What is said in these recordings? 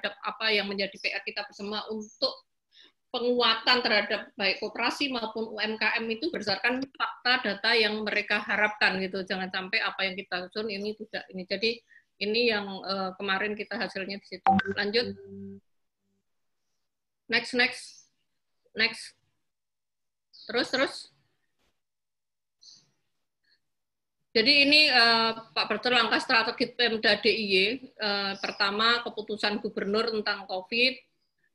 terhadap apa yang menjadi PR kita bersama untuk penguatan terhadap baik koperasi maupun UMKM itu berdasarkan fakta data yang mereka harapkan gitu. Jangan sampai apa yang kita susun ini tidak ini. Jadi ini yang uh, kemarin kita hasilnya di situ. Lanjut. Next next. Next. Terus terus. Jadi ini uh, Pak Berter langkah strategi Pemda DIY. Uh, pertama keputusan gubernur tentang COVID,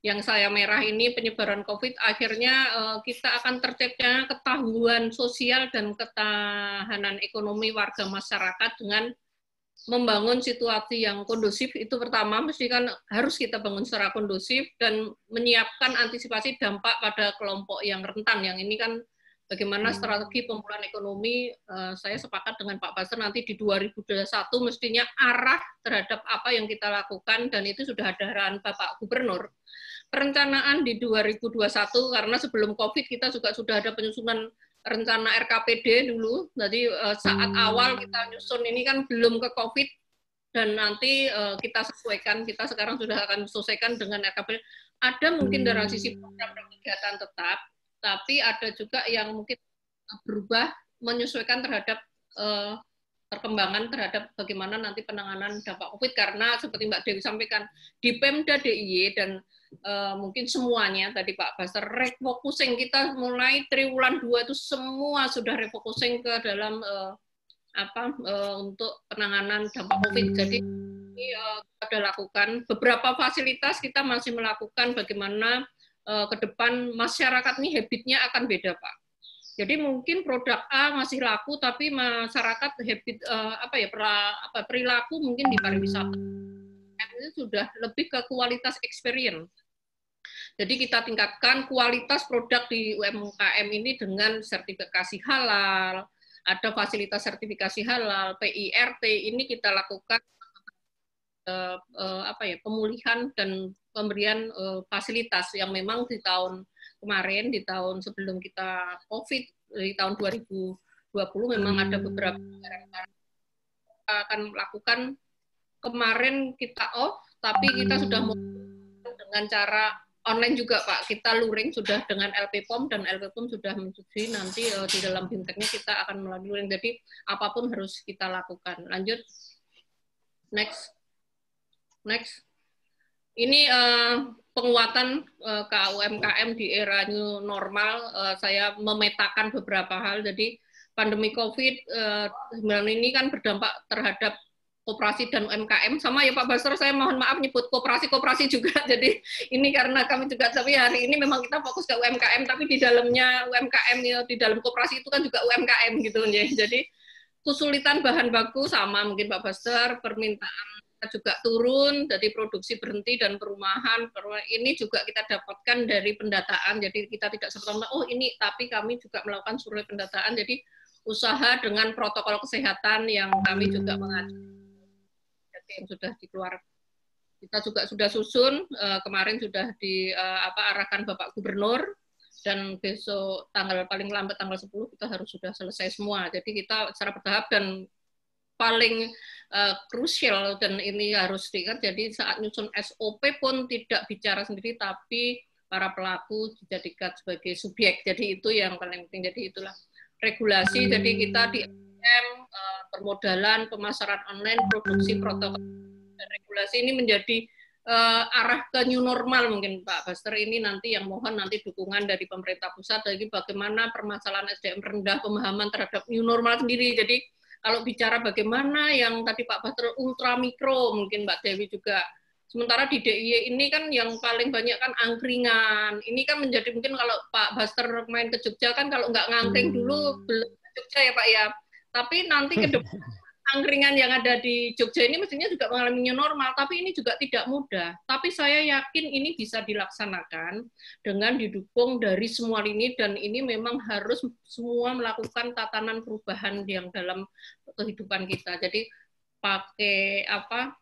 yang saya merah ini penyebaran COVID, akhirnya uh, kita akan terciptanya ketahuan sosial dan ketahanan ekonomi warga masyarakat dengan membangun situasi yang kondusif itu pertama mesti kan harus kita bangun secara kondusif dan menyiapkan antisipasi dampak pada kelompok yang rentan yang ini kan bagaimana hmm. strategi pemulihan ekonomi uh, saya sepakat dengan Pak Basar nanti di 2021 mestinya arah terhadap apa yang kita lakukan dan itu sudah ada arahan Bapak Gubernur perencanaan di 2021 karena sebelum Covid kita juga sudah ada penyusunan rencana RKPD dulu. Jadi uh, saat hmm. awal kita nyusun ini kan belum ke Covid dan nanti uh, kita sesuaikan. Kita sekarang sudah akan selesaikan dengan RKPD. Ada mungkin dari sisi hmm. program dan kegiatan tetap, tapi ada juga yang mungkin berubah menyesuaikan terhadap uh, perkembangan terhadap bagaimana nanti penanganan dampak COVID karena seperti Mbak Dewi sampaikan di Pemda DIY dan uh, mungkin semuanya tadi Pak Basar refocusing kita mulai triwulan dua itu semua sudah refocusing ke dalam uh, apa uh, untuk penanganan dampak COVID. Jadi ini uh, kita lakukan beberapa fasilitas kita masih melakukan bagaimana ke depan masyarakat ini habitnya akan beda Pak jadi mungkin produk A masih laku, tapi masyarakat habit uh, apa ya perilaku mungkin di pariwisata itu sudah lebih ke kualitas experience. Jadi kita tingkatkan kualitas produk di UMKM ini dengan sertifikasi halal, ada fasilitas sertifikasi halal, PIRT ini kita lakukan uh, uh, apa ya pemulihan dan pemberian uh, fasilitas yang memang di tahun kemarin di tahun sebelum kita COVID di tahun 2020 memang ada beberapa negara akan melakukan. Kemarin kita off tapi kita sudah mau dengan cara online juga Pak. Kita luring sudah dengan LP POM dan LP POM sudah menyetujui nanti uh, di dalam bintangnya kita akan melalui luring. Jadi apa pun harus kita lakukan. Lanjut. Next next ini uh, penguatan uh, eh, KUMKM di era new normal, uh, saya memetakan beberapa hal. Jadi pandemi COVID-19 uh, ini kan berdampak terhadap koperasi dan UMKM. Sama ya Pak Basro, saya mohon maaf nyebut koperasi-koperasi juga. Jadi ini karena kami juga, tapi hari ini memang kita fokus ke UMKM, tapi di dalamnya UMKM, ya, di dalam koperasi itu kan juga UMKM gitu. Ya. Jadi kesulitan bahan baku sama mungkin Pak Basar, permintaan juga turun, jadi produksi berhenti dan perumahan. Ini juga kita dapatkan dari pendataan, jadi kita tidak serta oh ini, tapi kami juga melakukan survei pendataan, jadi usaha dengan protokol kesehatan yang kami juga mengajukan, yang sudah dikeluarkan. Kita juga sudah susun, eh, kemarin sudah di eh, apa arahkan Bapak Gubernur, dan besok tanggal paling lambat tanggal 10 kita harus sudah selesai semua. Jadi kita secara bertahap dan paling uh, krusial dan ini harus diingat. Jadi saat nyusun SOP pun tidak bicara sendiri, tapi para pelaku dijadikan sebagai subjek. Jadi itu yang paling penting. Jadi itulah regulasi. Jadi kita di M, uh, permodalan, pemasaran online, produksi protokol dan regulasi ini menjadi uh, arah ke new normal mungkin Pak Baster ini nanti yang mohon nanti dukungan dari pemerintah pusat jadi bagaimana permasalahan SDM rendah pemahaman terhadap new normal sendiri jadi kalau bicara bagaimana yang tadi Pak Bater ultra mikro, mungkin Mbak Dewi juga. Sementara di DIY ini kan yang paling banyak kan angkringan. Ini kan menjadi mungkin kalau Pak Baster main ke Jogja kan kalau nggak ngangkring dulu hmm. belum ke Jogja ya Pak ya. Tapi nanti ke depan angkringan yang ada di Jogja ini mestinya juga mengalami new normal, tapi ini juga tidak mudah. Tapi saya yakin ini bisa dilaksanakan dengan didukung dari semua lini dan ini memang harus semua melakukan tatanan perubahan yang dalam kehidupan kita. Jadi pakai apa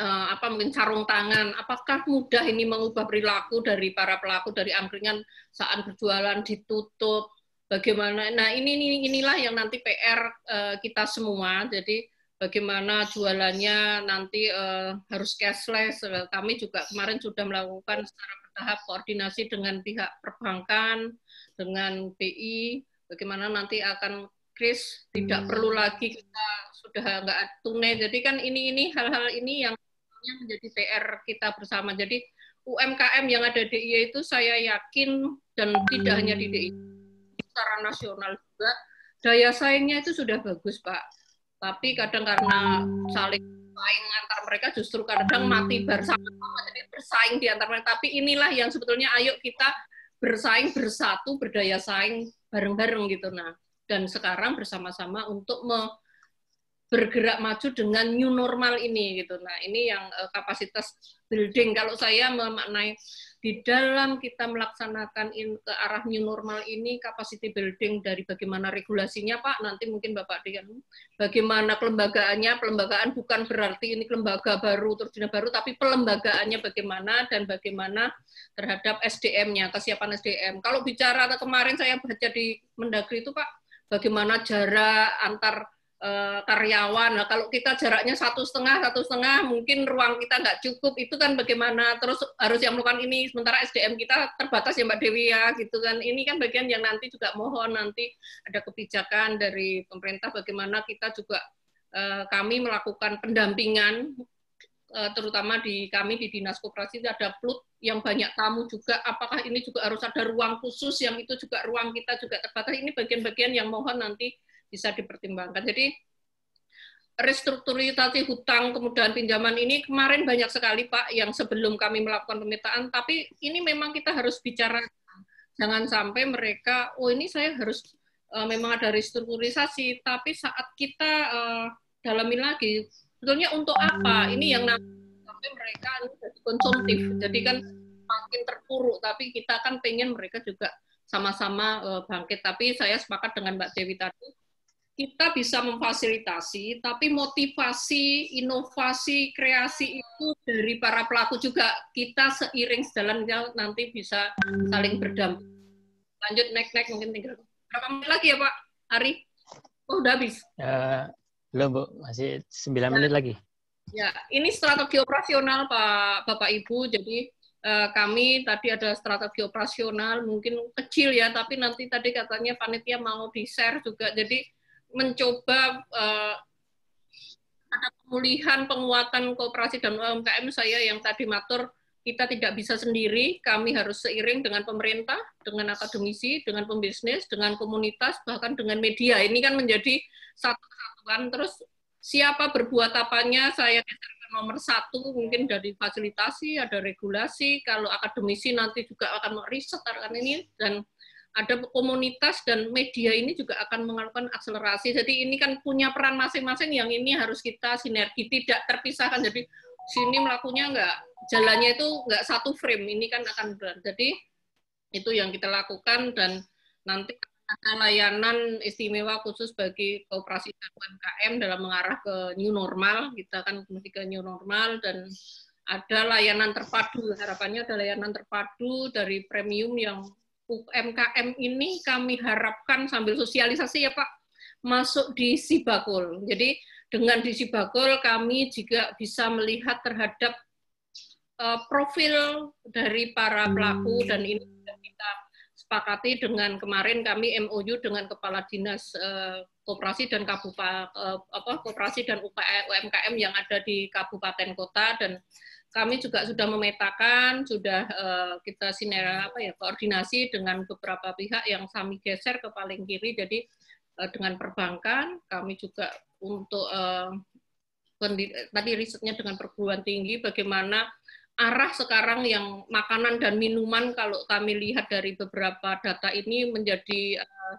uh, apa mungkin sarung tangan, apakah mudah ini mengubah perilaku dari para pelaku dari angkringan saat berjualan ditutup bagaimana nah ini, ini inilah yang nanti PR uh, eh, kita semua jadi bagaimana jualannya nanti uh, harus cashless. Kami juga kemarin sudah melakukan secara bertahap koordinasi dengan pihak perbankan, dengan BI, bagaimana nanti akan kris tidak hmm. perlu lagi kita sudah nggak tunai. Jadi kan ini ini hal-hal ini yang menjadi PR kita bersama. Jadi UMKM yang ada di DIY itu saya yakin dan tidak hanya di DIY secara nasional juga daya saingnya itu sudah bagus Pak. Tapi kadang karena saling saing antar mereka justru kadang mati bersama-sama jadi bersaing di antar mereka. Tapi inilah yang sebetulnya ayo kita bersaing bersatu berdaya saing bareng-bareng gitu nah dan sekarang bersama-sama untuk me bergerak maju dengan new normal ini gitu. Nah, ini yang uh, kapasitas building kalau saya memaknai di dalam kita melaksanakan in, ke arah new normal ini capacity building dari bagaimana regulasinya Pak, nanti mungkin Bapak Dian bagaimana kelembagaannya, pelembagaan bukan berarti ini lembaga baru terjun baru tapi pelembagaannya bagaimana dan bagaimana terhadap SDM-nya, kesiapan SDM. Kalau bicara kemarin saya baca di Mendagri itu Pak, bagaimana jarak antar Eh, karyawan. Nah, kalau kita jaraknya satu setengah, satu setengah, mungkin ruang kita nggak cukup. Itu kan bagaimana terus harus yang melakukan ini. Sementara SDM kita terbatas ya Mbak Dewi ya, gitu kan. Ini kan bagian yang nanti juga mohon nanti ada kebijakan dari pemerintah bagaimana kita juga eh, kami melakukan pendampingan eh, terutama di kami di dinas koperasi ada plut yang banyak tamu juga apakah ini juga harus ada ruang khusus yang itu juga ruang kita juga terbatas ini bagian-bagian yang mohon nanti bisa dipertimbangkan. Jadi restrukturisasi hutang kemudian pinjaman ini kemarin banyak sekali Pak yang sebelum kami melakukan pemetaan, tapi ini memang kita harus bicara jangan sampai mereka oh ini saya harus uh, memang ada restrukturisasi, tapi saat kita uh, dalamin lagi sebetulnya untuk apa? Ini yang sampai mereka jadi konsumtif, jadi kan makin terpuruk, tapi kita kan pengen mereka juga sama-sama uh, bangkit. Tapi saya sepakat dengan Mbak Dewi tadi, kita bisa memfasilitasi, tapi motivasi, inovasi, kreasi itu dari para pelaku juga kita seiring sejalan nanti bisa saling berdamping. Lanjut next next mungkin tinggal berapa menit lagi ya Pak Ari? Oh udah habis. Uh, belum Bu, masih 9 ya. menit lagi. Ya, ini strategi operasional Pak Bapak Ibu. Jadi uh, kami tadi ada strategi operasional mungkin kecil ya, tapi nanti tadi katanya panitia mau di-share juga. Jadi mencoba uh, ada pemulihan penguatan kooperasi dan UMKM saya yang tadi matur kita tidak bisa sendiri, kami harus seiring dengan pemerintah, dengan akademisi, dengan pembisnis, dengan komunitas, bahkan dengan media. Ini kan menjadi satu kesatuan. Terus siapa berbuat apanya, saya nomor satu mungkin dari fasilitasi, ada regulasi, kalau akademisi nanti juga akan meriset akan ini, dan ada komunitas dan media ini juga akan melakukan akselerasi. Jadi ini kan punya peran masing-masing yang ini harus kita sinergi, tidak terpisahkan. Jadi sini melakukannya enggak, jalannya itu enggak satu frame, ini kan akan berat. Jadi itu yang kita lakukan dan nanti ada layanan istimewa khusus bagi kooperasi dan UMKM dalam mengarah ke new normal. Kita kan ke new normal dan ada layanan terpadu. Harapannya ada layanan terpadu dari premium yang UMKM ini kami harapkan sambil sosialisasi ya Pak, masuk di Sibakul. Jadi dengan di Sibakul kami juga bisa melihat terhadap uh, profil dari para pelaku dan ini kita sepakati dengan kemarin kami MOU dengan Kepala Dinas uh, Koperasi dan Kabupaten uh, apa Koperasi dan UMKM yang ada di kabupaten kota dan kami juga sudah memetakan, sudah uh, kita sinergi apa ya koordinasi dengan beberapa pihak yang kami geser ke paling kiri. Jadi uh, dengan perbankan, kami juga untuk uh, tadi risetnya dengan perguruan tinggi, bagaimana arah sekarang yang makanan dan minuman kalau kami lihat dari beberapa data ini menjadi uh,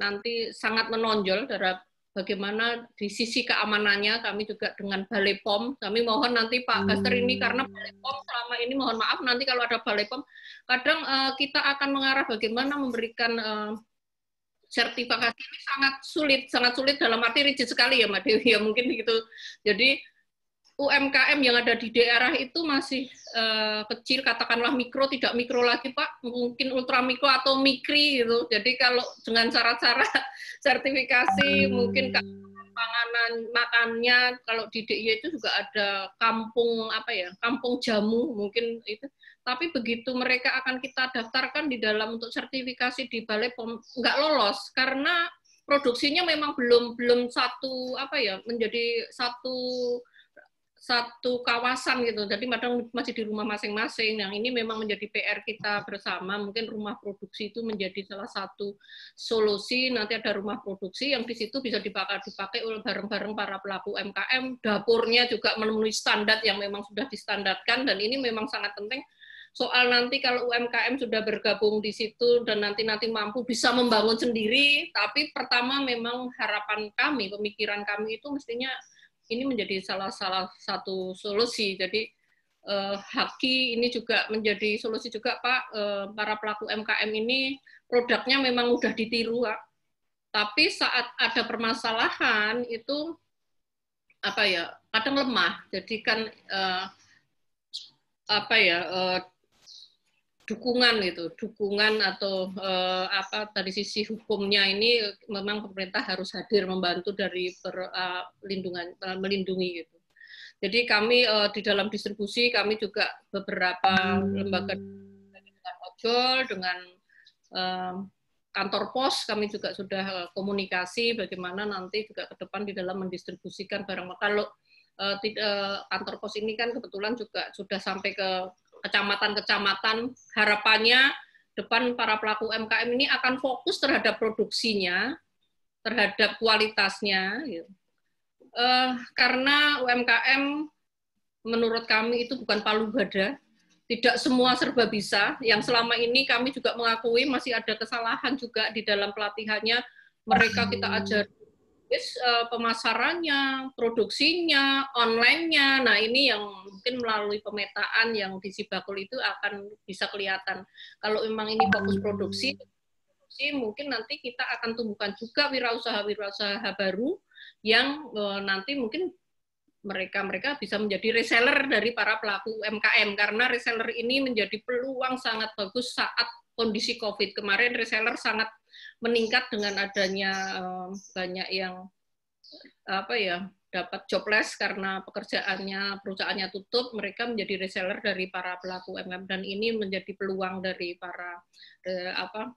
nanti sangat menonjol terhadap bagaimana di sisi keamanannya kami juga dengan Balai POM. Kami mohon nanti Pak Gaster ini karena Balai POM selama ini mohon maaf nanti kalau ada Balai POM kadang uh, kita akan mengarah bagaimana memberikan uh, sertifikasi ini sangat sulit, sangat sulit dalam arti rigid sekali ya Mbak Dewi ya mungkin begitu. Jadi UMKM yang ada di daerah itu masih uh, kecil, katakanlah mikro, tidak mikro lagi Pak, mungkin ultra mikro atau mikri gitu. Jadi kalau dengan syarat-syarat sertifikasi hmm. mungkin panganan makannya kalau di DIY itu juga ada kampung apa ya kampung jamu mungkin itu tapi begitu mereka akan kita daftarkan di dalam untuk sertifikasi di balai pom nggak lolos karena produksinya memang belum belum satu apa ya menjadi satu satu kawasan gitu. Jadi kadang masih di rumah masing-masing. Yang ini memang menjadi PR kita bersama. Mungkin rumah produksi itu menjadi salah satu solusi. Nanti ada rumah produksi yang di situ bisa dipakai dipakai oleh bareng-bareng para pelaku UMKM. Dapurnya juga memenuhi standar yang memang sudah distandarkan dan ini memang sangat penting. Soal nanti kalau UMKM sudah bergabung di situ dan nanti nanti mampu bisa membangun sendiri, tapi pertama memang harapan kami, pemikiran kami itu mestinya ini menjadi salah salah satu solusi. Jadi eh, haki ini juga menjadi solusi juga Pak. Eh, para pelaku MKM ini produknya memang udah ditiru, Pak. Tapi saat ada permasalahan itu apa ya kadang lemah. Jadi kan eh, apa ya eh, dukungan gitu, dukungan atau uh, apa dari sisi hukumnya ini memang pemerintah harus hadir membantu dari perlindungan uh, melindungi gitu. Jadi kami uh, di dalam distribusi kami juga beberapa lembaga dengan ojol dengan uh, kantor pos kami juga sudah komunikasi bagaimana nanti juga ke depan di dalam mendistribusikan barang kalau kantor pos ini kan kebetulan juga sudah sampai ke kecamatan-kecamatan harapannya depan para pelaku UMKM ini akan fokus terhadap produksinya, terhadap kualitasnya, gitu. uh, karena UMKM menurut kami itu bukan palu gada, tidak semua serba bisa. Yang selama ini kami juga mengakui masih ada kesalahan juga di dalam pelatihannya. Mereka kita ajari uh, pemasarannya, produksinya, online-nya. Nah, ini yang mungkin melalui pemetaan yang di Sibakul itu akan bisa kelihatan. Kalau memang ini fokus produksi, produksi mungkin nanti kita akan tumbuhkan juga wirausaha-wirausaha baru yang uh, nanti mungkin mereka mereka bisa menjadi reseller dari para pelaku UMKM karena reseller ini menjadi peluang sangat bagus saat kondisi COVID kemarin reseller sangat meningkat dengan adanya banyak yang apa ya dapat jobless karena pekerjaannya perusahaannya tutup mereka menjadi reseller dari para pelaku UMKM dan ini menjadi peluang dari para eh, apa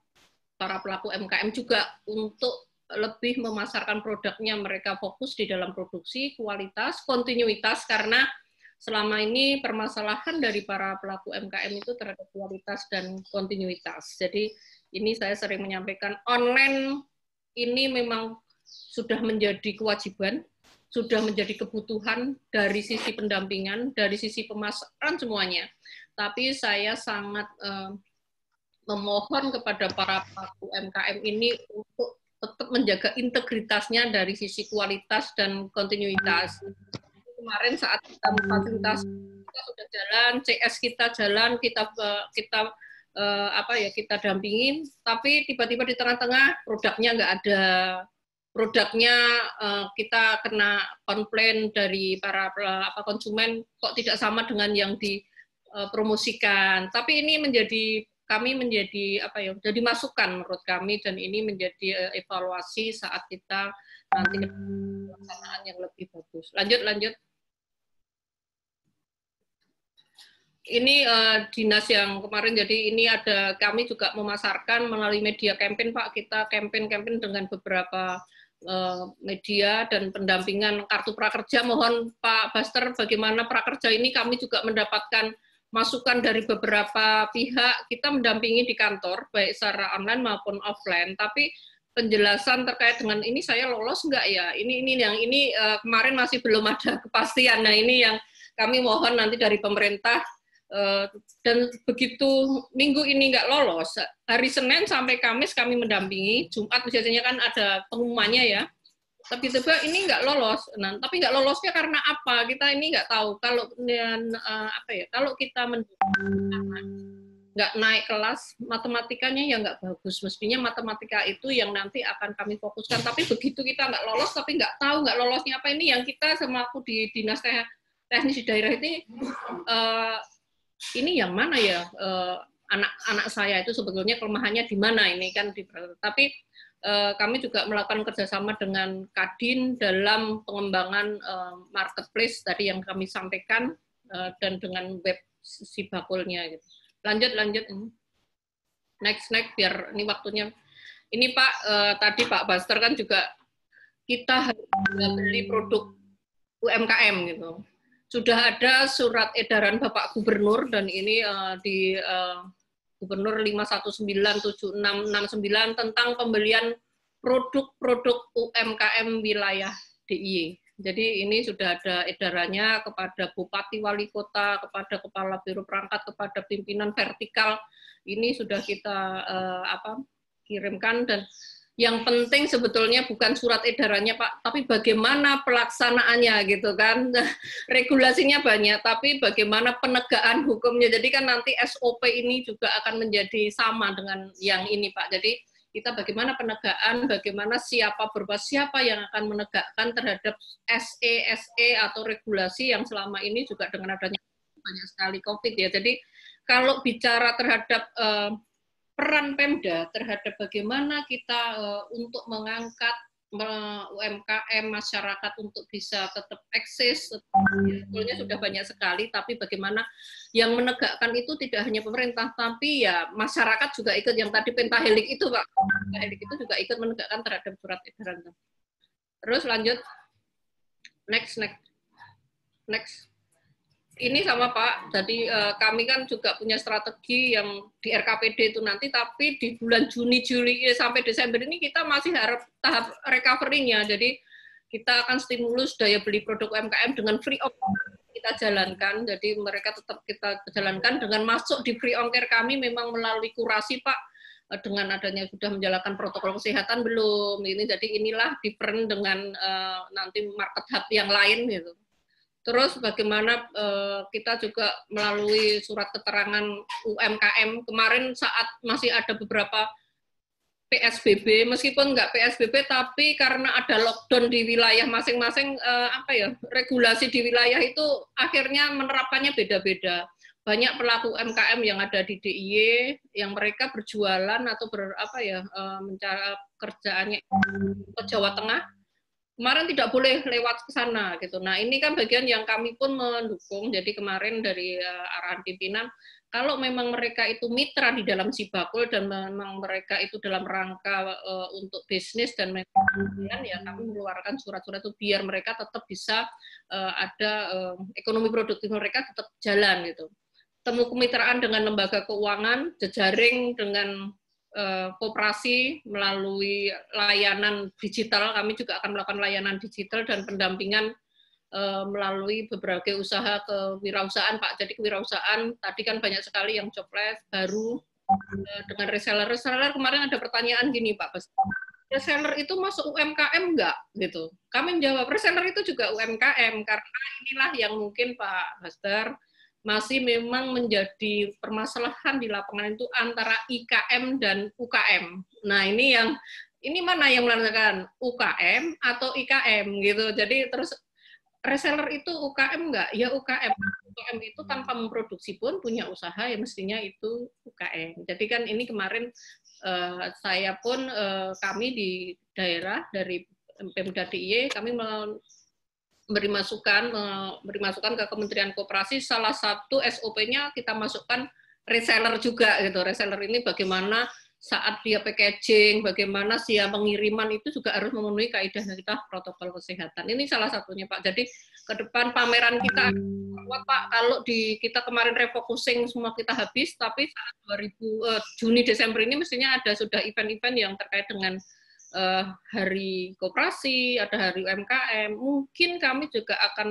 para pelaku UMKM juga untuk lebih memasarkan produknya. Mereka fokus di dalam produksi kualitas kontinuitas karena selama ini permasalahan dari para pelaku UMKM itu terhadap kualitas dan kontinuitas jadi ini saya sering menyampaikan online ini memang sudah menjadi kewajiban, sudah menjadi kebutuhan dari sisi pendampingan, dari sisi pemasaran semuanya. Tapi saya sangat eh, memohon kepada para pelaku UMKM ini untuk tetap menjaga integritasnya dari sisi kualitas dan kontinuitas. Kemarin saat kita fasilitas kita sudah jalan, CS kita jalan, kita eh, kita uh, apa ya kita dampingin, tapi tiba-tiba di tengah-tengah produknya nggak ada, produknya uh, kita kena komplain dari para apa konsumen kok tidak sama dengan yang dipromosikan. Tapi ini menjadi kami menjadi apa ya jadi masukan menurut kami dan ini menjadi evaluasi saat kita nanti pelaksanaan yang lebih bagus. Lanjut lanjut. Ini uh, dinas yang kemarin jadi ini ada kami juga memasarkan melalui media campaign Pak. Kita campaign-campaign dengan beberapa uh, media dan pendampingan kartu prakerja. Mohon Pak Baster bagaimana prakerja ini? Kami juga mendapatkan masukan dari beberapa pihak. Kita mendampingi di kantor baik secara online maupun offline. Tapi penjelasan terkait dengan ini saya lolos enggak ya? Ini ini yang ini uh, kemarin masih belum ada kepastian. Nah ini yang kami mohon nanti dari pemerintah dan begitu minggu ini nggak lolos, hari Senin sampai Kamis kami mendampingi, Jumat biasanya kan ada pengumumannya ya, tapi tiba ini nggak lolos. Nah, tapi nggak lolosnya karena apa? Kita ini nggak tahu. Kalau dan, uh, apa ya? Kalau kita nggak naik kelas, matematikanya ya nggak bagus. Mestinya matematika itu yang nanti akan kami fokuskan. Tapi begitu kita nggak lolos, tapi nggak tahu nggak lolosnya apa ini yang kita sama aku di dinas teknis di daerah ini uh, ini yang mana ya anak-anak uh, saya itu sebetulnya kelemahannya di mana ini kan di, tapi uh, kami juga melakukan kerjasama dengan Kadin dalam pengembangan uh, marketplace tadi yang kami sampaikan dan dengan web si bakulnya gitu. Lanjut lanjut Next next biar ini waktunya. Ini Pak tadi Pak Buster kan juga kita harus beli produk UMKM gitu. Sudah ada surat edaran Bapak Gubernur dan ini uh, di uh, Gubernur 5197669 tentang pembelian produk-produk UMKM wilayah DIY. Jadi ini sudah ada edarannya kepada bupati, wali kota, kepada kepala biro perangkat, kepada pimpinan vertikal. Ini sudah kita uh, apa kirimkan dan yang penting sebetulnya bukan surat edarannya Pak, tapi bagaimana pelaksanaannya gitu kan. Regulasinya banyak, tapi bagaimana penegakan hukumnya. Jadi kan nanti SOP ini juga akan menjadi sama dengan yang ini Pak. Jadi kita bagaimana penegakan, bagaimana siapa berbuat siapa yang akan menegakkan terhadap SE SE atau regulasi yang selama ini juga dengan adanya banyak sekali COVID ya. Jadi kalau bicara terhadap uh, peran Pemda terhadap bagaimana kita uh, untuk mengangkat UMKM masyarakat untuk bisa tetap eksis. Sebetulnya sudah banyak sekali tapi bagaimana yang menegakkan itu tidak hanya pemerintah tapi ya masyarakat juga ikut. Yang tadi pentahelik itu Pak. Pentahelik itu juga ikut menegakkan terhadap surat edaran. Terus lanjut. Next next. Next ini sama Pak, jadi uh, kami kan juga punya strategi yang di RKPD itu nanti, tapi di bulan Juni, Juli eh, sampai Desember ini kita masih harap tahap recovery-nya. Jadi kita akan stimulus daya beli produk UMKM dengan free of kita jalankan. Jadi mereka tetap kita jalankan dengan masuk di free on care kami memang melalui kurasi Pak eh, dengan adanya sudah menjalankan protokol kesehatan belum ini jadi inilah different dengan uh, nanti market hub yang lain gitu. Terus bagaimana uh, kita juga melalui surat keterangan UMKM kemarin saat masih ada beberapa PSBB meskipun nggak PSBB tapi karena ada lockdown di wilayah masing-masing uh, apa ya regulasi di wilayah itu akhirnya menerapkannya beda-beda. Banyak pelaku UMKM yang ada di DIY yang mereka berjualan atau ber apa ya uh, mencari kerjaannya ke Jawa Tengah kemarin tidak boleh lewat ke sana gitu. Nah ini kan bagian yang kami pun mendukung. Jadi kemarin dari uh, arahan pimpinan, kalau memang mereka itu mitra di dalam Sibakul dan memang mereka itu dalam rangka uh, untuk bisnis dan memang ya kami mengeluarkan surat-surat itu biar mereka tetap bisa uh, ada uh, ekonomi produktif mereka tetap jalan gitu. Temu kemitraan dengan lembaga keuangan, jejaring dengan kooperasi melalui layanan digital. Kami juga akan melakukan layanan digital dan pendampingan eh, melalui beberapa usaha kewirausahaan, Pak. Jadi kewirausahaan tadi kan banyak sekali yang jobless baru eh, dengan reseller. Reseller kemarin ada pertanyaan gini, Pak. Reseller itu masuk UMKM enggak gitu? Kami menjawab reseller itu juga UMKM karena inilah yang mungkin Pak Buster masih memang menjadi permasalahan di lapangan itu antara IKM dan UKM. Nah ini yang ini mana yang melakukan UKM atau IKM gitu. Jadi terus reseller itu UKM enggak? Ya UKM. UKM itu tanpa memproduksi pun punya usaha ya mestinya itu UKM. Jadi kan ini kemarin uh, saya pun uh, kami di daerah dari Pemda DIY kami memberi masukan, memberi masukan ke Kementerian Koperasi. Salah satu SOP-nya kita masukkan reseller juga gitu. Reseller ini bagaimana saat dia packaging, bagaimana dia pengiriman itu juga harus memenuhi kaidah kita protokol kesehatan. Ini salah satunya Pak. Jadi ke depan pameran kita kuat Pak. Kalau di kita kemarin refocusing semua kita habis, tapi saat 2000 uh, Juni Desember ini mestinya ada sudah event-event yang terkait dengan uh, hari koperasi, ada hari UMKM, mungkin kami juga akan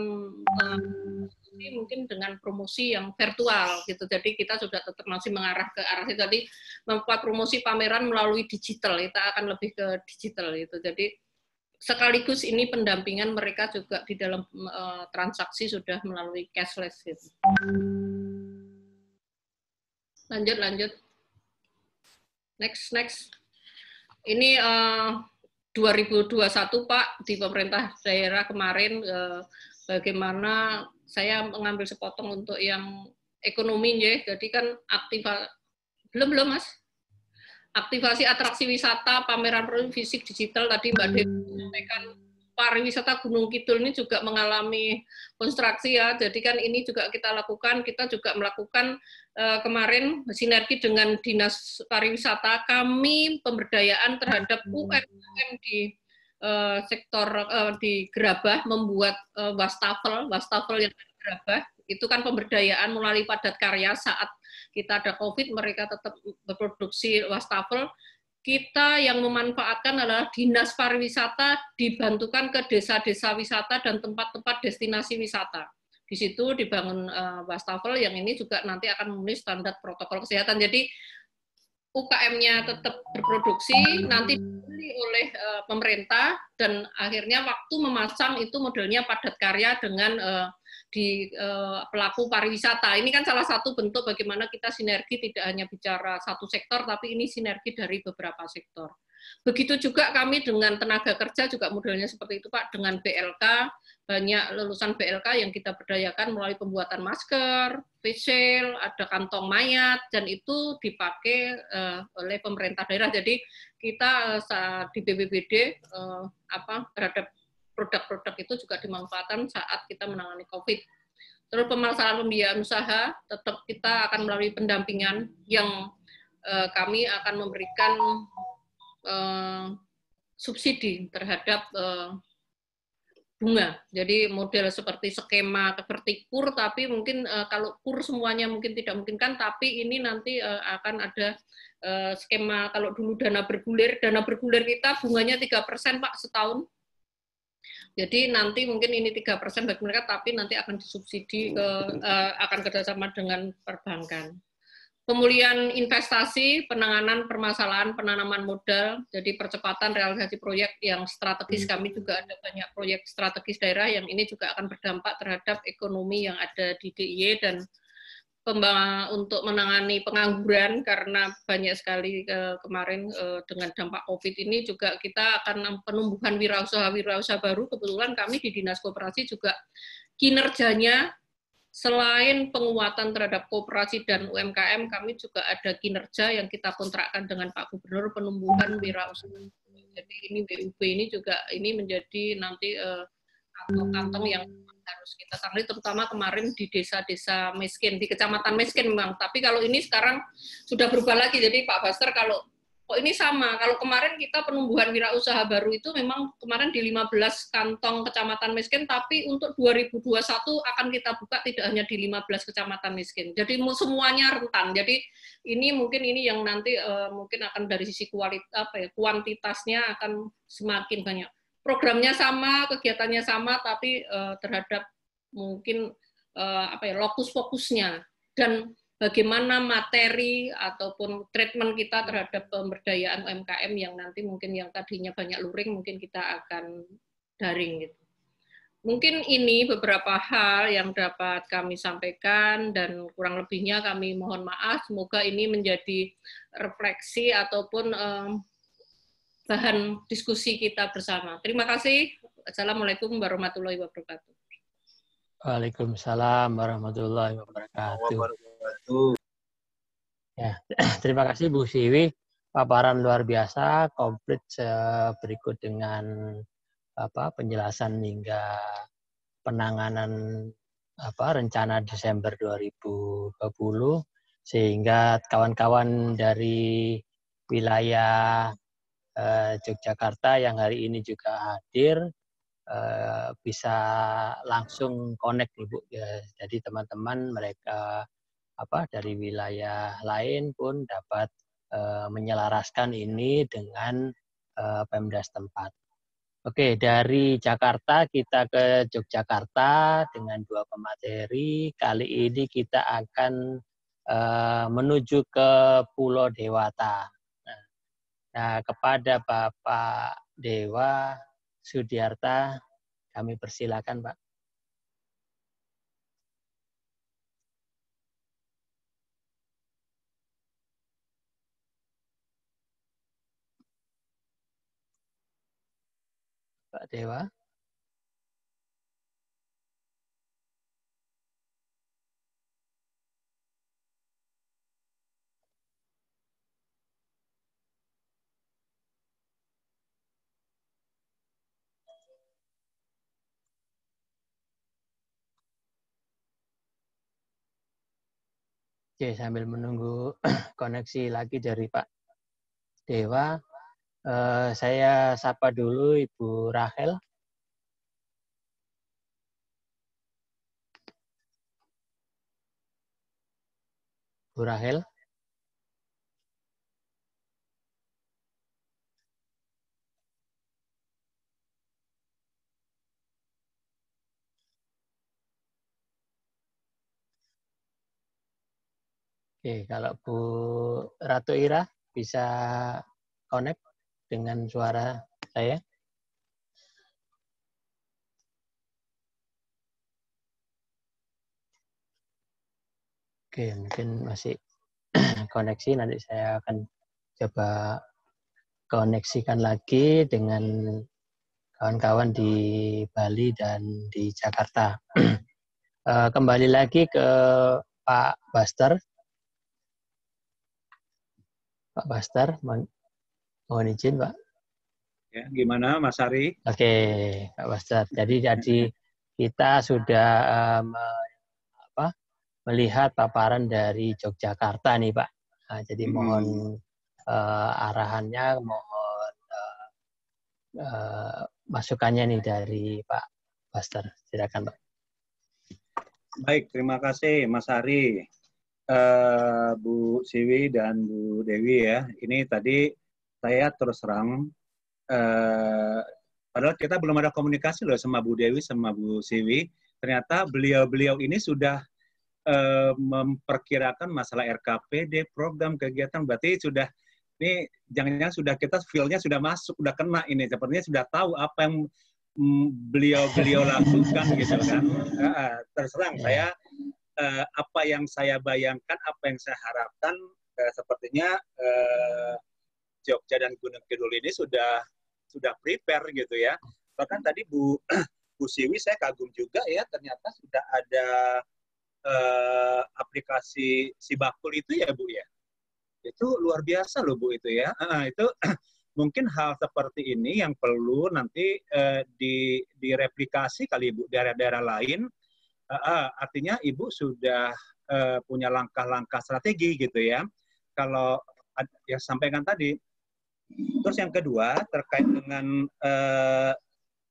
uh, mungkin dengan promosi yang virtual gitu. Jadi kita sudah tetap masih mengarah ke arah itu. Jadi membuat promosi pameran melalui digital, kita akan lebih ke digital itu. Jadi sekaligus ini pendampingan mereka juga di dalam uh, transaksi sudah melalui cashless gitu. Lanjut, lanjut. Next, next ini uh, eh, 2021 Pak di pemerintah daerah kemarin uh, bagaimana saya mengambil sepotong untuk yang ekonomi ya. Jadi kan aktif belum belum Mas. aktivasi atraksi wisata, pameran fisik digital tadi Mbak Dewi sampaikan pariwisata Gunung Kidul ini juga mengalami konstruksi ya. Jadi kan ini juga kita lakukan, kita juga melakukan uh, kemarin sinergi dengan Dinas Pariwisata. Kami pemberdayaan terhadap UMKM di uh, sektor uh, di Gerabah membuat uh, wastafel, wastafel yang di Gerabah. Itu kan pemberdayaan melalui padat karya saat kita ada COVID mereka tetap berproduksi wastafel kita yang memanfaatkan adalah dinas pariwisata dibantukan ke desa-desa wisata dan tempat-tempat destinasi wisata. Di situ dibangun uh, wastafel yang ini juga nanti akan memenuhi standar protokol kesehatan. Jadi UKM-nya tetap berproduksi, nanti dibeli oleh uh, pemerintah dan akhirnya waktu memasang itu modelnya padat karya dengan uh, di uh, pelaku pariwisata. Ini kan salah satu bentuk bagaimana kita sinergi tidak hanya bicara satu sektor, tapi ini sinergi dari beberapa sektor. Begitu juga kami dengan tenaga kerja juga modelnya seperti itu Pak, dengan BLK, banyak lulusan BLK yang kita berdayakan melalui pembuatan masker, face shield, ada kantong mayat, dan itu dipakai uh, oleh pemerintah daerah. Jadi kita uh, di BBBD uh, apa terhadap produk-produk itu juga dimanfaatkan saat kita menangani COVID. Terus pemasaran pembiayaan usaha, tetap kita akan melalui pendampingan yang eh, kami akan memberikan eh, subsidi terhadap eh, bunga. Jadi model seperti skema seperti kur, tapi mungkin eh, kalau kur semuanya mungkin tidak mungkin kan, tapi ini nanti eh, akan ada eh, skema kalau dulu dana bergulir, dana bergulir kita bunganya tiga persen Pak setahun jadi nanti mungkin ini tiga persen bagi mereka, tapi nanti akan disubsidi ke uh, akan kerjasama dengan perbankan. Pemulihan investasi, penanganan permasalahan penanaman modal, jadi percepatan realisasi proyek yang strategis. Kami juga ada banyak proyek strategis daerah yang ini juga akan berdampak terhadap ekonomi yang ada di DIY dan untuk menangani pengangguran karena banyak sekali uh, kemarin uh, dengan dampak COVID ini juga kita akan penumbuhan wirausaha-wirausaha baru. Kebetulan kami di Dinas Koperasi juga kinerjanya selain penguatan terhadap kooperasi dan UMKM, kami juga ada kinerja yang kita kontrakkan dengan Pak Gubernur penumbuhan wirausaha. Jadi ini BUB ini juga ini menjadi nanti uh, kantong-kantong yang harus kita tangani terutama kemarin di desa-desa miskin di kecamatan miskin memang tapi kalau ini sekarang sudah berubah lagi. Jadi Pak Baster kalau kok ini sama. Kalau kemarin kita penumbuhan wirausaha baru itu memang kemarin di 15 kantong kecamatan miskin tapi untuk 2021 akan kita buka tidak hanya di 15 kecamatan miskin. Jadi semuanya rentan. Jadi ini mungkin ini yang nanti uh, mungkin akan dari sisi kualitas apa ya kuantitasnya akan semakin banyak programnya sama, kegiatannya sama, tapi uh, terhadap mungkin uh, apa ya lokus fokusnya dan bagaimana materi ataupun treatment kita terhadap pemberdayaan UMKM yang nanti mungkin yang tadinya banyak luring mungkin kita akan daring gitu. Mungkin ini beberapa hal yang dapat kami sampaikan dan kurang lebihnya kami mohon maaf. Semoga ini menjadi refleksi ataupun um, bahan diskusi kita bersama. Terima kasih. Assalamualaikum warahmatullahi wabarakatuh. Waalaikumsalam warahmatullahi wabarakatuh. Ya, terima kasih Bu Siwi. Paparan luar biasa, komplit berikut dengan apa penjelasan hingga penanganan apa rencana Desember 2020 sehingga kawan-kawan dari wilayah Eh, Yogyakarta yang hari ini juga hadir eh, bisa langsung connect Ibu ya. Jadi teman-teman mereka apa dari wilayah lain pun dapat eh, menyelaraskan ini dengan Pemda setempat. Oke, dari Jakarta kita ke Yogyakarta dengan dua pemateri. Kali ini kita akan menuju ke Pulau Dewata. Nah, kepada Bapak Dewa Sudiarta, kami persilakan, Pak. Pak Dewa. Oke, sambil menunggu koneksi lagi dari Pak Dewa, eh, saya sapa dulu Ibu Rahel. Bu Rahel. Oke, kalau Bu Ratu Ira bisa connect dengan suara saya. Oke, mungkin masih koneksi. Nanti saya akan coba koneksikan lagi dengan kawan-kawan di Bali dan di Jakarta. Eh, kembali lagi ke Pak Buster. Pak Bastar, mohon, mohon izin Pak. Ya, gimana Mas Ari? Oke, Pak Bastar. Jadi jadi kita sudah um, apa, melihat paparan dari Yogyakarta nih Pak. Nah, jadi hmm. mohon uh, arahannya, mohon uh, uh, masukannya nih dari Pak Bastar. Silakan Pak. Baik, terima kasih Mas Ari uh, Bu Siwi dan Bu Dewi ya. Ini tadi saya terus terang, uh, padahal kita belum ada komunikasi loh sama Bu Dewi sama Bu Siwi. Ternyata beliau-beliau ini sudah uh, memperkirakan masalah RKPD, program kegiatan, berarti sudah ini jangan-jangan sudah kita feel-nya sudah masuk, sudah kena ini. Sepertinya sudah tahu apa yang mm, beliau-beliau lakukan gitu kan. Uh, terserang saya uh, apa yang saya bayangkan, apa yang saya harapkan, uh, sepertinya uh, Jogja dan Gunung Kidul ini sudah sudah prepare gitu ya. Bahkan tadi Bu Bu Siwi saya kagum juga ya, ternyata sudah ada uh, aplikasi Sibakul itu ya Bu ya. Itu luar biasa loh Bu itu ya. Uh, itu mungkin hal seperti ini yang perlu nanti uh, di direplikasi kali Bu daerah-daerah lain uh, artinya ibu sudah uh, punya langkah-langkah strategi gitu ya. Kalau yang sampaikan tadi. Terus yang kedua terkait dengan uh,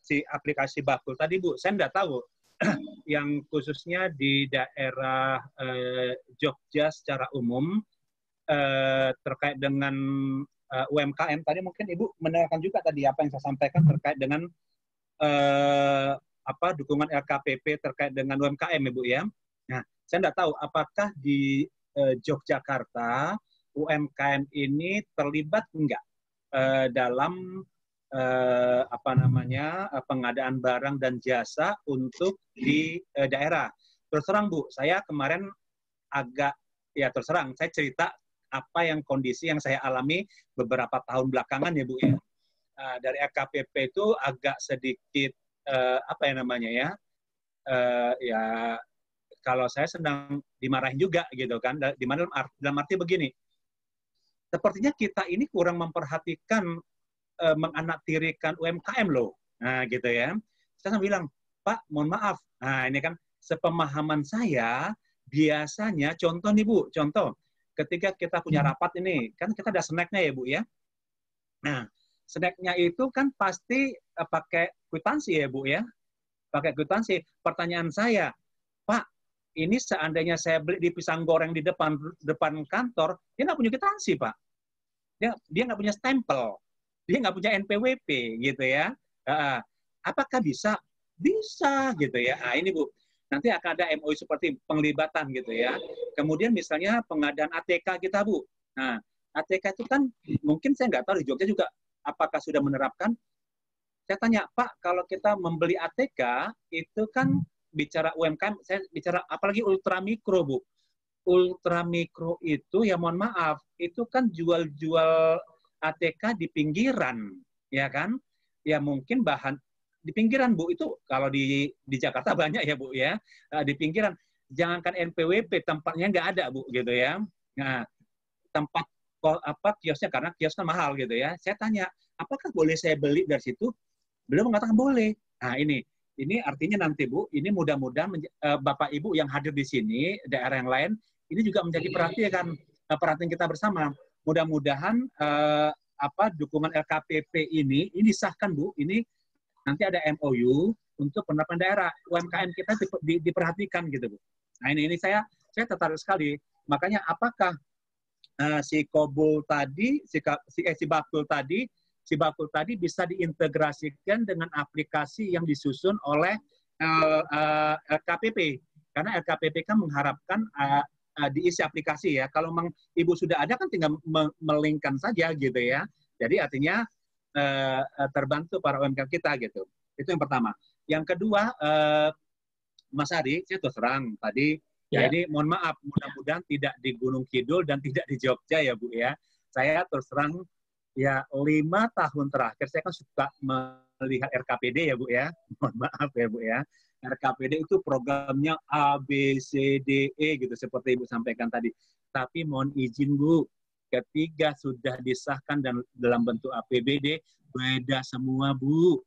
si aplikasi bakul tadi Bu, saya tidak tahu yang khususnya di daerah uh, Jogja secara umum uh, terkait dengan uh, UMKM tadi mungkin Ibu mendengarkan juga tadi apa yang saya sampaikan terkait dengan uh, apa dukungan LKPP terkait dengan UMKM Ibu ya. Nah, saya tidak tahu apakah di eh, Yogyakarta UMKM ini terlibat enggak eh, dalam eh, apa namanya eh, pengadaan barang dan jasa untuk di eh, daerah. Terus terang Bu, saya kemarin agak ya terus terang saya cerita apa yang kondisi yang saya alami beberapa tahun belakangan ya Bu ya. Uh, dari LKPP itu agak sedikit uh, apa ya namanya ya uh, ya kalau saya sedang dimarahin juga gitu kan. Di mana dalam, arti, dalam arti begini sepertinya kita ini kurang memperhatikan uh, menganaktirikan UMKM loh. Nah gitu ya. Saya bilang Pak mohon maaf. Nah ini kan sepemahaman saya biasanya contoh nih Bu contoh ketika kita punya hmm. rapat ini kan kita ada snacknya ya Bu ya. Nah snacknya itu kan pasti uh, pakai kwitansi ya Bu ya. Pakai kwitansi. Pertanyaan saya, Pak, ini seandainya saya beli di pisang goreng di depan depan kantor, dia nggak punya kwitansi Pak. Dia dia nggak punya stempel, dia nggak punya NPWP gitu ya. Apakah bisa? Bisa gitu ya. Nah, ini Bu, nanti akan ada MOU seperti penglibatan gitu ya. Kemudian misalnya pengadaan ATK kita Bu. Nah, ATK itu kan mungkin saya nggak tahu di Jogja juga apakah sudah menerapkan? Saya tanya, Pak, kalau kita membeli ATK, itu kan bicara UMKM, saya bicara apalagi ultra mikro, Bu. Ultra mikro itu, ya mohon maaf, itu kan jual-jual ATK di pinggiran, ya kan? Ya mungkin bahan di pinggiran, Bu. Itu kalau di di Jakarta banyak ya, Bu ya. Eh, di pinggiran. Jangankan NPWP, tempatnya nggak ada, Bu, gitu ya. Nah, tempat apa kiosnya karena kiosnya mahal gitu ya. Saya tanya, apakah boleh saya beli dari situ? Beliau mengatakan boleh. Nah ini, ini artinya nanti Bu, ini mudah-mudahan uh, Bapak Ibu yang hadir di sini, daerah yang lain, ini juga menjadi perhatian perhatian kita bersama. Mudah-mudahan uh, apa dukungan LKPP ini ini disahkan Bu, ini nanti ada MOU untuk penerapan daerah UMKM kita di, di, diperhatikan gitu Bu. Nah ini ini saya saya tertarik sekali. Makanya apakah uh, si Kobul tadi, si, si, eh, si Bakul tadi, si Bakul tadi bisa diintegrasikan dengan aplikasi yang disusun oleh uh, uh, LKPP. Karena LKPP kan mengharapkan uh, diisi aplikasi ya. Kalau memang ibu sudah ada kan tinggal melingkan saja gitu ya. Jadi artinya terbantu para UMKM kita gitu. itu yang pertama. Yang kedua, Mas Ari, saya terus terang tadi, ya. jadi mohon maaf, mudah-mudahan tidak di Gunung Kidul dan tidak di Jogja ya Bu ya. Saya terus terang ya lima tahun terakhir saya kan suka melihat RKPD ya Bu ya. Mohon maaf ya Bu ya. RKPD itu programnya A, B, C, D, E gitu seperti Ibu sampaikan tadi. Tapi mohon izin Bu, ketika sudah disahkan dan dalam bentuk APBD, beda semua Bu.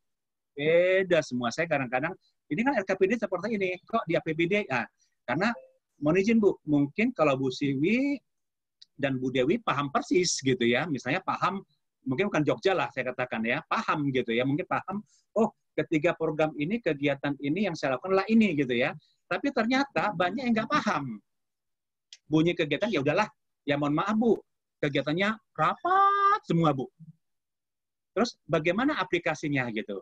Beda semua. Saya kadang-kadang, ini kan RKPD seperti ini, kok di APBD? Nah, karena mohon izin Bu, mungkin kalau Bu Siwi dan Bu Dewi paham persis gitu ya, misalnya paham mungkin bukan Jogja lah saya katakan ya, paham gitu ya, mungkin paham, oh ketiga program ini, kegiatan ini yang saya lakukan lah ini gitu ya. Tapi ternyata banyak yang nggak paham. Bunyi kegiatan ya udahlah, ya mohon maaf Bu, kegiatannya rapat semua Bu. Terus bagaimana aplikasinya gitu?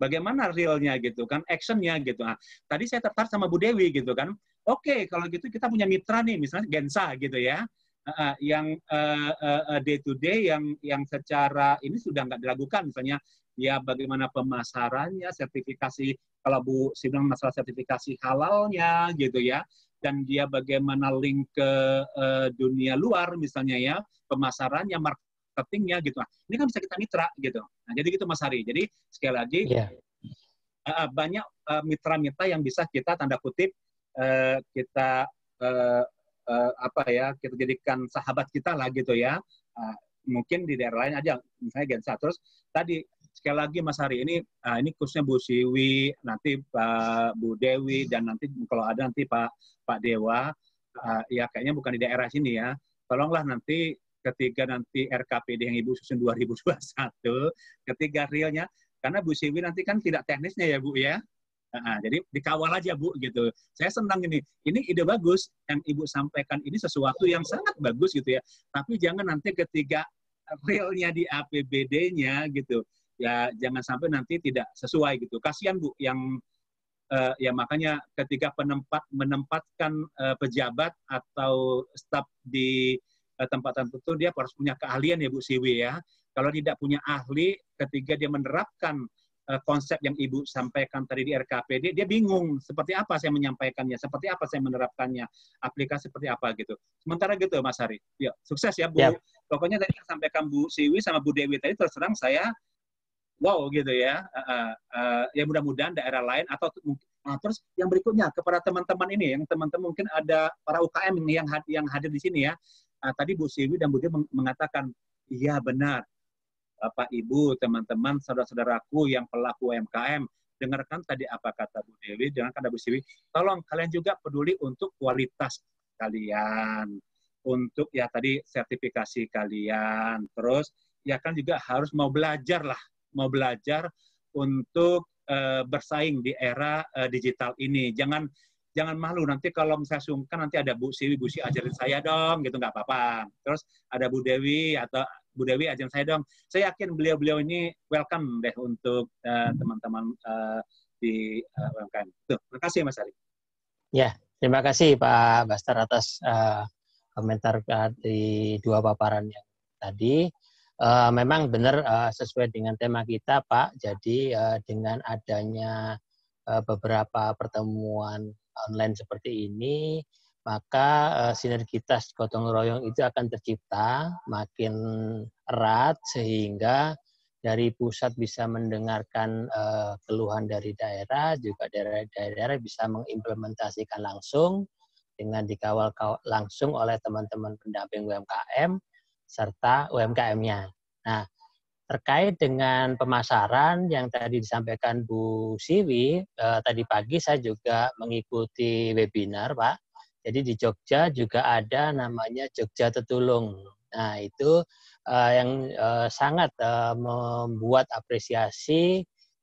Bagaimana realnya gitu kan, actionnya gitu. Nah, tadi saya tertarik sama Bu Dewi gitu kan. Oke, kalau gitu kita punya mitra nih, misalnya Gensa gitu ya. Uh, yang uh, uh, day to day yang yang secara ini sudah nggak dilakukan misalnya ya bagaimana pemasarannya, sertifikasi kalau Bu Sidang masalah sertifikasi halalnya gitu ya, dan dia bagaimana link ke uh, dunia luar misalnya ya, pemasarannya, marketingnya gitu. Nah, ini kan bisa kita mitra gitu. Nah, jadi gitu Mas Hari. Jadi sekali lagi yeah. Iya. uh, banyak uh, mitra-mitra yang bisa kita tanda kutip uh, kita uh, uh, apa ya kita jadikan sahabat kita lah gitu ya. Uh, mungkin di daerah lain aja misalnya Gensa terus tadi sekali lagi Mas Hari ini uh, ini khususnya Bu Siwi, nanti Pak Bu Dewi dan nanti kalau ada nanti Pak Pak Dewa uh, ya kayaknya bukan di daerah sini ya. Tolonglah nanti ketika nanti RKPD yang Ibu susun 2021, ketiga realnya karena Bu Siwi nanti kan tidak teknisnya ya Bu ya. Nah, jadi dikawal aja Bu gitu. Saya senang ini. Ini ide bagus yang Ibu sampaikan ini sesuatu yang sangat bagus gitu ya. Tapi jangan nanti ketika realnya di APBD-nya gitu ya jangan sampai nanti tidak sesuai gitu. Kasihan Bu yang uh, ya makanya ketika penempat menempatkan uh, pejabat atau staf di uh, tempat tertentu dia harus punya keahlian ya Bu Siwi ya. Kalau tidak punya ahli ketika dia menerapkan konsep yang Ibu sampaikan tadi di RKPD, dia bingung seperti apa saya menyampaikannya, seperti apa saya menerapkannya, aplikasi seperti apa gitu. Sementara gitu Mas Hari. Ya, sukses ya Bu. Yep. Pokoknya tadi yang sampaikan Bu Siwi sama Bu Dewi tadi terus terang saya wow gitu ya. Uh, uh, ya mudah-mudahan daerah lain atau nah, terus yang berikutnya kepada teman-teman ini yang teman-teman mungkin ada para UKM yang hadir, yang hadir di sini ya. Uh, tadi Bu Siwi dan Bu Dewi mengatakan iya benar. Bapak Ibu, teman-teman, saudara-saudaraku yang pelaku UMKM, dengarkan tadi apa kata Bu Dewi, dengarkan Bu Siwi. Tolong kalian juga peduli untuk kualitas kalian, untuk ya tadi sertifikasi kalian, terus ya kan juga harus mau belajar lah mau belajar untuk uh, bersaing di era uh, digital ini. Jangan jangan malu nanti kalau misalnya sungkan nanti ada Bu Siwi, Bu Siwi ajarin saya dong, gitu nggak apa-apa. Terus ada Bu Dewi atau Bu Dewi ajarin saya dong. Saya yakin beliau-beliau ini welcome deh untuk uh, teman-teman uh, di uh, UMKM. Tuh, terima kasih Mas Ari. Ya, terima kasih Pak Bastar atas uh, komentar di dua paparan yang tadi. Uh, memang benar uh, sesuai dengan tema kita, Pak. Jadi uh, dengan adanya uh, beberapa pertemuan online seperti ini, maka uh, sinergitas gotong royong itu akan tercipta makin erat sehingga dari pusat bisa mendengarkan uh, keluhan dari daerah, juga daerah-daerah bisa mengimplementasikan langsung dengan dikawal langsung oleh teman-teman pendamping UMKM serta UMKM-nya. Nah, terkait dengan pemasaran yang tadi disampaikan Bu Siwi, eh, tadi pagi saya juga mengikuti webinar, Pak. Jadi di Jogja juga ada namanya Jogja Tetulung. Nah itu uh, yang uh, sangat uh, membuat apresiasi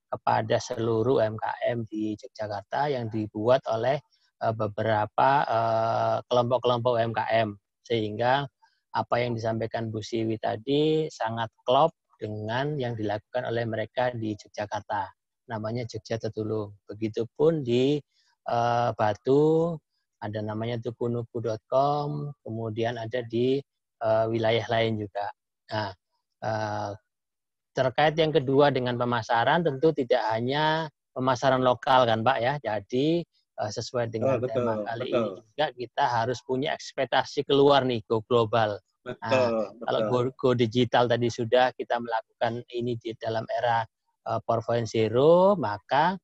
kepada seluruh UMKM di Yogyakarta yang dibuat oleh uh, beberapa kelompok-kelompok uh, UMKM sehingga apa yang disampaikan Bu Siwi tadi sangat klop dengan yang dilakukan oleh mereka di Yogyakarta. Namanya Jogja Tetulung. Begitupun di uh, Batu ada namanya tupunupu.com kemudian ada di uh, wilayah lain juga Nah, uh, terkait yang kedua dengan pemasaran tentu tidak hanya pemasaran lokal kan Pak ya. Jadi uh, sesuai dengan oh, betul, tema kali betul. ini juga kita harus punya ekspektasi keluar nih go global. Betul, nah, betul. Kalau go, go digital tadi sudah kita melakukan ini di dalam era uh, 4.0 maka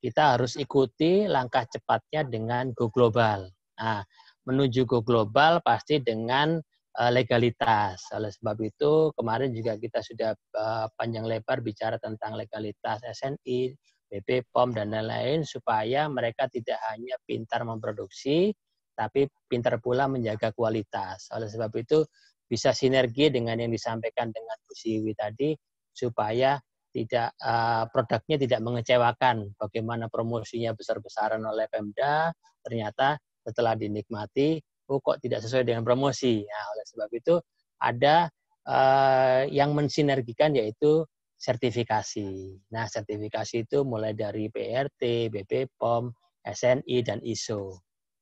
kita harus ikuti langkah cepatnya dengan go global. Nah, menuju go global pasti dengan Eh, legalitas. Oleh sebab itu kemarin juga kita sudah eh, panjang lebar bicara tentang legalitas SNI, BP POM dan lain-lain supaya mereka tidak hanya pintar memproduksi tapi pintar pula menjaga kualitas. Oleh sebab itu bisa sinergi dengan yang disampaikan dengan Bu Siwi tadi supaya tidak uh, produknya tidak mengecewakan. Bagaimana promosinya besar-besaran oleh Pemda, ternyata setelah dinikmati oh kok tidak sesuai dengan promosi. Nah, oleh sebab itu ada uh, yang mensinergikan yaitu sertifikasi. Nah, sertifikasi itu mulai dari PRT, BPOM, SNI, dan ISO.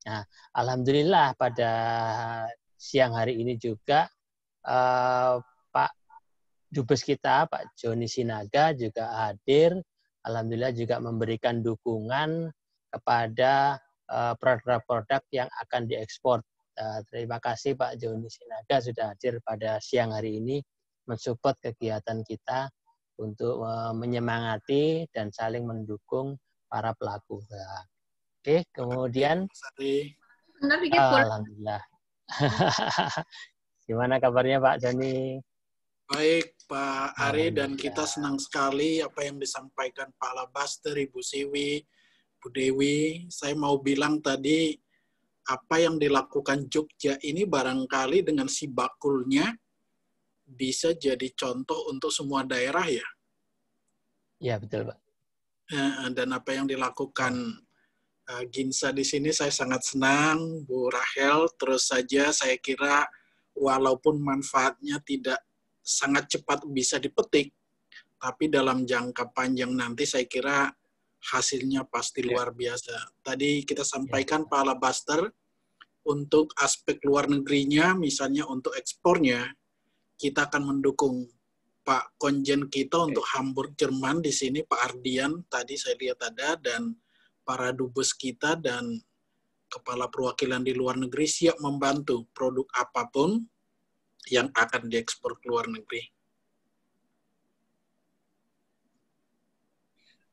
Nah, alhamdulillah pada siang hari ini juga uh, Dubes kita, Pak Joni Sinaga juga hadir. Alhamdulillah juga memberikan dukungan kepada eh, produk-produk yang akan diekspor Eh, terima kasih Pak Joni Sinaga sudah hadir pada siang hari ini mensupport kegiatan kita untuk uh, menyemangati dan saling mendukung para pelaku. Nah, Oke, kemudian Alhamdulillah. Gimana kabarnya Pak Joni? Baik Pak Ari dan kita senang sekali apa yang disampaikan Pak Labaster, Ibu Siwi, Bu Dewi. Saya mau bilang tadi apa yang dilakukan Jogja ini barangkali dengan si bakulnya bisa jadi contoh untuk semua daerah ya. Ya betul pak. Dan apa yang dilakukan uh, Ginsa di sini saya sangat senang, Bu Rahel. Terus saja saya kira walaupun manfaatnya tidak sangat cepat bisa dipetik, tapi dalam jangka panjang nanti saya kira hasilnya pasti ya. luar biasa. Tadi kita sampaikan ya. Pak Alabaster, untuk aspek luar negerinya, misalnya untuk ekspornya, kita akan mendukung Pak Konjen kita okay. untuk Hamburg, Jerman di sini, Pak Ardian, tadi saya lihat ada, dan para dubes kita dan kepala perwakilan di luar negeri siap membantu produk apa pun yang akan diekspor ke luar negeri.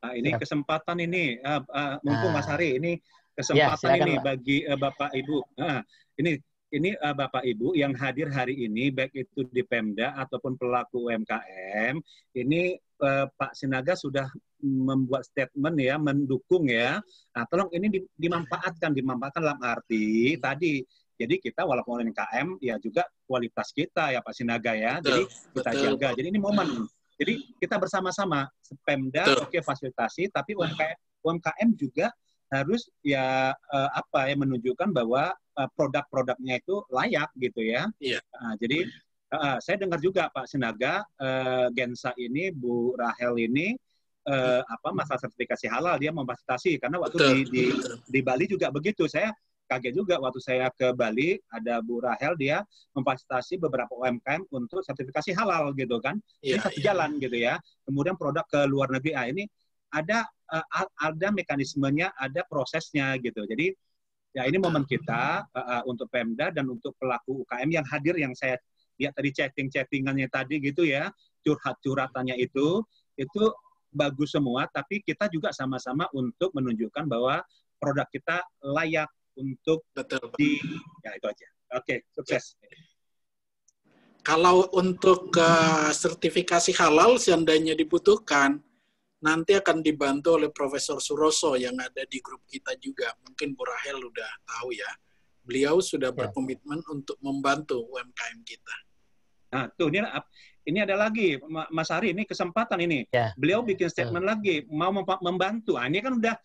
Nah, ini kesempatan ini, uh, uh, mumpung Mas Hari, ini kesempatan ya, ini bagi uh, Bapak Ibu. Nah, ini ini uh, Bapak Ibu yang hadir hari ini baik itu di Pemda ataupun pelaku UMKM, ini uh, Pak Sinaga sudah membuat statement ya, mendukung ya. Nah, tolong ini dimanfaatkan, dimanfaatkan dalam arti tadi jadi kita walaupun UMKM ya juga kualitas kita ya Pak Sinaga ya. Jadi kita jaga. Jadi ini momen jadi kita bersama-sama Pemda oke okay, fasilitasi, tapi UMKM, UMKM juga harus ya uh, apa ya menunjukkan bahwa uh, produk-produknya itu layak gitu ya. Iya. Uh, jadi uh, saya dengar juga Pak Sinaga uh, Gensa ini Bu Rahel ini uh, apa masalah sertifikasi halal dia memfasilitasi karena waktu Betul. di, di di Bali juga begitu saya kaget juga waktu saya ke Bali ada Bu Rahel dia memfasilitasi beberapa UMKM untuk sertifikasi halal gitu kan. Yeah, ini iya, satu yeah. jalan gitu ya. Kemudian produk ke luar negeri ah ini ada uh, ada mekanismenya, ada prosesnya gitu. Jadi ya ini momen kita uh, untuk Pemda dan untuk pelaku UKM yang hadir yang saya lihat tadi chatting-chattingannya tadi gitu ya, curhat-curhatannya itu itu bagus semua tapi kita juga sama-sama untuk menunjukkan bahwa produk kita layak untuk Betul. di ya itu aja. Oke, okay, sukses. Kalau untuk uh, sertifikasi halal seandainya dibutuhkan, nanti akan dibantu oleh Profesor Suroso yang ada di grup kita juga. Mungkin Bu Rahel udah tahu ya. beliau sudah ya. berkomitmen untuk membantu UMKM kita. Nah, tuh ini ini ada lagi Mas Ari ini kesempatan ini. Ya. Beliau bikin statement ya. lagi mau membantu. Nah, ini kan udah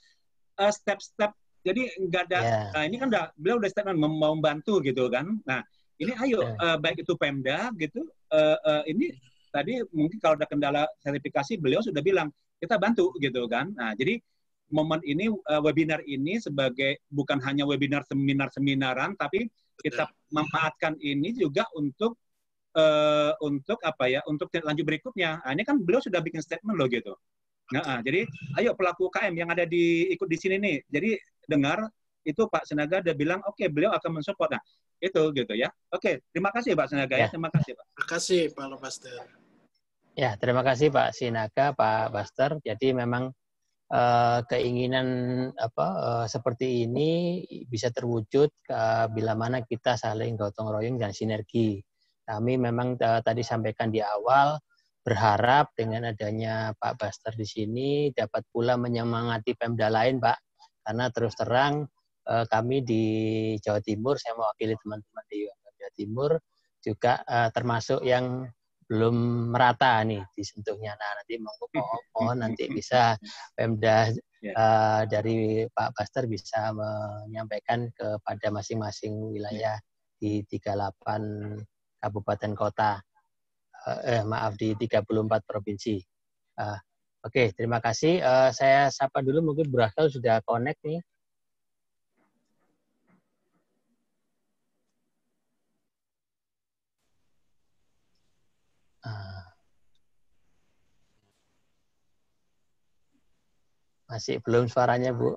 uh, step-step jadi nggak ada yeah. nah, ini kan udah beliau udah statement mau membantu gitu kan. Nah, ini ayo yeah. uh, baik itu Pemda gitu uh, uh, ini tadi mungkin kalau ada kendala sertifikasi beliau sudah bilang kita bantu gitu kan. Nah, jadi momen ini uh, webinar ini sebagai bukan hanya webinar seminar-seminaran tapi kita memanfaatkan ini juga untuk uh, untuk apa ya untuk lanjut berikutnya nah, ini kan beliau sudah bikin statement loh gitu nah jadi ayo pelaku KM yang ada di ikut di sini nih jadi dengar itu Pak Senaga udah bilang oke okay, beliau akan mensupport. Nah itu gitu ya. Oke okay, terima kasih Pak Senaga ya, ya. Terima kasih Pak. Terima kasih Pak Pastor ya terima kasih Pak Sinaga Pak Baster. Jadi memang uh, keinginan apa uh, seperti ini bisa terwujud uh, bila mana kita saling gotong royong dan sinergi. Kami memang uh, tadi sampaikan di awal berharap dengan adanya Pak Baster di sini dapat pula menyemangati Pemda lain, Pak. Karena terus terang uh, kami di Jawa Timur, saya mewakili teman-teman di Jawa Timur juga uh, termasuk yang belum merata nih disentuhnya. Nah nanti mohon, mohon nanti bisa Pemda uh, dari Pak Baster bisa menyampaikan kepada masing-masing wilayah di 38 kabupaten kota. Uh, eh maaf di 34 provinsi. Uh, Oke, terima kasih. Uh, saya sapa dulu mungkin Bu sudah connect nih. Masih belum suaranya, Bu.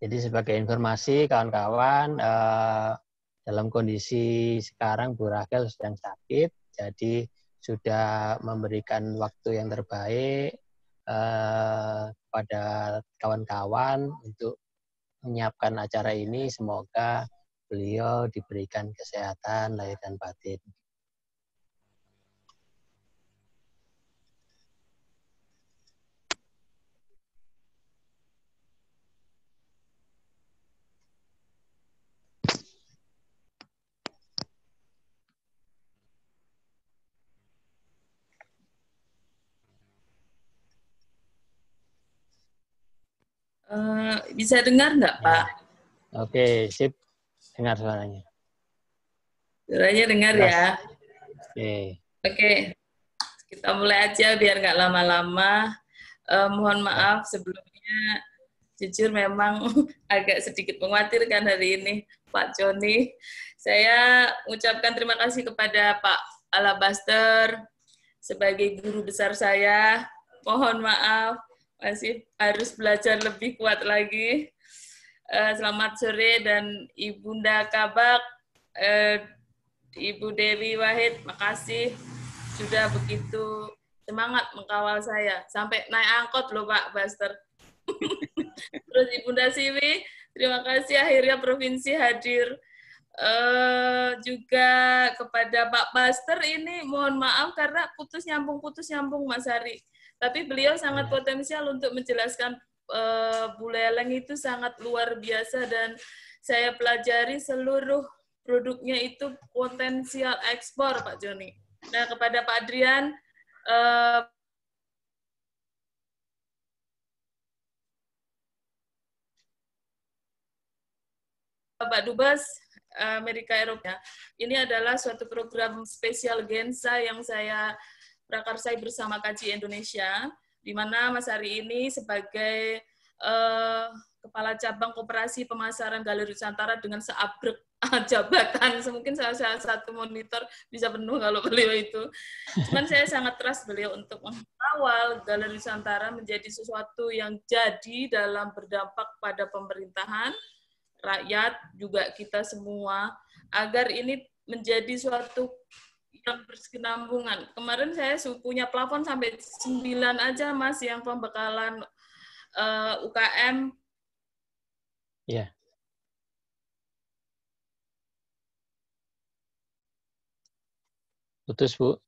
Jadi sebagai informasi kawan-kawan eh, dalam kondisi sekarang Bu Rakel sedang sakit, jadi sudah memberikan waktu yang terbaik eh, pada kawan-kawan untuk menyiapkan acara ini semoga beliau diberikan kesehatan lahir dan batin. Uh, bisa dengar nggak, ya. Pak? Oke, sip. Dengar suaranya. Suaranya dengar Jelas. ya. Oke. Oke. Kita mulai aja biar nggak lama-lama. Uh, mohon maaf sebelumnya, jujur memang agak sedikit mengkhawatirkan hari ini, Pak Joni. Saya ucapkan terima kasih kepada Pak Alabaster sebagai guru besar saya. Mohon maaf masih harus belajar lebih kuat lagi. Uh, selamat sore dan Ibunda Kabak, uh, Ibu Dewi Wahid, makasih sudah begitu semangat mengkawal saya. Sampai naik angkot loh Pak Baster. Terus Ibunda Siwi, terima kasih akhirnya Provinsi hadir. Uh, juga kepada Pak Baster ini mohon maaf karena putus nyambung putus nyambung Mas Hari tapi beliau sangat iya. potensial untuk menjelaskan uh, buleleng itu sangat luar biasa dan saya pelajari seluruh produknya itu potensial ekspor Pak Joni. Nah kepada Pak Adrian, uh, Pak Dubas, Amerika Eropa. Ini adalah suatu program spesial Gensa yang saya Prakarsai bersama Kaji Indonesia, di mana Mas Hari ini sebagai uh, Kepala Cabang Koperasi Pemasaran Galeri Nusantara dengan seabrek jabatan, mungkin salah satu monitor bisa penuh kalau beliau itu. Cuman saya sangat trust beliau untuk mengawal Galeri Nusantara menjadi sesuatu yang jadi dalam berdampak pada pemerintahan, rakyat, juga kita semua, agar ini menjadi suatu yang berkesinambungan. Kemarin saya punya plafon sampai 9 aja Mas yang pembekalan uh, eh, UKM. Iya. Yeah. Putus, Bu.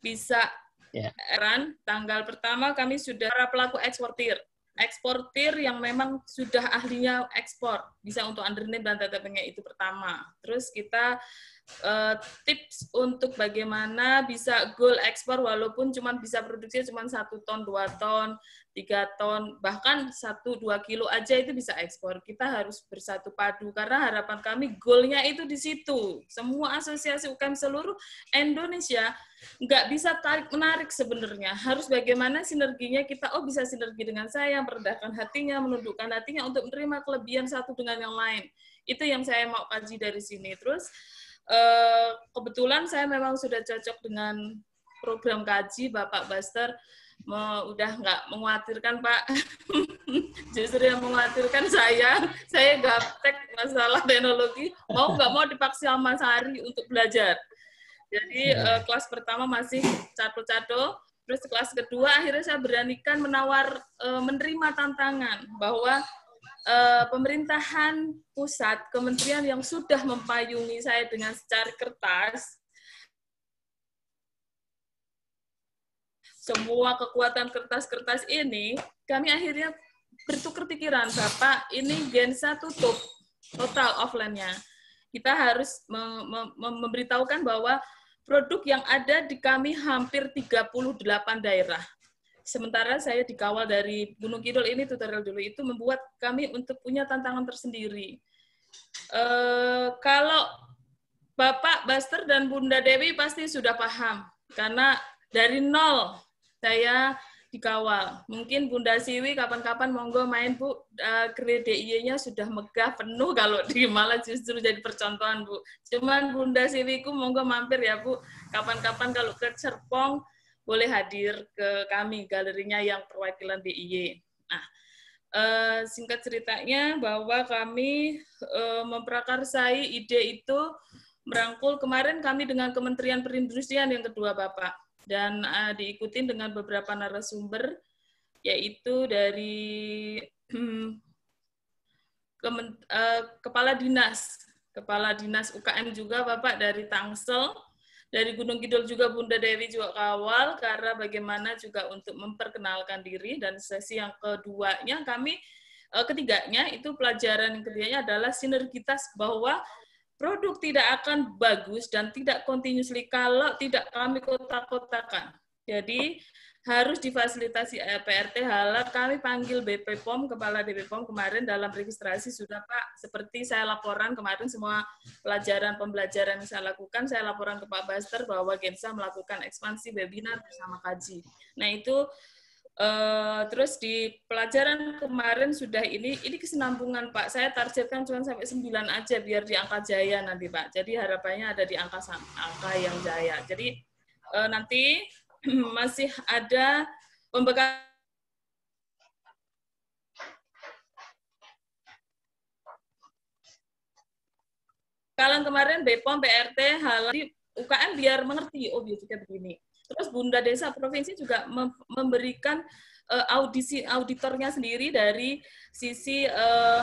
bisa Ya. Eran, tanggal pertama kami sudah para pelaku eksportir. Eksportir yang memang sudah ahlinya ekspor. Bisa untuk undername dan tetapnya itu pertama. Terus kita eh, tips untuk bagaimana bisa goal ekspor walaupun cuma bisa produksi cuma satu ton, dua ton, tiga ton, bahkan satu dua kilo aja itu bisa ekspor. Kita harus bersatu padu karena harapan kami goalnya itu di situ. Semua asosiasi UKM seluruh Indonesia nggak bisa tarik menarik sebenarnya. Harus bagaimana sinerginya kita, oh bisa sinergi dengan saya, merendahkan hatinya, menundukkan hatinya untuk menerima kelebihan satu dengan yang lain. Itu yang saya mau kaji dari sini. Terus eh, kebetulan saya memang sudah cocok dengan program kaji Bapak Buster udah nggak mengkhawatirkan Pak. Justru yang mengkhawatirkan saya, saya gaptek masalah teknologi, mau nggak mau dipaksa sama Sari untuk belajar. Jadi eh, kelas pertama masih cato-cato, terus kelas kedua akhirnya saya beranikan menawar eh, menerima tantangan bahwa eh, pemerintahan pusat, kementerian yang sudah mempayungi saya dengan secari kertas, semua kekuatan kertas-kertas ini, kami akhirnya bertukar pikiran, Bapak, ini Gensa tutup total offline-nya. Kita harus me- me- me- memberitahukan bahwa produk yang ada di kami hampir 38 daerah. Sementara saya dikawal dari Gunung Kidul ini tutorial dulu itu membuat kami untuk punya tantangan tersendiri. Eh, kalau Bapak Buster dan Bunda Dewi pasti sudah paham karena dari nol saya dikawal. Mungkin Bunda Siwi kapan-kapan monggo main Bu, uh, DIY-nya sudah megah penuh kalau di malah justru jadi percontohan Bu. Cuman Bunda Siwiku monggo mampir ya Bu, kapan-kapan kalau ke Serpong boleh hadir ke kami galerinya yang perwakilan DIY. Nah, uh, singkat ceritanya bahwa kami uh, memprakarsai ide itu merangkul kemarin kami dengan Kementerian Perindustrian yang kedua Bapak dan uh, diikutin dengan beberapa narasumber yaitu dari kemen, uh, kepala dinas. Kepala dinas UKM juga Bapak dari Tangsel. Dari Gunung Kidul juga Bunda Dewi juga kawal karena bagaimana juga untuk memperkenalkan diri. Dan sesi yang keduanya kami uh, ketiganya itu pelajaran yang ketiganya adalah sinergitas bahwa produk tidak akan bagus dan tidak continuously kalau tidak kami kotak-kotakan. Jadi harus difasilitasi PRT halal. Kami panggil BP POM, Kepala BP POM kemarin dalam registrasi sudah Pak, seperti saya laporan kemarin semua pelajaran pembelajaran yang saya lakukan, saya laporan ke Pak Buster bahwa Gensa melakukan ekspansi webinar bersama kaji. Nah itu Uh, terus di pelajaran kemarin sudah ini, ini kesinambungan Pak. Saya targetkan cuma sampai 9 aja biar di angka jaya nanti Pak. Jadi harapannya ada di angka angka yang jaya. Jadi uh, nanti masih ada pembekalan Kalian kemarin BPOM, PRT, hal UKM biar mengerti, oh biasanya begini Terus Bunda Desa Provinsi juga memberikan uh, audisi auditornya sendiri dari sisi uh,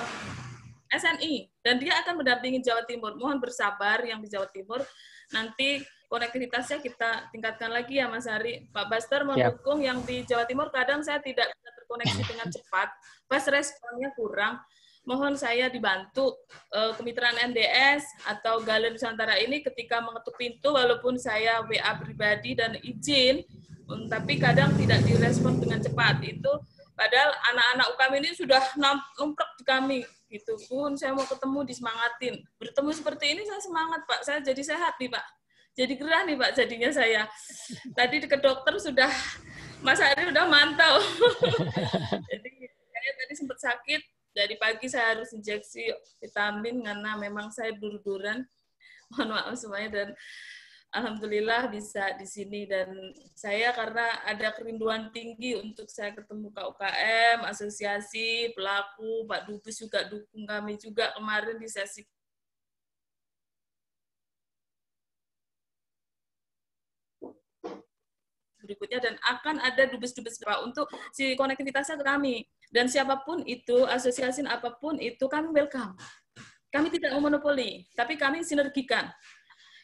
eh, SNI dan dia akan mendampingi Jawa Timur. Mohon bersabar yang di Jawa Timur. Nanti konektivitasnya kita tingkatkan lagi ya Mas Hari. Pak Baster mendukung yep. yang di Jawa Timur kadang saya tidak bisa terkoneksi dengan cepat, pas responnya kurang mohon saya dibantu uh, kemitraan MDS atau Galeri Nusantara ini ketika mengetuk pintu walaupun saya WA pribadi dan izin um, tapi kadang tidak direspon dengan cepat. Itu padahal anak-anak UKM ini sudah numprek di kami gitu. Pun saya mau ketemu disemangatin. Bertemu seperti ini saya semangat Pak. Saya jadi sehat nih Pak. Jadi gerah nih Pak jadinya saya. Tadi ke dokter sudah Mas Ari udah mantau. Jadi saya tadi sempat sakit dari pagi saya harus injeksi vitamin karena memang saya dur-duran. Mohon maaf semuanya dan alhamdulillah bisa di sini dan saya karena ada kerinduan tinggi untuk saya ketemu KUKM, asosiasi, pelaku, Pak Dubes juga dukung kami juga kemarin di sesi berikutnya dan akan ada dubes-dubes untuk si konektivitasnya ke kami. Dan siapa pun itu, asosiasi apa pun itu, kami welcome. Kami tidak memonopoli, tapi kami sinergikan.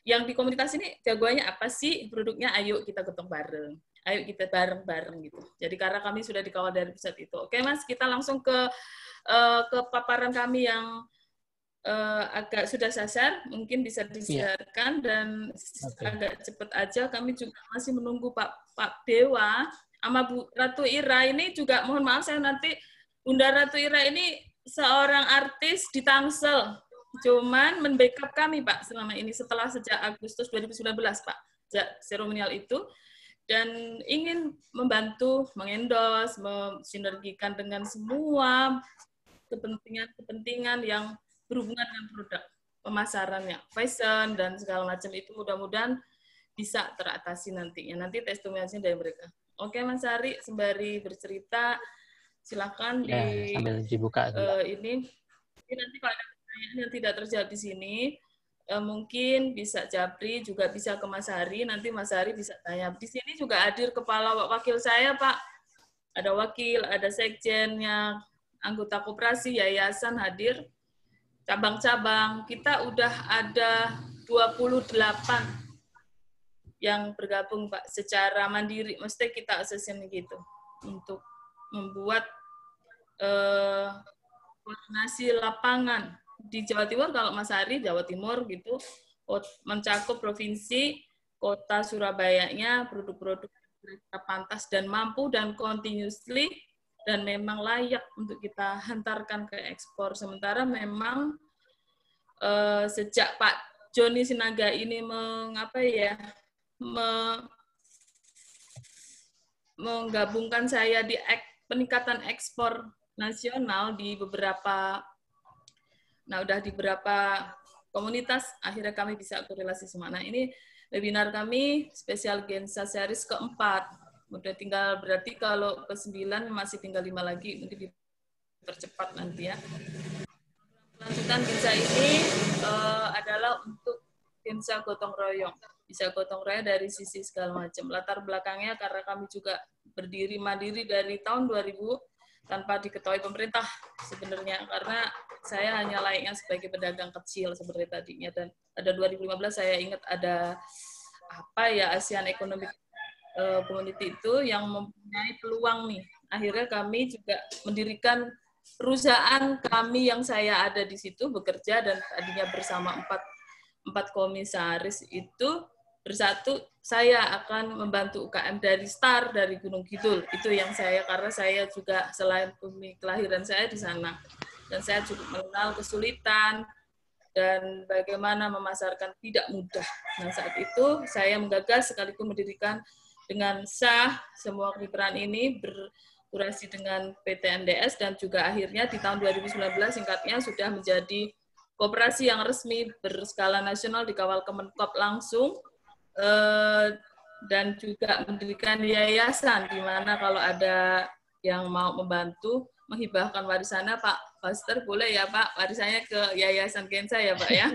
yang di komunitas ini jagoannya apa sih produknya ayo kita gotong bareng ayo kita bareng-bareng gitu jadi karena kami sudah dikawal dari pusat itu oke mas kita langsung ke uh, ke paparan kami yang uh, agak sudah sasar mungkin bisa disiarkan yeah. dan okay. agak cepat aja kami juga masih menunggu Pak Pak Dewa sama Bu Ratu Ira ini juga mohon maaf saya nanti Bunda Ratu Ira ini seorang artis di Tangsel cuman membackup kami Pak selama ini setelah sejak Agustus 2019 Pak sejak seremonial itu dan ingin membantu mengendos, mensinergikan dengan semua kepentingan-kepentingan yang berhubungan dengan produk pemasarannya, fashion dan segala macam itu mudah-mudahan bisa teratasi nantinya. Nanti testimonialnya dari mereka. Oke Mas Ari, sembari bercerita, silakan ya, di sambil dibuka. Uh, ini, ini nanti kalau ada pertanyaan yang tidak terjawab di sini, uh, mungkin bisa Japri, juga bisa ke Mas Hari, nanti Mas Hari bisa tanya. Di sini juga hadir kepala wakil saya, Pak. Ada wakil, ada sekjennya, anggota koperasi, yayasan hadir, cabang-cabang. Kita udah ada 28 yang bergabung, Pak, secara mandiri. Mesti kita asesin gitu untuk membuat eh, koordinasi lapangan di Jawa Timur kalau Mas Ari Jawa Timur gitu mencakup provinsi kota Surabaya-nya produk-produk pantas dan mampu dan continuously dan memang layak untuk kita hantarkan ke ekspor. Sementara memang eh, sejak Pak Joni Sinaga ini mengapa ya me, menggabungkan saya di ek, peningkatan ekspor nasional di beberapa Nah, udah di beberapa komunitas, akhirnya kami bisa korelasi semua. Nah, ini webinar kami spesial Gensa series keempat. Udah tinggal berarti kalau ke sembilan masih tinggal lima lagi, mungkin dipercepat nanti ya. Lanjutan Gensa ini uh, adalah untuk Gensa gotong royong. Bisa gotong royong dari sisi segala macam. Latar belakangnya karena kami juga berdiri mandiri dari tahun 2000 tanpa diketahui pemerintah sebenarnya karena saya hanya layaknya sebagai pedagang kecil seperti tadinya dan ada 2015 saya ingat ada apa ya ASEAN Economic uh, Community itu yang mempunyai peluang nih akhirnya kami juga mendirikan perusahaan kami yang saya ada di situ bekerja dan tadinya bersama empat empat komisaris itu bersatu saya akan membantu UKM dari STAR dari Gunung Kidul. Itu yang saya karena saya juga selain bumi kelahiran saya di sana dan saya cukup mengenal kesulitan dan bagaimana memasarkan tidak mudah. Nah, saat itu saya menggagas sekaligus mendirikan dengan sah semua kemitraan ini berkurasi dengan PT NDS dan juga akhirnya di tahun 2019 singkatnya sudah menjadi kooperasi yang resmi berskala nasional dikawal Kemenkop langsung Eh, dan juga mendirikan yayasan di mana kalau ada yang mau membantu menghibahkan warisannya Pak Pastor boleh ya Pak? Warisannya ke Yayasan Gensa ya Pak ya?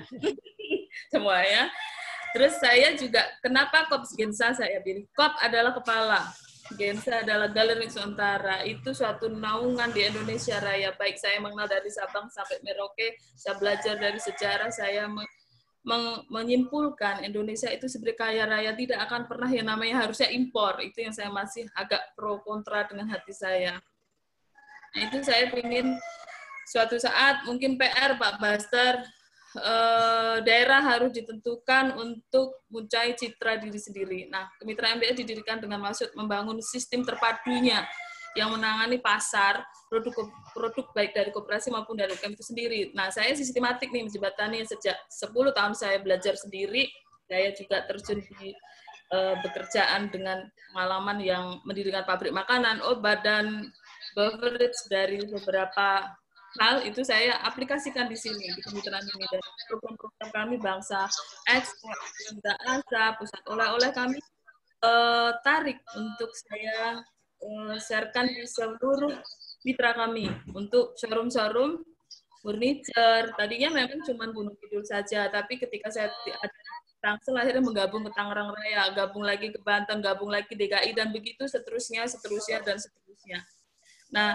Semua ya terus saya juga kenapa Kops Gensa saya pilih? Kop adalah kepala. Gensa adalah galeri Nusantara. Itu suatu naungan di Indonesia Raya. Baik saya mengenal dari Sabang sampai Merauke saya belajar dari sejarah saya menyimpulkan Indonesia itu sebenarnya kaya raya. Tidak akan pernah yang namanya harusnya impor. Itu yang saya masih agak pro kontra dengan hati saya. Nah, itu saya ingin suatu saat mungkin PR Pak Baster eh, daerah harus ditentukan untuk mencari citra diri sendiri. Nah, kemitraan MBS didirikan dengan maksud membangun sistem terpadunya yang menangani pasar produk produk baik dari koperasi maupun dari UKM itu sendiri. Nah, saya sistematik nih menjembatani sejak 10 tahun saya belajar sendiri. Saya juga terjun di uh, bekerjaan dengan pengalaman yang mendirikan pabrik makanan, obat dan beverage dari beberapa hal itu saya aplikasikan di sini di kemitraan ini dan program-program kami bangsa ekspor, asa, pusat oleh-oleh kami uh, tarik untuk saya uh, sharekan di seluruh mitra kami untuk showroom-showroom furniture. Tadinya memang cuma Gunung Kidul saja, tapi ketika saya ada Tangsel akhirnya menggabung ke Tangerang Raya, gabung lagi ke Banten, gabung lagi DKI dan begitu seterusnya, seterusnya dan seterusnya. Nah,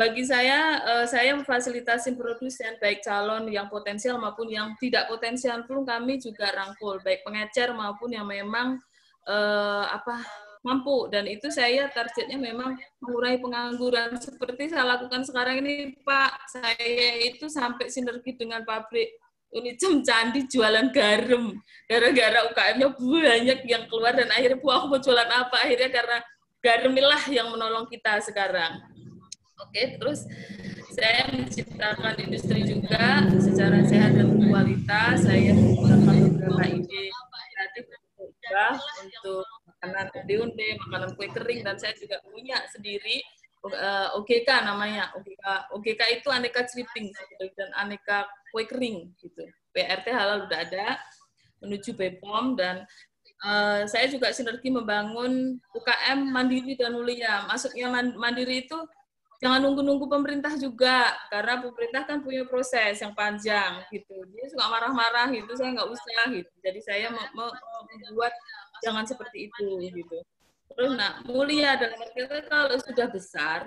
bagi saya, uh, saya memfasilitasi produsen baik calon yang potensial maupun yang tidak potensial pun kami juga rangkul, baik pengecer maupun yang memang uh, apa mampu. Dan itu saya targetnya memang mengurangi pengangguran. Seperti saya lakukan sekarang ini Pak saya itu sampai sinergi dengan pabrik Unicem Candi jualan garam. Gara-gara UKM-nya banyak yang keluar dan akhirnya Bu aku mau jualan apa? Akhirnya karena garamilah yang menolong kita sekarang oke terus saya menciptakan industri juga secara sehat dan berkualitas saya menggunakan beberapa ide kreatif untuk makanan onde-onde, makanan kue kering, dan saya juga punya sendiri uh, eh, OGK namanya. OGK, OGK itu aneka sleeping dan aneka kue kering gitu. PRT halal udah ada menuju BPOM dan uh, saya juga sinergi membangun UKM mandiri dan mulia. Maksudnya mandiri itu jangan nunggu-nunggu pemerintah juga karena pemerintah kan punya proses yang panjang gitu. Dia suka marah-marah gitu saya nggak usah gitu. Jadi saya mau membuat jangan seperti itu gitu. Terus nah mulia dalam arti kalau sudah besar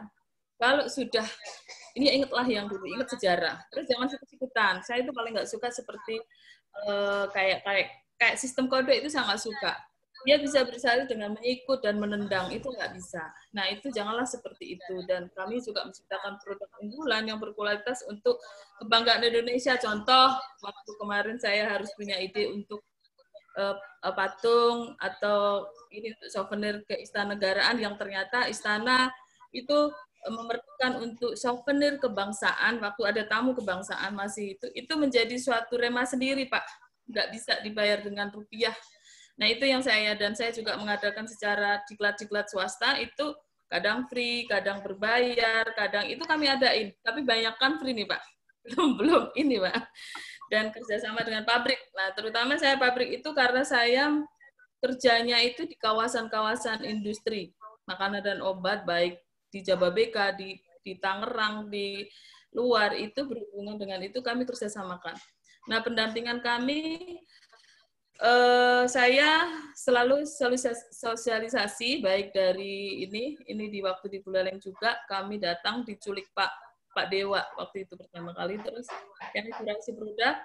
kalau sudah ini ingatlah yang dulu ingat sejarah. Terus jangan ikut-ikutan saya itu paling nggak suka seperti uh, kayak kayak kayak sistem kode itu saya suka dia bisa bersalin dengan mengikut dan menendang itu nggak bisa. Nah itu janganlah seperti itu dan kami juga menciptakan produk unggulan yang berkualitas untuk kebanggaan Indonesia. Contoh waktu kemarin saya harus punya ide untuk uh, patung atau ini untuk souvenir ke Istana Negaraan yang ternyata istana itu memerlukan untuk souvenir kebangsaan waktu ada tamu kebangsaan masih itu itu menjadi suatu rema sendiri pak nggak bisa dibayar dengan rupiah Nah, itu yang saya dan saya juga mengadakan secara diklat-diklat swasta itu kadang free, kadang berbayar, kadang itu kami adain. Tapi banyak kan free nih, Pak. Belum belum ini, Pak. Dan kerjasama dengan pabrik. Nah, terutama saya pabrik itu karena saya kerjanya itu di kawasan-kawasan industri makanan dan obat baik di Jababeka, di di Tangerang, di luar itu berhubungan dengan itu kami kerjasamakan. Nah, pendampingan kami Uh, saya selalu sosialisasi baik dari ini ini di waktu di Buleleng juga kami datang diculik Pak Pak Dewa waktu itu pertama kali. Terus yang kurasi produk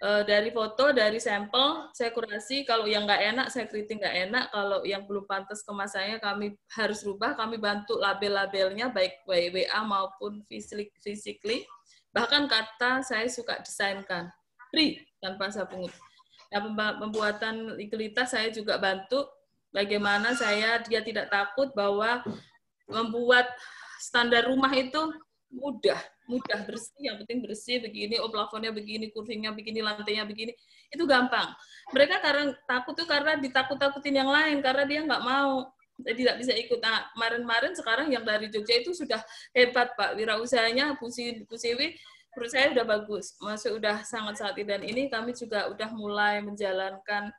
uh, dari foto dari sampel saya kurasi. Kalau yang nggak enak saya kritik nggak enak. Kalau yang belum pantas kemasannya kami harus rubah. Kami bantu label-labelnya baik WA maupun physically. Bahkan kata saya suka desainkan free tanpa saya Nah, pembuatan legalitas saya juga bantu bagaimana saya dia tidak takut bahwa membuat standar rumah itu mudah, mudah bersih, yang penting bersih begini, oh plafonnya begini, kursinya begini, lantainya begini, itu gampang. Mereka karena takut tuh karena ditakut-takutin yang lain, karena dia nggak mau, tidak bisa ikut. Nah, kemarin-kemarin sekarang yang dari Jogja itu sudah hebat, Pak. Wirausahanya, Pusi, Pusiwi, menurut saya udah bagus, masuk udah sangat-sangat dan ini kami juga udah mulai menjalankan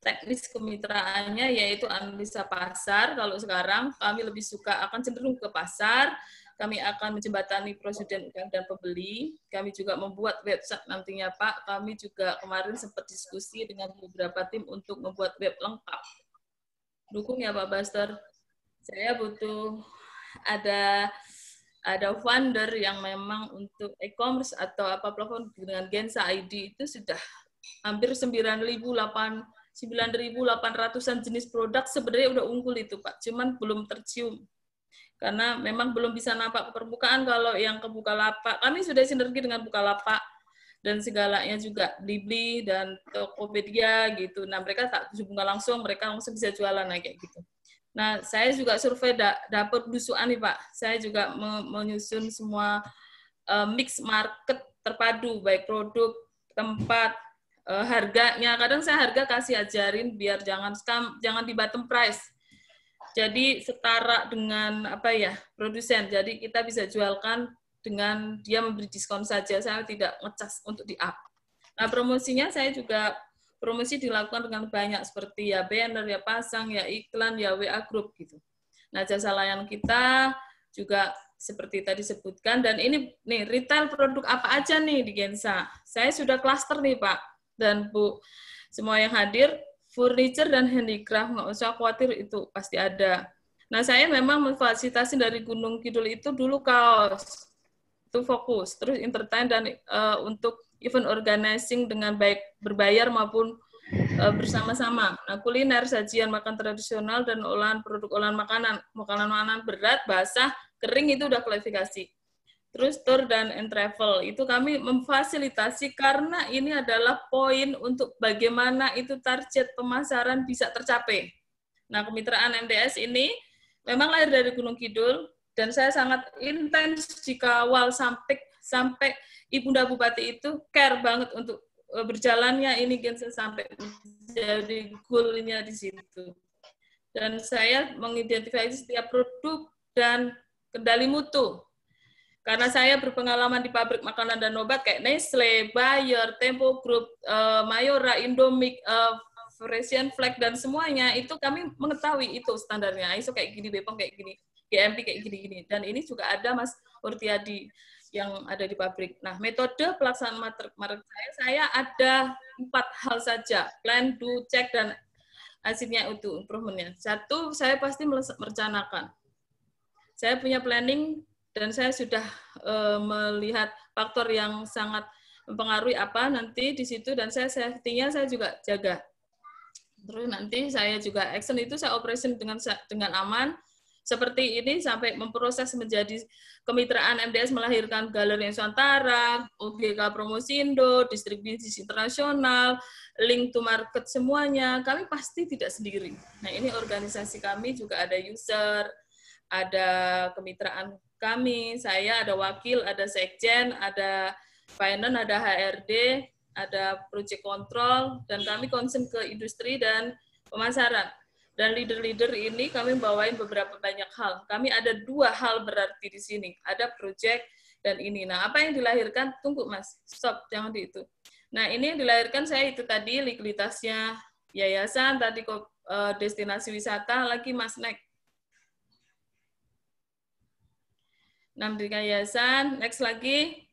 teknis kemitraannya yaitu analisa pasar. Kalau sekarang kami lebih suka akan cenderung ke pasar, kami akan menjembatani presiden dan pembeli. Kami juga membuat website nantinya Pak. Kami juga kemarin sempat diskusi dengan beberapa tim untuk membuat web lengkap. Dukung ya Pak Buster. Saya butuh ada ada vendor yang memang untuk e-commerce atau apa platform dengan Gensa ID itu sudah hampir 9.800-an jenis produk sebenarnya udah unggul itu Pak, cuman belum tercium. Karena memang belum bisa nampak ke permukaan kalau yang ke Bukalapak. Kami sudah sinergi dengan Bukalapak dan segalanya juga Libli dan Tokopedia gitu. Nah, mereka tak bunga langsung, mereka langsung bisa jualan kayak gitu. Nah, saya juga survei da dapat dusuan nih Pak. Saya juga me menyusun semua uh, mix market terpadu, baik produk, tempat, uh, harganya. Kadang saya harga kasih ajarin biar jangan scam, jangan di bottom price. Jadi setara dengan apa ya produsen. Jadi kita bisa jualkan dengan dia memberi diskon saja. Saya tidak ngecas untuk di up. Nah promosinya saya juga promosi dilakukan dengan banyak seperti ya banner, ya pasang, ya iklan, ya WA group gitu. Nah, jasa layanan kita juga seperti tadi sebutkan dan ini nih retail produk apa aja nih di Gensa. Saya sudah klaster nih Pak dan Bu semua yang hadir furniture dan handicraft nggak usah khawatir itu pasti ada. Nah, saya memang memfasilitasi dari Gunung Kidul itu dulu kaos. Itu fokus. Terus entertain dan uh, untuk event organizing dengan baik berbayar maupun uh, bersama-sama. Nah, kuliner, sajian makan tradisional dan olahan produk olahan makanan, makanan makanan berat, basah, kering itu udah kualifikasi. Terus tour dan and travel itu kami memfasilitasi karena ini adalah poin untuk bagaimana itu target pemasaran bisa tercapai. Nah, kemitraan MDS ini memang lahir dari Gunung Kidul dan saya sangat intens dikawal sampai sampai Ibunda Bupati itu care banget untuk eh, berjalannya ini Gensa sampai jadi goalnya di situ. Dan saya mengidentifikasi setiap produk dan kendali mutu karena saya berpengalaman di pabrik makanan dan obat kayak Nestle, Bayer, Tempo Group, uh, Mayora, Indomie, uh, Flag dan semuanya itu kami mengetahui itu standarnya. ISO kayak gini, Bepom kayak gini, GMP kayak gini-gini. Dan ini juga ada Mas Urtiadi yang ada di pabrik. Nah, metode pelaksanaan market saya, saya ada empat hal saja. Plan, do, check, dan hasilnya itu improvementnya. Satu, saya pasti merencanakan. Saya punya planning dan saya sudah uh, melihat faktor yang sangat mempengaruhi apa nanti di situ dan saya safety-nya saya juga jaga. Terus nanti saya juga action itu saya operation dengan dengan aman seperti ini sampai memproses menjadi kemitraan MDS melahirkan Galeri Nusantara, OGK Promosindo, distribusi internasional, link to market semuanya, kami pasti tidak sendiri. Nah ini organisasi kami juga ada user, ada kemitraan kami, saya ada wakil, ada sekjen, ada finance, ada HRD, ada project control, dan kami concern ke industri dan pemasaran. Dan leader-leader ini kami bawain beberapa banyak hal. Kami ada dua hal berarti di sini. Ada project dan ini. Nah, apa yang dilahirkan? Tunggu, Mas. Stop, jangan di itu. Nah, ini yang dilahirkan saya itu tadi likuiditasnya yayasan, tadi kok eh, destinasi wisata, lagi Mas Nek. 6 di yayasan. Next lagi.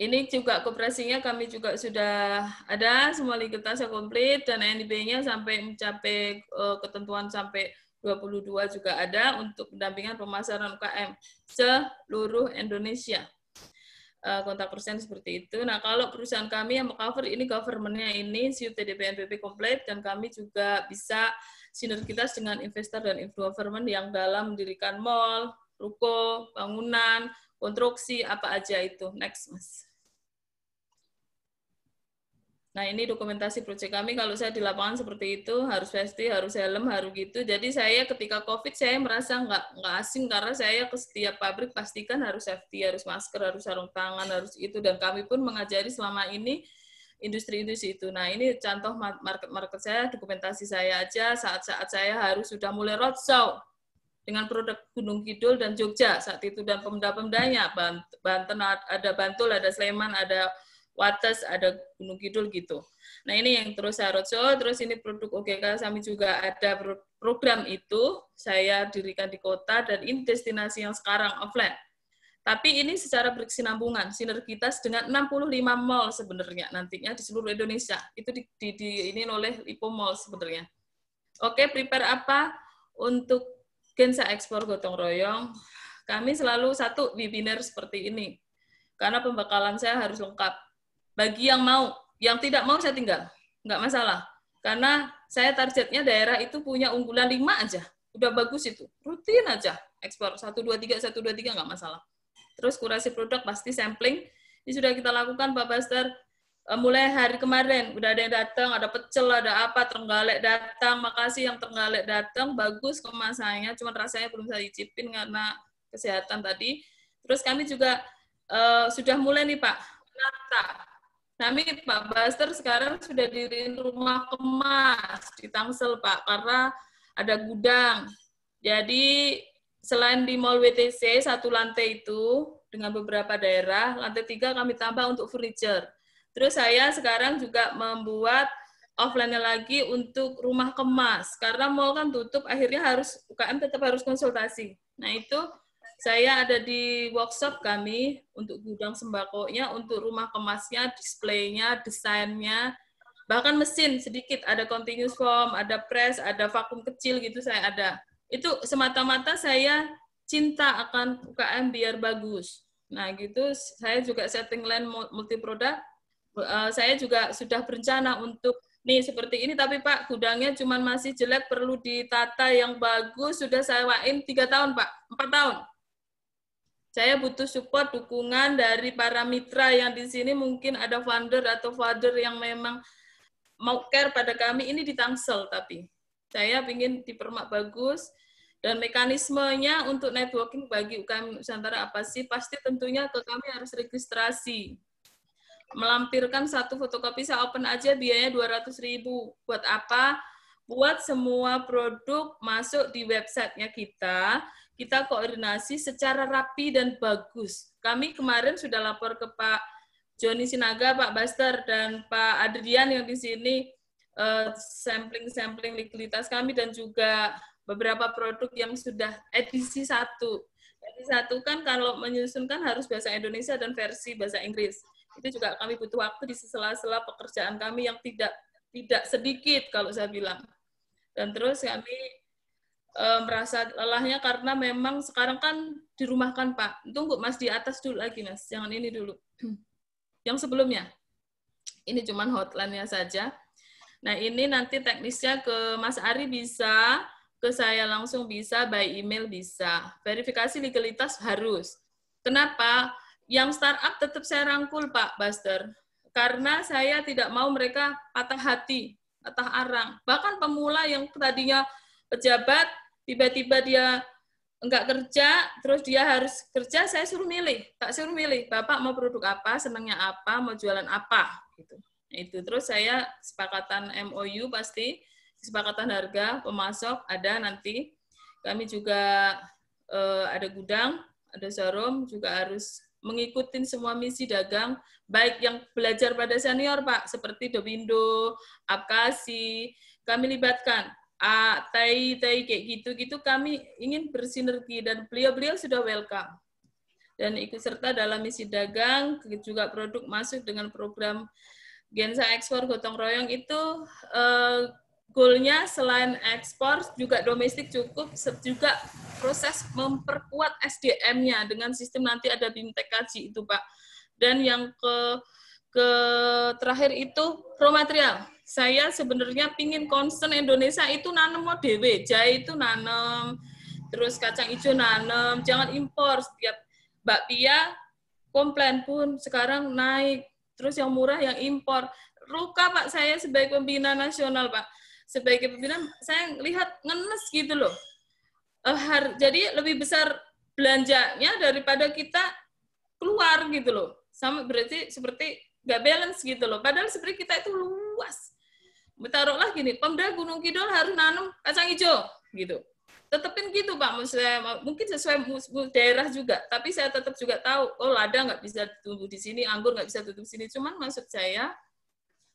Ini juga kooperasinya kami juga sudah ada, semua likuiditasnya komplit, dan NIB-nya sampai mencapai uh, ketentuan sampai 22 juga ada untuk pendampingan pemasaran UKM seluruh Indonesia. Uh, kontak persen seperti itu. Nah, kalau perusahaan kami yang cover ini government-nya ini, SIU TDP NPP komplit, dan kami juga bisa sinergitas dengan investor dan government yang dalam mendirikan mall, ruko, bangunan, konstruksi, apa aja itu. Next, Mas. Nah, ini dokumentasi proyek kami. Kalau saya di lapangan seperti itu, harus vesti, harus helm, harus gitu. Jadi saya ketika COVID, saya merasa nggak, nggak asing karena saya ke setiap pabrik pastikan harus safety, harus masker, harus sarung tangan, harus itu. Dan kami pun mengajari selama ini industri-industri itu. Nah, ini contoh market-market saya, dokumentasi saya aja saat-saat saya harus sudah mulai roadshow dengan produk Gunung Kidul dan Jogja saat itu dan pemda-pemdanya Banten ada Bantul, ada Sleman, ada Wates, ada Gunung Kidul gitu. Nah, ini yang terus saya roadshow, terus ini produk OGK kami juga ada program itu saya dirikan di kota dan ini destinasi yang sekarang offline tapi ini secara berkesinambungan, sinergitas dengan 65 mall sebenarnya nantinya di seluruh Indonesia. Itu di, di, di ini oleh Lipo Mall sebenarnya. Oke, prepare apa untuk Gensa Ekspor Gotong Royong? Kami selalu satu webinar seperti ini. Karena pembekalan saya harus lengkap. Bagi yang mau, yang tidak mau saya tinggal. Nggak masalah. Karena saya targetnya daerah itu punya unggulan lima aja. Udah bagus itu. Rutin aja. Ekspor 1, 2, 3, 1, 2, 3, nggak masalah. Terus kurasi produk pasti sampling. Ini sudah kita lakukan Pak Baster eh, mulai hari kemarin udah ada yang datang, ada pecel, ada apa, terenggalek datang, makasih yang terenggalek datang, bagus kemasannya, cuma rasanya belum saya icipin karena kesehatan tadi. Terus kami juga uh, sudah mulai nih Pak, nata. Kami Pak Baster sekarang sudah diriin rumah kemas di Tangsel Pak, karena ada gudang. Jadi selain di Mall WTC satu lantai itu dengan beberapa daerah, lantai tiga kami tambah untuk furniture. Terus saya sekarang juga membuat offline-nya lagi untuk rumah kemas. Karena mall kan tutup, akhirnya harus UKM tetap harus konsultasi. Nah itu saya ada di workshop kami untuk gudang sembakonya, untuk rumah kemasnya, displaynya, desainnya. bahkan mesin sedikit ada continuous form, ada press, ada vakum kecil gitu saya ada. Itu semata-mata saya cinta akan UKM biar bagus. Nah, gitu saya juga setting line multi produk. Eh, saya juga sudah berencana untuk nih seperti ini tapi Pak gudangnya cuma masih jelek perlu ditata yang bagus sudah saya wain tiga tahun Pak empat tahun saya butuh support dukungan dari para mitra yang di sini mungkin ada founder atau father yang memang mau care pada kami ini di Tangsel tapi saya ingin dipermak bagus dan mekanismenya untuk networking bagi UKM Nusantara apa sih? Pasti tentunya ke kami harus registrasi. Melampirkan satu fotokopi saya open aja biayanya 200 ribu. Buat apa? Buat semua produk masuk di websitenya kita, kita koordinasi secara rapi dan bagus. Kami kemarin sudah lapor ke Pak Joni Sinaga, Pak Baster, dan Pak Adrian yang di sini eh, sampling-sampling likuiditas kami dan juga beberapa produk yang sudah edisi satu. Edisi satu kan kalau menyusun kan harus bahasa Indonesia dan versi bahasa Inggris. Itu juga kami butuh waktu di sela-sela pekerjaan kami yang tidak tidak sedikit kalau saya bilang. Dan terus kami e, merasa lelahnya karena memang sekarang kan dirumahkan Pak. Tunggu Mas di atas dulu lagi Mas, jangan ini dulu. Yang sebelumnya. Ini cuma hotline-nya saja. Nah, ini nanti teknisnya ke Mas Ari bisa ke saya langsung bisa, by email bisa. Verifikasi legalitas harus. Kenapa? Yang startup tetap saya rangkul, Pak Buster. Karena saya tidak mau mereka patah hati, patah arang. Bahkan pemula yang tadinya pejabat, tiba-tiba dia enggak kerja, terus dia harus kerja, saya suruh milih. Tak suruh milih, Bapak mau produk apa, senangnya apa, mau jualan apa. Gitu. Nah, itu terus saya sepakatan MOU pasti kesepakatan harga pemasok ada nanti. Kami juga uh, ada gudang, ada showroom, juga harus mengikuti semua misi dagang, baik yang belajar pada senior, Pak, seperti Dobindo, Apkasi, kami libatkan. A, Tai, Tai, kayak gitu-gitu kami ingin bersinergi dan beliau-beliau sudah welcome. Dan ikut serta dalam misi dagang, juga produk masuk dengan program Gensa Ekspor Gotong Royong itu eh, goalnya selain ekspor juga domestik cukup juga proses memperkuat SDM-nya dengan sistem nanti ada bimtek kaji itu Pak. Dan yang ke ke terakhir itu raw material. Saya sebenarnya pingin concern Indonesia itu nanam mau dewe, jahe itu nanam, terus kacang hijau nanam, jangan impor setiap bakpia komplain pun sekarang naik, terus yang murah yang impor. Luka Pak saya sebagai pembina nasional Pak sebagai pimpinan saya lihat ngenes gitu loh. Har, jadi lebih besar belanjanya daripada kita keluar gitu loh. Sama berarti seperti nggak balance gitu loh. Padahal sebenarnya kita itu luas. Taruhlah gini, Pemda Gunung Kidul harus nanam kacang hijau gitu. Tetepin gitu Pak, saya, mungkin sesuai daerah juga. Tapi saya tetap juga tahu, oh lada nggak bisa tumbuh di sini, anggur nggak bisa tumbuh di sini. Cuman maksud saya,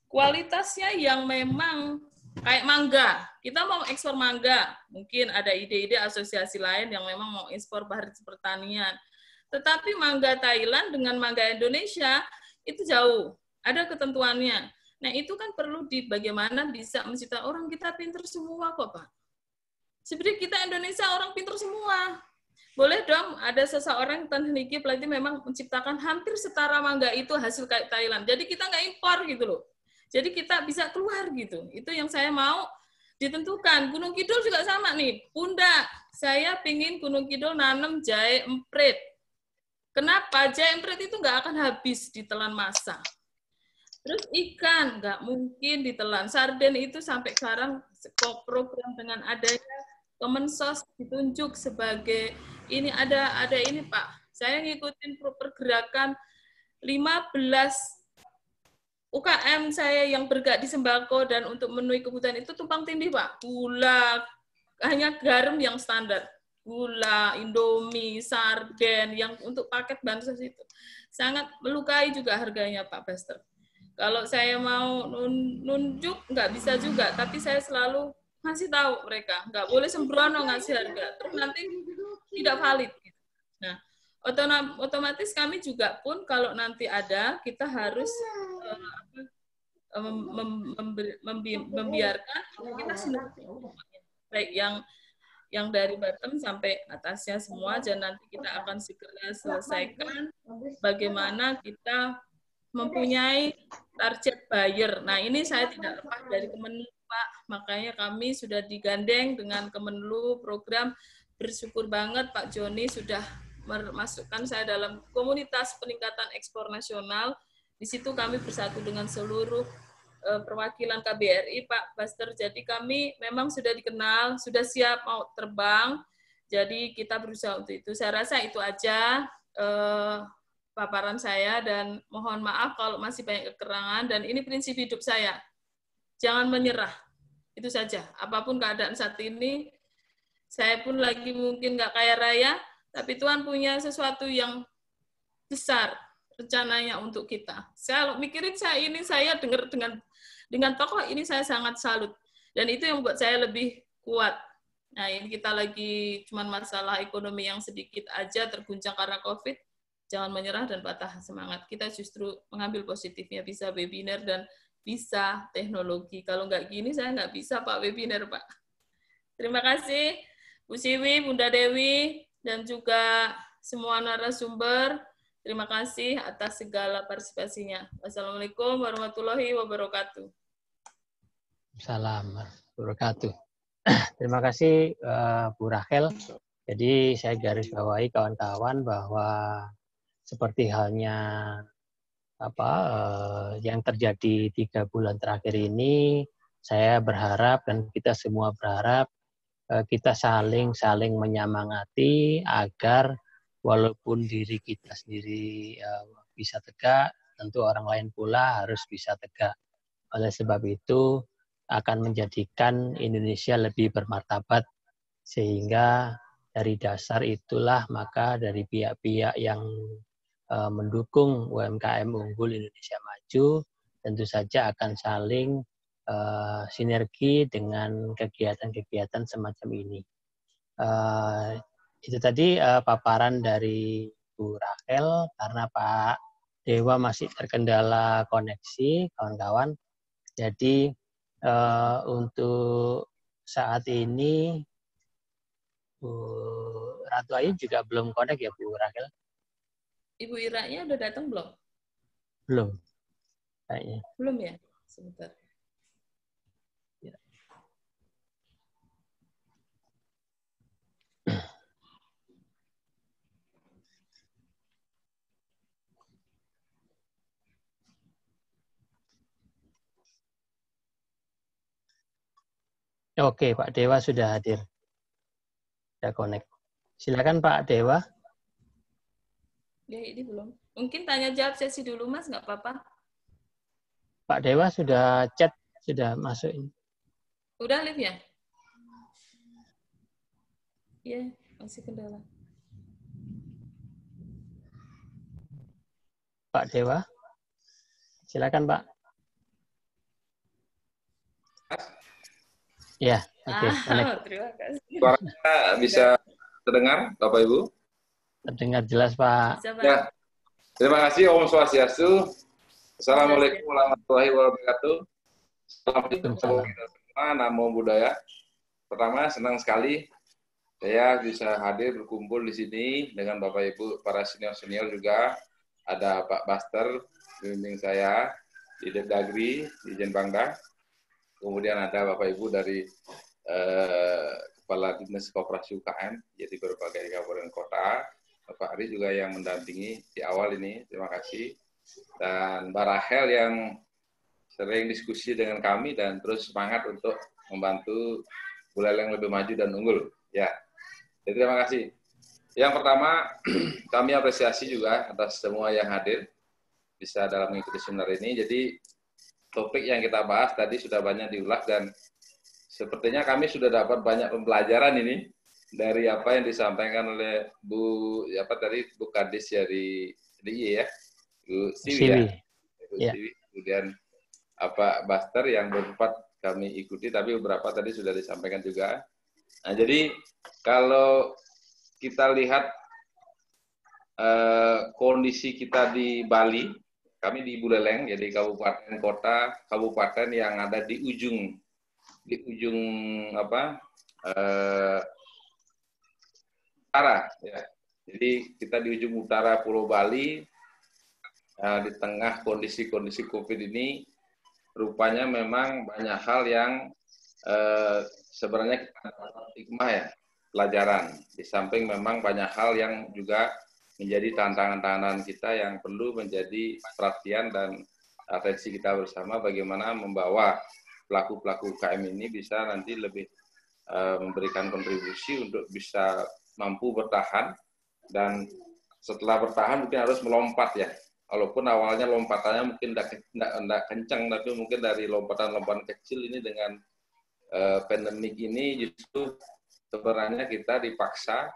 kualitasnya yang memang Kayak mangga, kita mau ekspor mangga, mungkin ada ide-ide asosiasi lain yang memang mau ekspor bahan pertanian. Tetapi mangga Thailand dengan mangga Indonesia itu jauh, ada ketentuannya. Nah itu kan perlu di bagaimana bisa mencipta orang kita pinter semua kok Pak. Sebenarnya kita Indonesia orang pinter semua. Boleh dong ada seseorang tekniki pelatih memang menciptakan hampir setara mangga itu hasil Thailand. Jadi kita nggak impor gitu loh jadi kita bisa keluar gitu. Itu yang saya mau ditentukan. Gunung Kidul juga sama nih. Bunda, saya pingin Gunung Kidul nanam jahe emprit. Kenapa? Jahe emprit itu nggak akan habis ditelan masa. Terus ikan, nggak mungkin ditelan. Sarden itu sampai sekarang program dengan adanya Kemensos ditunjuk sebagai ini ada ada ini Pak. Saya ngikutin pergerakan 15 UKM saya yang bergerak di sembako dan untuk memenuhi kebutuhan itu tumpang tindih, Pak. Gula, hanya garam yang standar. Gula, Indomie, sarden, yang untuk paket bansos itu. Sangat melukai juga harganya, Pak Bester. Kalau saya mau nunjuk, nggak bisa juga. Tapi saya selalu ngasih tahu mereka. Nggak boleh sembrono ngasih harga. Terus nanti tidak valid. Nah, otomatis kami juga pun kalau nanti ada, kita harus uh, mem, mem, mem, membiarkan kita sinergi baik yang yang dari bottom sampai atasnya semua dan nanti kita akan segera selesaikan bagaimana kita mempunyai target buyer. Nah, ini saya tidak lepas dari Kemenlu, Pak. Makanya kami sudah digandeng dengan Kemenlu program bersyukur banget. Pak Joni sudah memasukkan saya dalam komunitas peningkatan ekspor nasional. Di situ kami bersatu dengan seluruh uh, perwakilan KBRI Pak Buster. Jadi kami memang sudah dikenal, sudah siap mau terbang. Jadi kita berusaha untuk itu. Saya rasa itu aja uh, paparan saya dan mohon maaf kalau masih banyak kekurangan dan ini prinsip hidup saya. Jangan menyerah. Itu saja. Apa pun keadaan saat ini, saya pun lagi mungkin nggak kaya raya, tapi Tuhan punya sesuatu yang besar rencananya untuk kita. Saya mikirin saya ini saya dengar dengan dengan tokoh ini saya sangat salut. Dan itu yang membuat saya lebih kuat. Nah, ini kita lagi cuma masalah ekonomi yang sedikit aja terguncang karena COVID. Jangan menyerah dan patah semangat. Kita justru mengambil positifnya, bisa webinar dan bisa teknologi. Kalau nggak gini, saya nggak bisa Pak webinar, Pak. Terima kasih Bu Siwi, Bunda Dewi, dan juga semua narasumber. Terima kasih atas segala partisipasinya. Wassalamualaikum warahmatullahi wabarakatuh. Salam wabarakatuh. Terima kasih uh, Bu Rachel. Jadi saya garis bawahi kawan-kawan bahwa seperti halnya apa uh, yang terjadi tiga bulan terakhir ini, saya berharap dan kita semua berharap uh, kita saling saling menyemangati agar walaupun diri kita sendiri uh, bisa tegak, tentu orang lain pula harus bisa tegak. Oleh sebab itu akan menjadikan Indonesia lebih bermartabat sehingga dari dasar itulah maka dari pihak-pihak yang uh, mendukung UMKM unggul Indonesia maju tentu saja akan saling uh, sinergi dengan kegiatan-kegiatan semacam ini. Uh, itu tadi uh, paparan dari Bu Rachel karena Pak Dewa masih terkendala koneksi kawan-kawan. Jadi uh, untuk saat ini Bu Ratu Ayu juga belum connect ya Bu Rachel? Ibu Ira-nya udah datang belum? Belum. Kayaknya. Belum ya? Sebentar. Oke, Pak Dewa sudah hadir. Sudah connect. Silakan Pak Dewa. Ya, ini belum. Mungkin tanya jawab sesi dulu, Mas, nggak apa-apa. Pak Dewa sudah chat, sudah masuk ini. Udah live ya? Iya, masih kendala. Pak Dewa. Silakan, Pak. Ya, oke. Okay. Ah, terima kasih. Suaranya bisa terdengar, Bapak Ibu? Terdengar jelas, Pak. Bisa, Pak. Ya. Terima kasih Om Swastiastu. Assalamualaikum warahmatullahi wabarakatuh. Assalamualaikum semua, namo budaya. Pertama, senang sekali saya bisa hadir berkumpul di sini dengan Bapak Ibu para senior-senior juga. Ada Pak Baster, bimbing saya di Dagri, di Jenbangga. Kemudian ada Bapak Ibu dari eh, Kepala Dinas Koperasi UKM, jadi berbagai kabupaten kota. Bapak Ari juga yang mendampingi di awal ini, terima kasih. Dan Mbak Rahel yang sering diskusi dengan kami dan terus semangat untuk membantu Buleleng lebih maju dan unggul. Ya, jadi terima kasih. Yang pertama, kami apresiasi juga atas semua yang hadir bisa dalam mengikuti seminar ini. Jadi topik yang kita bahas tadi sudah banyak diulas dan sepertinya kami sudah dapat banyak pembelajaran ini dari apa yang disampaikan oleh Bu apa tadi Bu Kadis dari DIY ya, Bu Siwi, ya. Bu Ya. Siwi. Kemudian apa Buster yang berempat kami ikuti tapi beberapa tadi sudah disampaikan juga. Nah, jadi kalau kita lihat eh, kondisi kita di Bali kami di Buleleng, jadi kabupaten kota, kabupaten yang ada di ujung di ujung apa uh, utara ya. Jadi kita di ujung utara Pulau Bali uh, di tengah kondisi-kondisi COVID ini rupanya memang banyak hal yang uh, sebenarnya kita dapat hikmah ya pelajaran. Di samping memang banyak hal yang juga menjadi tantangan-tantangan kita yang perlu menjadi perhatian dan atensi kita bersama bagaimana membawa pelaku-pelaku UKM ini bisa nanti lebih uh, memberikan kontribusi untuk bisa mampu bertahan dan setelah bertahan mungkin harus melompat ya. Walaupun awalnya lompatannya mungkin tidak kencang, tapi mungkin dari lompatan-lompatan kecil ini dengan uh, pandemik ini justru sebenarnya kita dipaksa,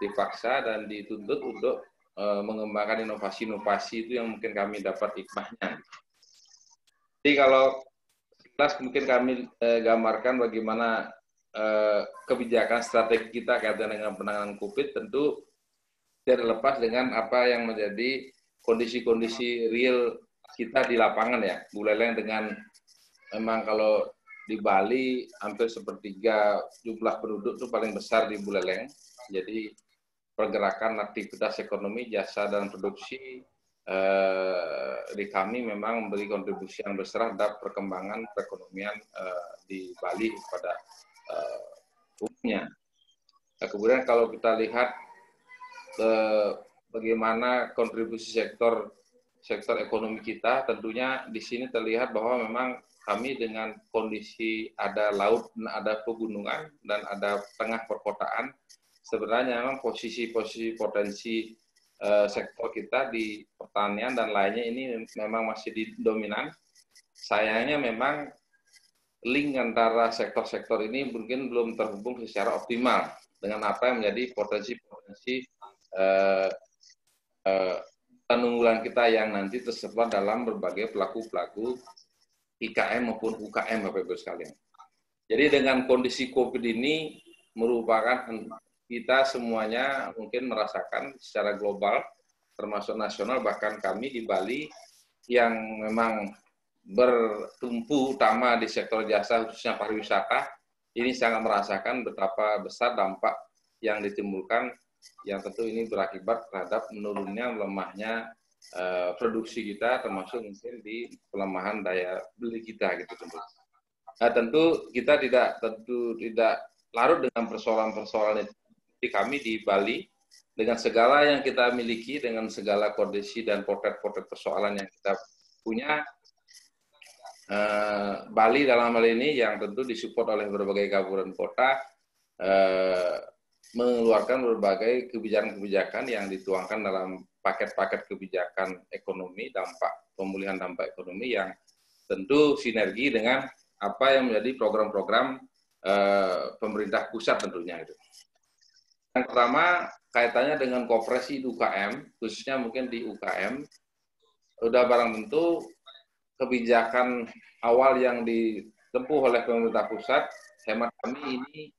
dipaksa dan dituntut untuk uh, mengembangkan inovasi-inovasi itu yang mungkin kami dapat hikmahnya. Jadi kalau Plus mungkin kami eh, gambarkan bagaimana eh, kebijakan strategi kita kaitan dengan penanganan COVID tentu tidak lepas dengan apa yang menjadi kondisi-kondisi real kita di lapangan ya. Buleleng dengan memang kalau di Bali hampir sepertiga jumlah penduduk itu paling besar di Buleleng. Jadi pergerakan aktivitas ekonomi, jasa dan produksi eh, di kami memang memberi kontribusi yang besar terhadap perkembangan perekonomian eh, di Bali pada eh, umumnya. Nah, kemudian kalau kita lihat bagaimana kontribusi sektor sektor ekonomi kita, tentunya di sini terlihat bahwa memang kami dengan kondisi ada laut, ada pegunungan, dan ada tengah perkotaan, sebenarnya memang posisi-posisi potensi uh, sektor kita di pertanian dan lainnya ini memang masih dominan. Sayangnya memang link antara sektor-sektor ini mungkin belum terhubung secara optimal dengan apa yang menjadi potensi-potensi uh, uh, unggulan kita yang nanti tersebar dalam berbagai pelaku-pelaku IKM maupun UKM Bapak Ibu sekalian. Jadi dengan kondisi COVID ini merupakan kita semuanya mungkin merasakan secara global, termasuk nasional, bahkan kami di Bali yang memang bertumpu utama di sektor jasa, khususnya pariwisata, ini sangat merasakan betapa besar dampak yang ditimbulkan, yang tentu ini berakibat terhadap menurunnya, melemahnya uh, produksi kita, termasuk mungkin di pelemahan daya beli kita, gitu tentu. Nah, tentu kita tidak tentu tidak larut dengan persoalan-persoalan itu kami di Bali dengan segala yang kita miliki, dengan segala kondisi dan potret-potret persoalan yang kita punya, eh, Bali dalam hal ini yang tentu disupport oleh berbagai kabupaten kota eh, mengeluarkan berbagai kebijakan-kebijakan yang dituangkan dalam paket-paket kebijakan ekonomi, dampak pemulihan dampak ekonomi yang tentu sinergi dengan apa yang menjadi program-program eh, pemerintah pusat tentunya itu. Yang pertama kaitannya dengan kooperasi di UKM, khususnya mungkin di UKM, sudah barang tentu kebijakan awal yang ditempuh oleh pemerintah pusat, hemat kami ini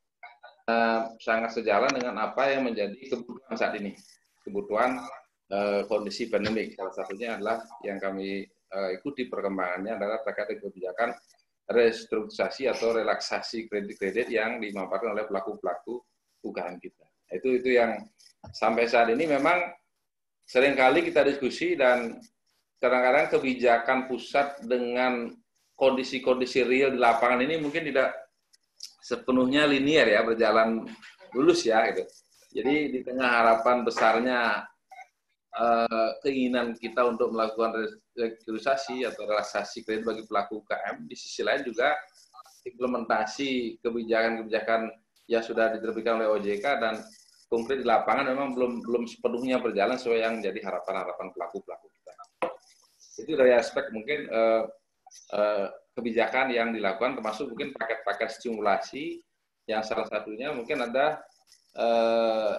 uh, sangat sejalan dengan apa yang menjadi kebutuhan saat ini, kebutuhan uh, kondisi pandemik. Salah satunya adalah yang kami uh, ikuti perkembangannya adalah terkait dengan kebijakan restrukturisasi atau relaksasi kredit-kredit yang dimanfaatkan oleh pelaku-pelaku UKM kita. Itu itu yang sampai saat ini memang sering kali kita diskusi dan kadang-kadang kebijakan pusat dengan kondisi-kondisi real di lapangan ini mungkin tidak sepenuhnya linier ya berjalan lulus ya gitu. Jadi di tengah harapan besarnya uh, keinginan kita untuk melakukan restrukturisasi atau relaksasi kredit bagi pelaku UKM, di sisi lain juga implementasi kebijakan-kebijakan yang sudah diterbitkan oleh OJK dan konkret di lapangan memang belum belum sepenuhnya berjalan sesuai yang menjadi harapan-harapan pelaku-pelaku kita. Itu dari aspek mungkin uh, uh, kebijakan yang dilakukan termasuk mungkin paket-paket stimulasi yang salah satunya mungkin ada uh,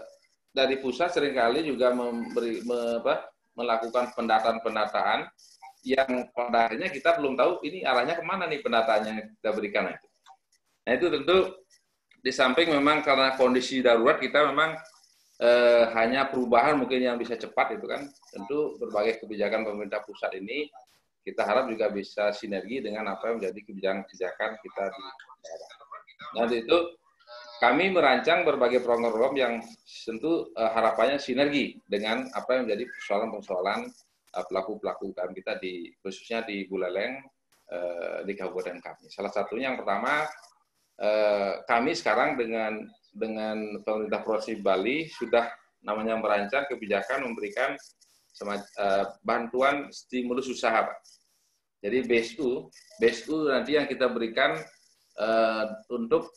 dari pusat sering kali juga memberi me, apa, melakukan pendataan-pendataan yang pada akhirnya kita belum tahu ini arahnya ke mana nih pendataannya kita berikan. Nah itu tentu di samping memang karena kondisi darurat kita memang eh, hanya perubahan mungkin yang bisa cepat itu kan tentu berbagai kebijakan pemerintah pusat ini kita harap juga bisa sinergi dengan apa yang menjadi kebijakan-kebijakan kita di daerah. Nah itu kami merancang berbagai program yang tentu uh, harapannya sinergi dengan apa yang menjadi persoalan-persoalan uh, pelaku-pelaku UKM kita di khususnya di Buleleng uh, di Kabupaten kami. Salah satunya yang pertama uh, kami sekarang dengan dengan pemerintah provinsi Bali sudah namanya merancang kebijakan memberikan uh, bantuan stimulus usaha, Pak. Jadi BSU, BSU nanti yang kita berikan uh, untuk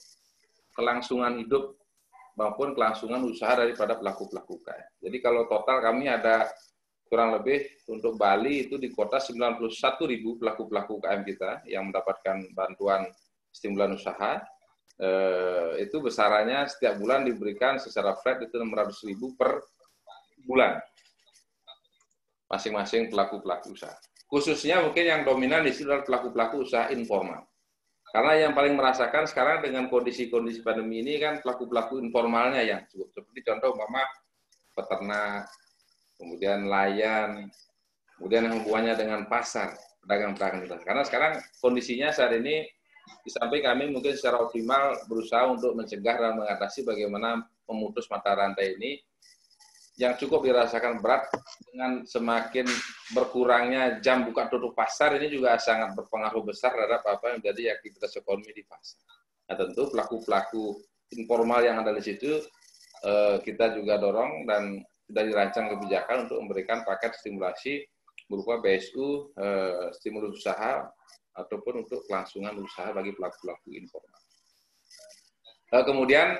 kelangsungan hidup maupun kelangsungan usaha daripada pelaku-pelaku UKM. Jadi kalau total kami ada kurang lebih untuk Bali itu di kota 91 ribu pelaku-pelaku UKM kita yang mendapatkan bantuan stimulan usaha. Eh, itu besarannya setiap bulan diberikan secara flat itu 600 ribu per bulan masing-masing pelaku-pelaku usaha. Khususnya mungkin yang dominan di sini adalah pelaku-pelaku usaha informal. Karena yang paling merasakan sekarang dengan kondisi-kondisi pandemi ini kan pelaku-pelaku informalnya yang cukup. Seperti contoh mama peternak, kemudian nelayan, kemudian yang hubungannya dengan pasar, pedagang-pedagang. Karena sekarang kondisinya saat ini di samping kami mungkin secara optimal berusaha untuk mencegah dan mengatasi bagaimana memutus mata rantai ini yang cukup dirasakan berat dengan semakin berkurangnya jam buka tutup pasar ini juga sangat berpengaruh besar terhadap apa yang menjadi aktivitas ekonomi di pasar. Nah tentu pelaku-pelaku informal yang ada di situ eh, kita juga dorong dan sudah dirancang kebijakan untuk memberikan paket stimulasi berupa BSU, eh, stimulus usaha ataupun untuk kelangsungan usaha bagi pelaku-pelaku informal. Eh, kemudian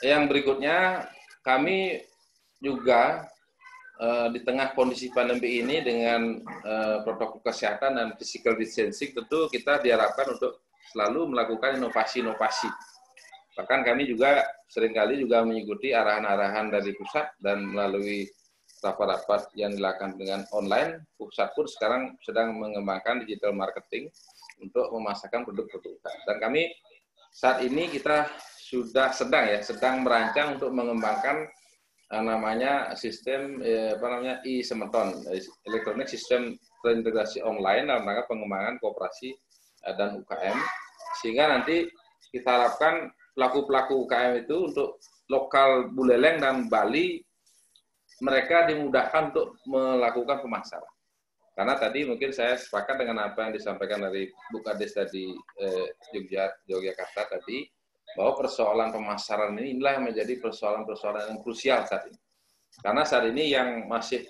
yang berikutnya kami juga uh, di tengah kondisi pandemi ini dengan uh, protokol kesehatan dan physical distancing tentu kita diharapkan untuk selalu melakukan inovasi-inovasi. Bahkan kami juga sering kali juga mengikuti arahan-arahan dari pusat dan melalui rapat-rapat yang dilakukan dengan online, pusat pun sekarang sedang mengembangkan digital marketing untuk memasarkan produk-produk Dan kami saat ini kita sudah sedang ya, sedang merancang untuk mengembangkan Eh, namanya sistem eh, apa namanya e semeton elektronik sistem terintegrasi online dalam rangka pengembangan kooperasi eh, dan UKM sehingga nanti kita harapkan pelaku-pelaku UKM itu untuk lokal Buleleng dan Bali mereka dimudahkan untuk melakukan pemasaran karena tadi mungkin saya sepakat dengan apa yang disampaikan dari Bu Kades tadi eh, Jogja, Yogyakarta tadi bahwa persoalan pemasaran ini inilah yang menjadi persoalan-persoalan yang krusial saat ini. Karena saat ini yang masih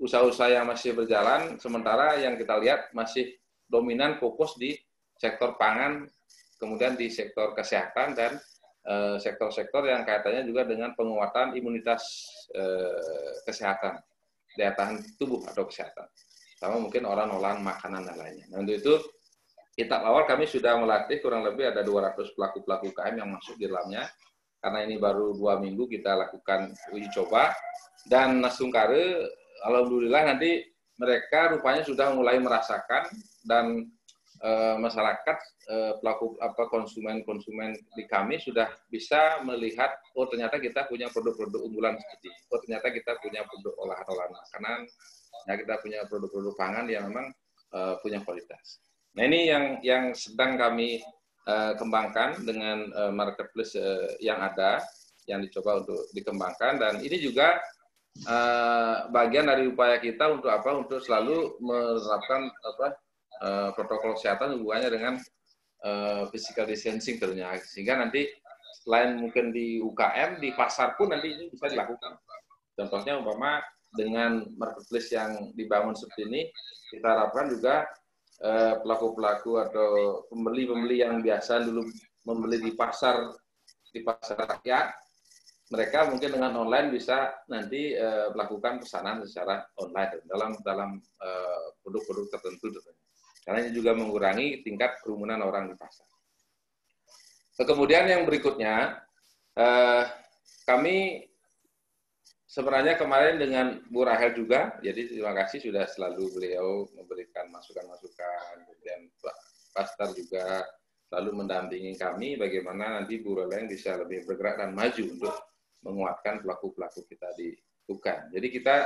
usaha-usaha yang masih berjalan, sementara yang kita lihat masih dominan fokus di sektor pangan, kemudian di sektor kesehatan dan sektor-sektor yang kaitannya juga dengan penguatan imunitas eh, kesehatan, daya tahan tubuh atau kesehatan. Sama mungkin orang-orang makanan dan lainnya. Nah, untuk itu kita awal kami sudah melatih kurang lebih ada 200 pelaku-pelaku UKM yang masuk di dalamnya. Karena ini baru dua minggu kita lakukan uji coba. Dan Nasungkare, Alhamdulillah nanti mereka rupanya sudah mulai merasakan dan e, masyarakat e, pelaku apa konsumen-konsumen di kami sudah bisa melihat oh ternyata kita punya produk-produk unggulan seperti. Oh ternyata kita punya produk olahan-olahan makanan, ya kita punya produk-produk pangan yang memang e, punya kualitas. Nah ini yang yang sedang kami uh, kembangkan dengan uh, marketplace uh, yang ada, yang dicoba untuk dikembangkan dan ini juga uh, bagian dari upaya kita untuk apa? Untuk selalu menerapkan apa? Uh, protokol kesehatan hubungannya dengan uh, physical distancing tentunya sehingga nanti selain mungkin di UKM di pasar pun nanti ini bisa dilakukan. Contohnya umpama dengan marketplace yang dibangun seperti ini kita harapkan juga Eh, pelaku-pelaku atau pembeli-pembeli yang biasa dulu membeli di pasar di pasar rakyat, mereka mungkin dengan online bisa nanti uh, melakukan pesanan secara online dalam dalam uh, produk-produk tertentu. Karena juga mengurangi tingkat kerumunan orang di pasar. Kemudian yang berikutnya, uh, kami sebenarnya kemarin dengan Bu Rahel juga, jadi terima kasih sudah selalu beliau memberikan masukan-masukan, kemudian Pak Pastor juga selalu mendampingi kami bagaimana nanti Bu Rahel bisa lebih bergerak dan maju untuk menguatkan pelaku-pelaku kita di UKM. Jadi kita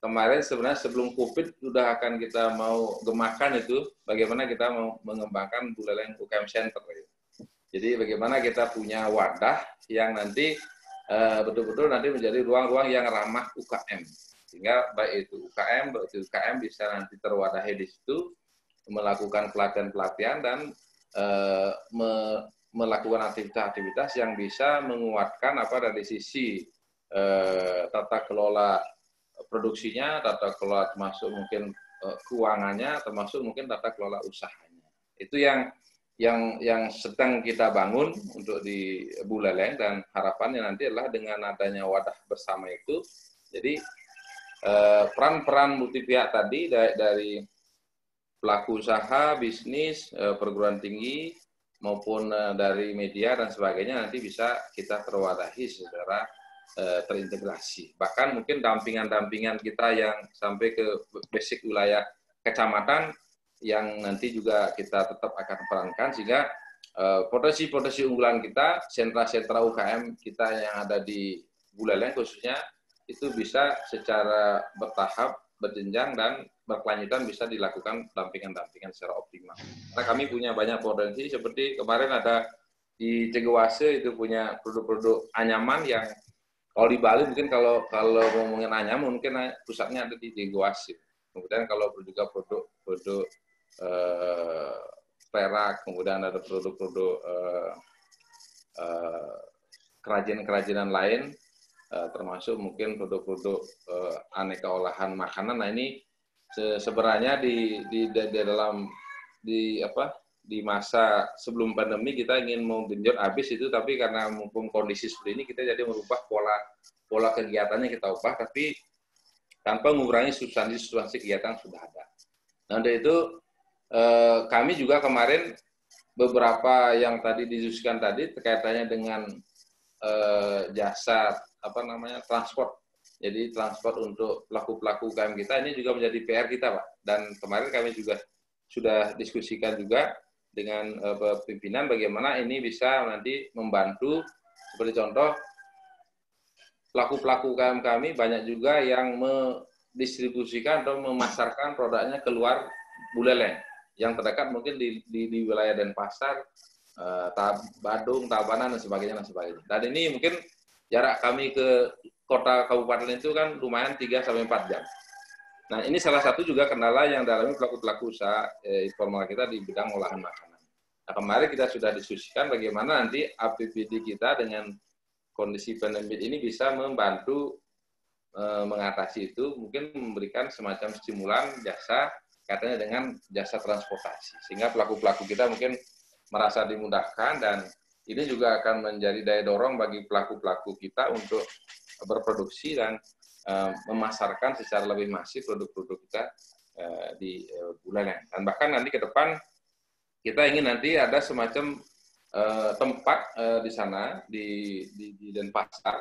kemarin sebenarnya sebelum COVID sudah akan kita mau gemakan itu bagaimana kita mau mengembangkan Buleleng UKM Center. Jadi bagaimana kita punya wadah yang nanti eh, betul-betul nanti menjadi ruang-ruang yang ramah UKM. Sehingga baik itu UKM, baik itu UKM bisa nanti terwadahi di situ, melakukan pelatihan-pelatihan dan uh, me melakukan aktivitas-aktivitas yang bisa menguatkan apa dari sisi uh, tata kelola produksinya, tata kelola termasuk mungkin uh, keuangannya, termasuk mungkin tata kelola usahanya. Itu yang yang yang sedang kita bangun untuk di Buleleng dan harapannya nanti adalah dengan adanya wadah bersama itu, jadi peran-peran multi pihak tadi dari, dari pelaku usaha, bisnis, eh, perguruan tinggi, maupun eh, dari media dan sebagainya nanti bisa kita terwadahi secara eh, terintegrasi. Bahkan mungkin dampingan-dampingan kita yang sampai ke basic wilayah kecamatan yang nanti juga kita tetap akan perankan sehingga potensi-potensi unggulan kita, sentra-sentra UKM kita yang ada di Buleleng khususnya itu bisa secara bertahap, berjenjang dan berkelanjutan bisa dilakukan dampingan-dampingan secara optimal. Karena kami punya banyak potensi seperti kemarin ada di Cegewase itu punya produk-produk anyaman yang kalau di Bali mungkin kalau kalau ngomongin anyaman mungkin pusatnya ada di Cegewase. Kemudian kalau juga produk-produk eh, perak, kemudian ada produk-produk eh, eh, kerajinan-kerajinan lain, eh, termasuk mungkin produk-produk eh, aneka olahan makanan. Nah ini sebenarnya di, di, di, di dalam di apa di masa sebelum pandemi kita ingin mau genjot habis itu tapi karena mumpung kondisi seperti ini kita jadi merubah pola pola kegiatannya kita ubah tapi tanpa mengurangi substansi-substansi kegiatan yang sudah ada. Nah, dari itu eh, kami juga kemarin beberapa yang tadi didiskusikan tadi terkaitannya dengan eh, jasa apa namanya transport jadi transport untuk pelaku-pelaku UKM kita ini juga menjadi PR kita, Pak. Dan kemarin kami juga sudah diskusikan juga dengan uh, pimpinan bagaimana ini bisa nanti membantu seperti contoh pelaku-pelaku UKM kami banyak juga yang mendistribusikan atau memasarkan produknya keluar Buleleng yang terdekat mungkin di, di, di wilayah Denpasar, uh, Badung, Tabanan dan sebagainya dan sebagainya. Dan ini mungkin jarak kami ke kota kabupaten itu kan lumayan 3 sampai 4 jam. Nah, ini salah satu juga kendala yang dalamnya pelaku-pelaku usaha eh, informal kita di bidang olahan makanan. Nah, kemarin kita sudah diskusikan bagaimana nanti APBD kita dengan kondisi pandemi ini bisa membantu eh, mengatasi itu, mungkin memberikan semacam stimulan jasa katanya dengan jasa transportasi. Sehingga pelaku-pelaku kita mungkin merasa dimudahkan dan ini juga akan menjadi daya dorong bagi pelaku-pelaku kita untuk berproduksi dan uh, memasarkan secara lebih masif produk-produk kita uh, di uh, bulanan. Dan bahkan nanti ke depan kita ingin nanti ada semacam tempat di sana di, di, di Denpasar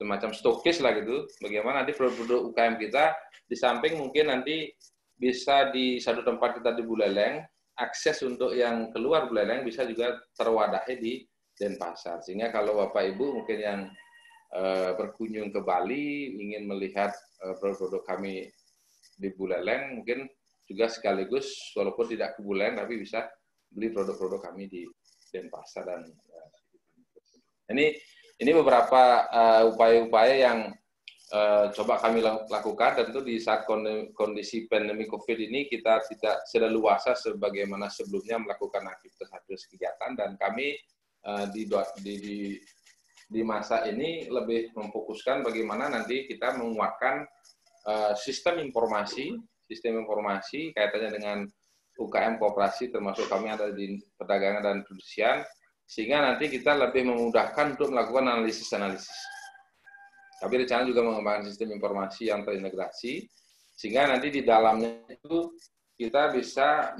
semacam stokis lah gitu. Bagaimana nanti produk-produk UKM kita di samping mungkin nanti bisa di satu tempat kita di Buleleng, akses untuk yang keluar Buleleng bisa juga terwadahi di Denpasar. Sehingga kalau Bapak Ibu mungkin yang berkunjung ke Bali, ingin melihat uh, produk-produk kami di Buleleng, mungkin juga sekaligus walaupun tidak ke Buleleng tapi bisa beli produk-produk kami di Denpasar dan uh, ini ini beberapa upaya-upaya uh, yang uh, coba kami lakukan. Tentu di saat kondisi pandemi COVID ini kita tidak sedaluasa sebagaimana sebelumnya melakukan aktivitas-aktivitas kegiatan. Dan kami uh, di, di, di di masa ini lebih memfokuskan bagaimana nanti kita menguatkan uh, sistem informasi, sistem informasi kaitannya dengan UKM kooperasi termasuk kami ada di perdagangan dan perindustrian sehingga nanti kita lebih memudahkan untuk melakukan analisis-analisis. Tapi rencana juga mengembangkan sistem informasi yang terintegrasi sehingga nanti di dalamnya itu kita bisa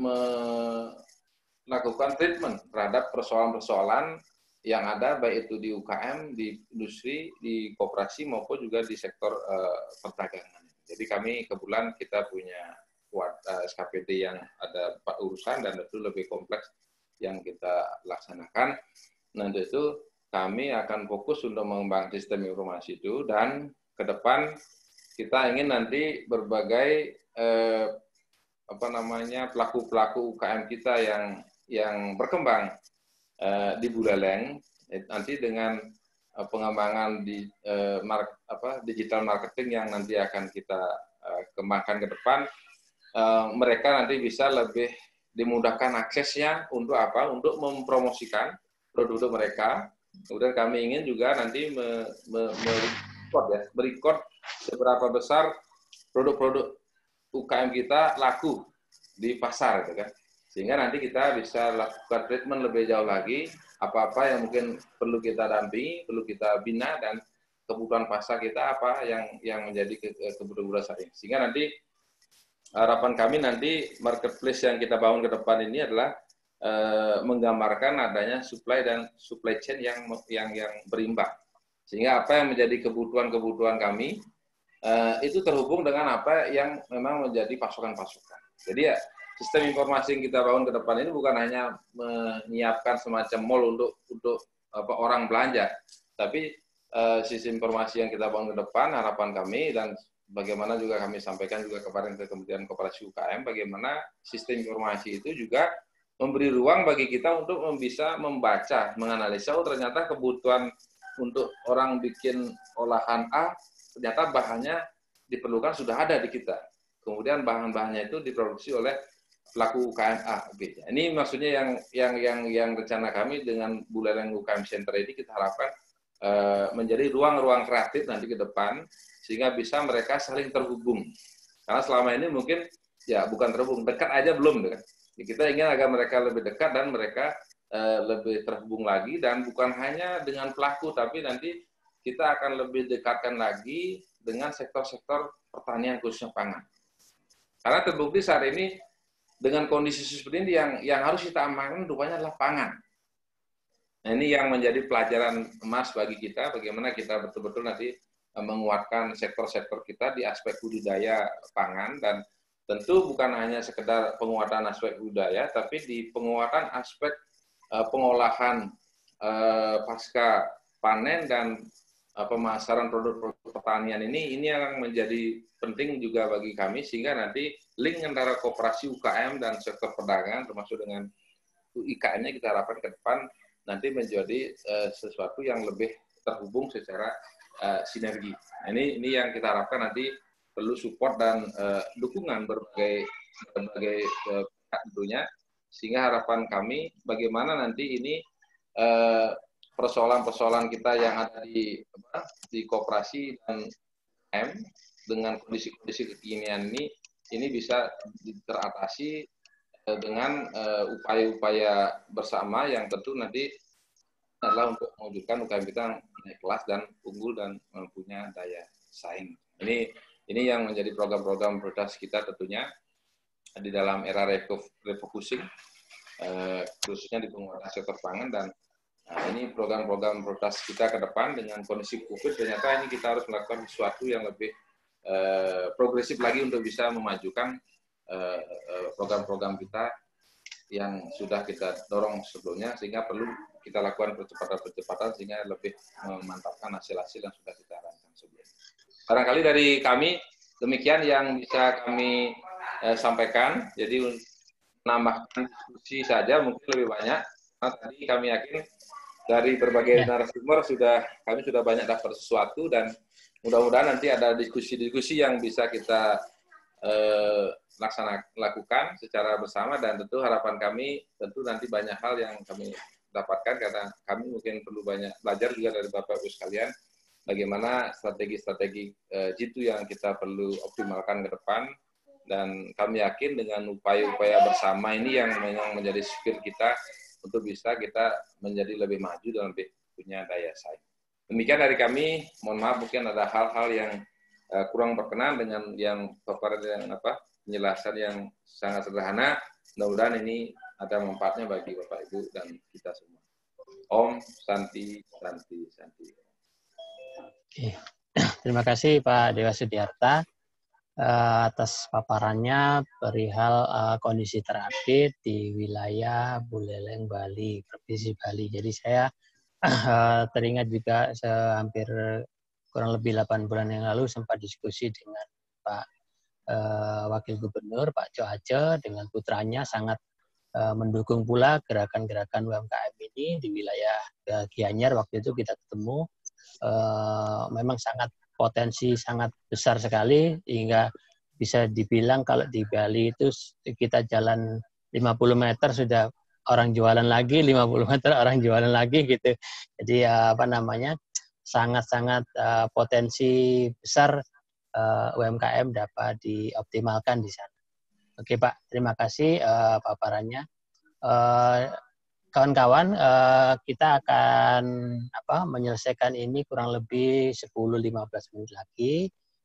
melakukan treatment terhadap persoalan-persoalan yang ada baik itu di UKM, di industri, di koperasi maupun juga di sektor uh, perdagangan. Jadi kami kebetulan kita punya uh, eh, SKPD yang ada empat urusan dan itu lebih kompleks yang kita laksanakan. Nah itu kami akan fokus untuk mengembangkan sistem informasi itu dan ke depan kita ingin nanti berbagai eh, apa namanya pelaku-pelaku UKM kita yang yang berkembang eh, di Buleleng eh, nanti dengan eh, pengembangan di eh, mark, apa digital marketing yang nanti akan kita eh, kembangkan ke depan eh, mereka nanti bisa lebih dimudahkan aksesnya untuk apa untuk mempromosikan produk-produk mereka kemudian kami ingin juga nanti me, me, me, ya, seberapa besar produk-produk UKM kita laku di pasar gitu kan. Sehingga nanti kita bisa lakukan treatment lebih jauh lagi, apa-apa yang mungkin perlu kita dampingi, perlu kita bina dan kebutuhan pasar kita apa yang yang menjadi kebutuhan saat ini. Sehingga nanti harapan kami nanti marketplace yang kita bangun ke depan ini adalah eh, menggambarkan adanya supply dan supply chain yang yang yang berimbang. Sehingga apa yang menjadi kebutuhan-kebutuhan kami uh, itu terhubung dengan apa yang memang menjadi pasokan-pasokan. Jadi ya sistem informasi yang kita bangun ke depan ini bukan hanya menyiapkan semacam mall untuk untuk apa, orang belanja, tapi uh, sistem informasi yang kita bangun ke depan harapan kami dan bagaimana juga kami sampaikan juga kemarin ke Kementerian Koperasi UKM bagaimana sistem informasi itu juga memberi ruang bagi kita untuk bisa membaca, menganalisa oh ternyata kebutuhan untuk orang bikin olahan A ternyata bahannya diperlukan sudah ada di kita. Kemudian bahan-bahannya itu diproduksi oleh pelaku UKM A, B. Ini maksudnya yang yang yang yang rencana kami dengan bulan UKM Center ini kita harapkan uh, menjadi ruang-ruang kreatif nanti ke depan sehingga bisa mereka saling terhubung. Karena selama ini mungkin ya bukan terhubung, dekat aja belum kan. Kita ingin agar mereka lebih dekat dan mereka uh, lebih terhubung lagi dan bukan hanya dengan pelaku tapi nanti kita akan lebih dekatkan lagi dengan sektor-sektor pertanian khususnya pangan. Karena terbukti saat ini dengan kondisi seperti ini yang yang harus kita amankan rupanya adalah pangan. Nah, ini yang menjadi pelajaran emas bagi kita bagaimana kita betul-betul nanti eh, menguatkan sektor-sektor kita di aspek budidaya pangan dan tentu bukan hanya sekedar penguatan aspek budaya tapi di penguatan aspek uh, pengolahan uh, pasca panen dan pemasaran produk-produk pertanian ini ini yang menjadi penting juga bagi kami sehingga nanti link antara kooperasi UKM dan sektor perdagangan termasuk dengan UIKM-nya kita harapkan ke depan nanti menjadi uh, sesuatu yang lebih terhubung secara uh, sinergi. Nah, ini ini yang kita harapkan nanti perlu support dan uh, dukungan berbagai berbagai uh, tentunya sehingga harapan kami bagaimana nanti ini uh, persoalan-persoalan kita yang ada di apa, di koperasi dan M dengan kondisi-kondisi kekinian ini ini bisa teratasi eh, dengan eh, upaya-upaya bersama yang tentu nanti adalah untuk mewujudkan UKM kita naik kelas dan unggul dan mempunyai daya saing. Ini ini yang menjadi program-program prioritas kita tentunya di dalam era refocusing eh, khususnya di penguatan sektor pangan dan Nah, ini program-program prioritas kita ke depan dengan kondisi COVID, ternyata ini kita harus melakukan sesuatu yang lebih uh, progresif lagi untuk bisa memajukan eh, eh, program-program uh, kita yang sudah kita dorong sebelumnya, sehingga perlu kita lakukan percepatan-percepatan sehingga lebih memantapkan hasil-hasil yang sudah kita rancang sebelumnya. Barangkali dari kami, demikian yang bisa kami uh, sampaikan. Jadi menambahkan diskusi saja mungkin lebih banyak. Nah, tadi kami yakin dari berbagai ya. narasumber sudah kami sudah banyak dapat sesuatu dan mudah-mudahan nanti ada diskusi-diskusi yang bisa kita eh, laksana lakukan secara bersama dan tentu harapan kami tentu nanti banyak hal yang kami dapatkan karena kami mungkin perlu banyak belajar juga dari Bapak Ibu sekalian bagaimana strategi-strategi eh, jitu yang kita perlu optimalkan ke depan dan kami yakin dengan upaya-upaya bersama ini yang memang menjadi spirit kita untuk bisa kita menjadi lebih maju dan lebih punya daya saing. Demikian dari kami. Mohon maaf mungkin ada hal-hal yang uh, kurang berkenan dengan yang paparan yang apa penjelasan yang sangat sederhana. Mudah-mudahan ini ada manfaatnya bagi Bapak Ibu dan kita semua. Om Santi Santi Santi. Oke. Terima kasih Pak Dewa Sudiarta uh, atas paparannya perihal uh, kondisi terupdate di wilayah Buleleng, Bali, Provinsi Bali. Jadi saya teringat juga hampir kurang lebih 8 bulan yang lalu sempat diskusi dengan Pak uh, Wakil Gubernur Pak Coace dengan putranya sangat uh, mendukung pula gerakan-gerakan UMKM ini di wilayah uh, Gianyar waktu itu kita ketemu uh, memang sangat potensi sangat besar sekali hingga bisa dibilang kalau di Bali itu kita jalan 50 meter sudah orang jualan lagi, 50 meter orang jualan lagi gitu. Jadi uh, apa namanya sangat-sangat uh, potensi besar uh, UMKM dapat dioptimalkan di sana. Oke Pak, terima kasih uh, paparannya. Kawan-kawan, uh, kita akan apa menyelesaikan ini kurang lebih 10-15 menit lagi.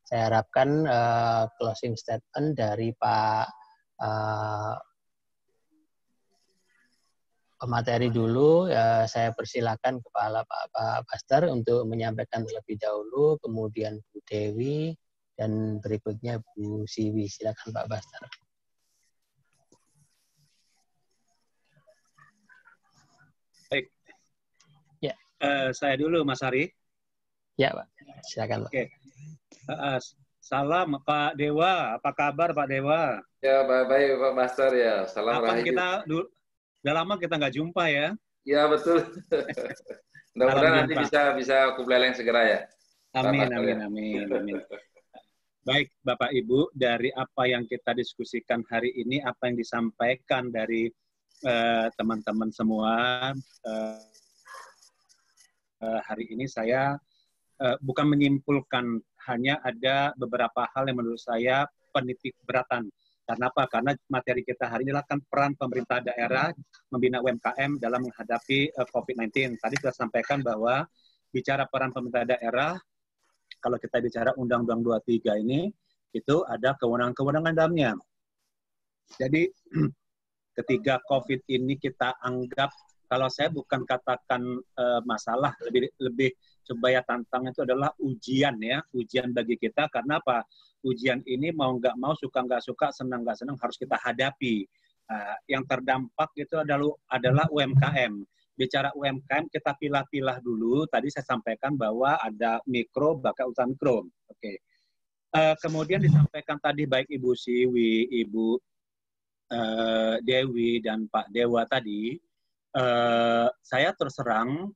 Saya harapkan uh, closing statement dari Pak uh, pemateri dulu. Ya, saya persilakan kepala Pak, Pak Pastor untuk menyampaikan terlebih dahulu, kemudian Bu Dewi, dan berikutnya Bu Siwi. Silakan Pak Pastor. Baik. Ya. Uh, saya dulu, Mas Ari. Ya, Pak. Silakan, Pak. Oke. Uh, salam Pak Dewa, apa kabar Pak Dewa? Ya, baik Pak Master ya. Salam Kapan kita dulu Udah lama kita nggak jumpa ya. Iya betul. Mudah-mudahan nanti bisa bisa kubeleng segera ya. Amin, amin, amin, amin. Baik, Bapak Ibu, dari apa yang kita diskusikan hari ini, apa yang disampaikan dari eh, teman-teman uh, semua, uh, uh, hari ini saya uh, bukan menyimpulkan, hanya ada beberapa hal yang menurut saya penitik beratan karena apa? Karena materi kita hari ini adalah kan peran pemerintah daerah membina UMKM dalam menghadapi uh, eh, COVID-19. Tadi sudah sampaikan bahwa bicara peran pemerintah daerah, kalau kita bicara Undang-Undang 23 ini, itu ada kewenangan-kewenangan dalamnya. Jadi ketiga COVID ini kita anggap kalau saya bukan katakan uh, masalah lebih lebih supaya tantangan itu adalah ujian ya ujian bagi kita. Karena apa? Ujian ini mau nggak mau suka nggak suka senang nggak senang harus kita hadapi. Uh, yang terdampak itu adalah adalah UMKM bicara UMKM kita pilah-pilah dulu. Tadi saya sampaikan bahwa ada mikro bahkan usaha mikro. Oke. Okay. uh, kemudian disampaikan tadi baik Ibu Siwi Ibu uh, Dewi dan Pak Dewa tadi uh, saya terserang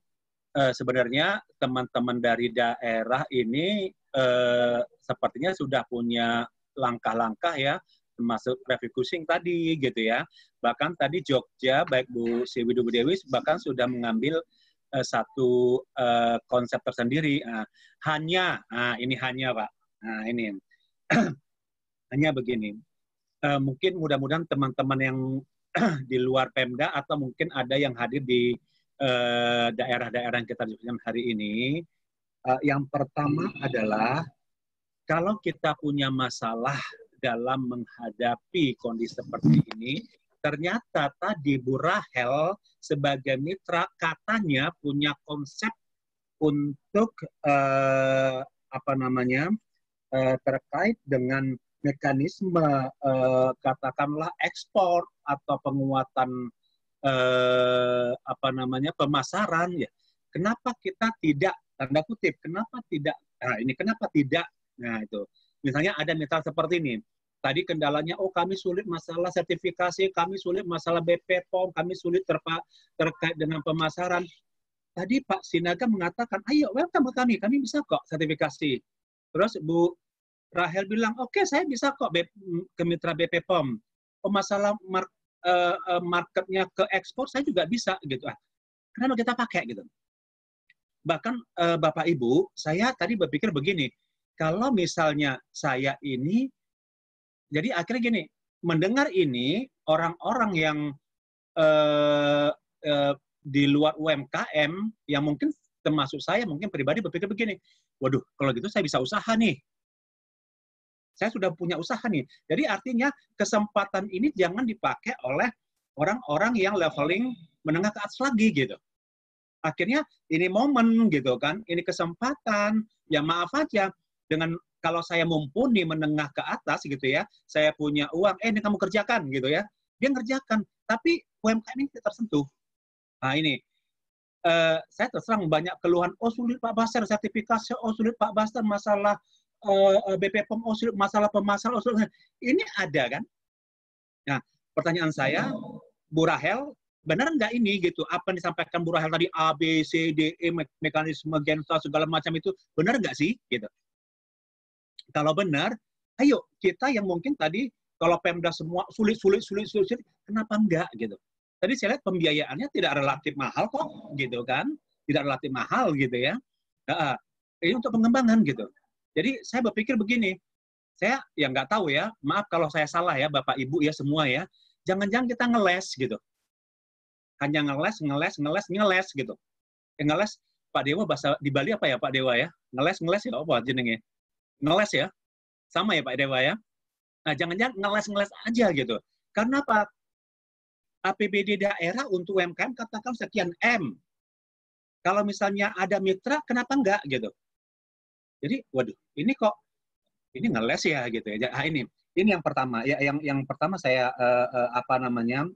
uh, sebenarnya teman-teman dari daerah ini uh, sepertinya sudah punya langkah-langkah ya termasuk refocusing tadi gitu ya. Bahkan tadi Jogja baik Bu Siwi Dewi bahkan sudah mengambil uh, satu uh, konsep tersendiri. Uh, hanya, uh, ini hanya Pak. Nah ini hanya begini. Uh, mungkin mudah-mudahan teman-teman yang di luar Pemda atau mungkin ada yang hadir di eh, daerah-daerah yang kita diskusikan hari ini. Uh, yang pertama adalah kalau kita punya masalah dalam menghadapi kondisi seperti ini, ternyata tadi Bu Rahel sebagai mitra katanya punya konsep untuk uh, apa namanya uh, terkait dengan mekanisme uh, katakanlah ekspor atau penguatan eh, apa namanya pemasaran ya. Kenapa kita tidak tanda kutip? Kenapa tidak? Nah, ini kenapa tidak? Nah itu. Misalnya ada misal seperti ini. Tadi kendalanya, oh kami sulit masalah sertifikasi, kami sulit masalah BP kami sulit terpa, terkait dengan pemasaran. Tadi Pak Sinaga mengatakan, ayo welcome ke kami, kami bisa kok sertifikasi. Terus Bu Rahel bilang, oke okay, saya bisa kok ke mitra BP POM. Oh masalah mark, uh, marketnya ke ekspor, saya juga bisa gitu. Ah, kenapa kita pakai gitu? Bahkan uh, Bapak Ibu, saya tadi berpikir begini, kalau misalnya saya ini, jadi akhirnya gini, mendengar ini orang-orang yang uh, uh, di luar UMKM yang mungkin termasuk saya mungkin pribadi berpikir begini, waduh kalau gitu saya bisa usaha nih, saya sudah punya usaha nih. Jadi artinya kesempatan ini jangan dipakai oleh orang-orang yang leveling menengah ke atas lagi gitu. Akhirnya ini momen gitu kan, ini kesempatan. Ya maaf aja dengan kalau saya mumpuni menengah ke atas gitu ya, saya punya uang, eh ini kamu kerjakan gitu ya. Dia ngerjakan, tapi UMKM ini tidak tersentuh. Nah ini, uh, saya terserang banyak keluhan, oh sulit Pak Basar sertifikasi, oh sulit Pak Basar masalah BP POM, sulit masalah pemasaran, oh sulit. Ini ada kan? Nah, pertanyaan saya, Bu Rahel, benar nggak ini gitu? Apa yang disampaikan Bu Rahel tadi A, B, C, D, E, me mekanisme gensa segala macam itu benar nggak sih? Gitu. Kalau benar, ayo kita yang mungkin tadi kalau Pemda semua sulit, sulit, sulit, sulit, sulit kenapa enggak gitu? Tadi saya lihat pembiayaannya tidak relatif mahal kok, gitu kan? Tidak relatif mahal gitu ya. Uh, ini untuk pengembangan gitu. Jadi saya berpikir begini, saya yang nggak tahu ya, maaf kalau saya salah ya Bapak Ibu ya semua ya, jangan-jangan kita ngeles gitu. Hanya ngeles, ngeles, ngeles, ngeles gitu. Ya, ngeles, Pak Dewa bahasa di Bali apa ya Pak Dewa ya? Ngeles, ngeles ya apa jenenge? Ngeles ya? Sama ya Pak Dewa ya? Nah, jangan-jangan ngeles-ngeles aja gitu. Karena apa? APBD daerah untuk UMKM katakan sekian M. Kalau misalnya ada mitra, kenapa enggak gitu? Jadi, waduh, ini kok ini ngeles ya gitu ya. Nah, ini ini yang pertama. Ya, yang yang pertama saya uh, uh, apa namanya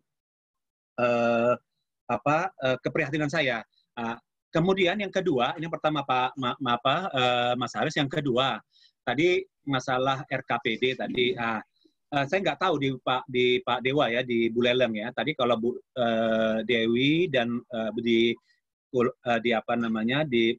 uh, apa uh, keprihatinan saya. Uh, kemudian yang kedua, ini pertama Pak ma, ma, apa uh, Mas Haris. Yang kedua, tadi masalah RKPD tadi. Uh, uh, saya nggak tahu di Pak di Pak Dewa ya di Buleleng ya. Tadi kalau Bu uh, Dewi dan uh, di di apa namanya di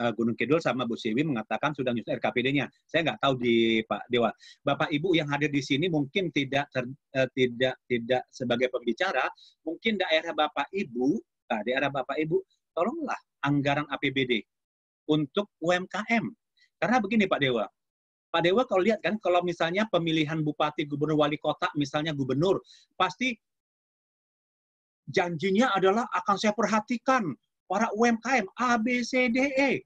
Gunung Kidul sama Bu Siwi mengatakan sudah nyusun RKPD-nya. Saya nggak tahu di Pak Dewa. Bapak Ibu yang hadir di sini mungkin tidak ter, uh, tidak tidak sebagai pembicara, mungkin daerah Bapak Ibu, nah, daerah Bapak Ibu, tolonglah anggaran APBD untuk UMKM. Karena begini Pak Dewa, Pak Dewa kalau lihat kan, kalau misalnya pemilihan bupati, gubernur, wali kota, misalnya gubernur, pasti janjinya adalah akan saya perhatikan para UMKM A, B, C, D, E.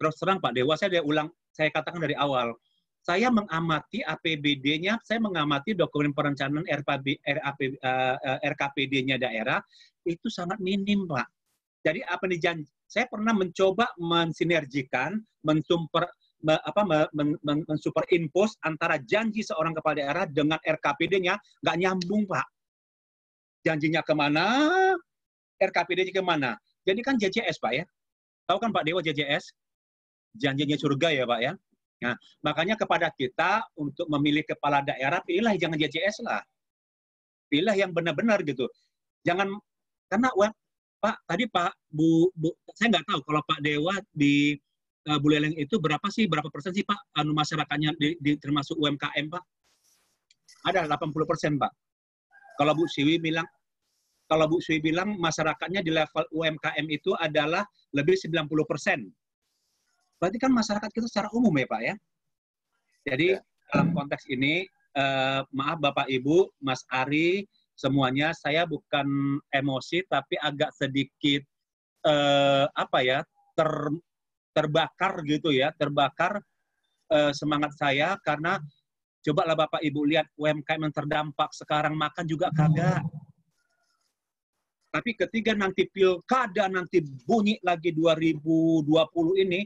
Terus terang Pak Dewa, saya ulang, saya katakan dari awal, saya mengamati APBD-nya, saya mengamati dokumen perencanaan RKP, RAP, uh, RKPD-nya daerah, itu sangat minim, Pak. Jadi apa nih janji? Saya pernah mencoba mensinergikan, mensumper, apa mensuperimpos antara janji seorang kepala daerah dengan RKPD-nya nggak nyambung pak. Janjinya ke mana, RKPD-nya ke mana. Jadi kan JJS pak ya. Tahu kan Pak Dewa JJS? Janjinya surga ya pak ya. Nah, makanya kepada kita untuk memilih kepala daerah, pilihlah jangan JJS lah. Pilih yang benar-benar gitu. Jangan, karena Pak, tadi Pak, Bu, Bu saya nggak tahu kalau Pak Dewa di uh, Buleleng itu berapa sih, berapa persen sih Pak anu masyarakatnya di, di, termasuk UMKM Pak? Ada 80 persen Pak. Kalau Bu Siwi bilang, kalau Bu Siwi bilang masyarakatnya di level UMKM itu adalah lebih 90 persen. Berarti kan masyarakat kita secara umum ya Pak ya. Jadi ya. dalam konteks ini, uh, maaf Bapak Ibu, Mas Ari, semuanya saya bukan emosi tapi agak sedikit uh, apa ya ter terbakar gitu ya, terbakar uh, semangat saya karena cobalah Bapak Ibu lihat UMKM yang terdampak sekarang makan juga kagak. Tapi ketika nanti pilkada nanti bunyi lagi 2020 ini,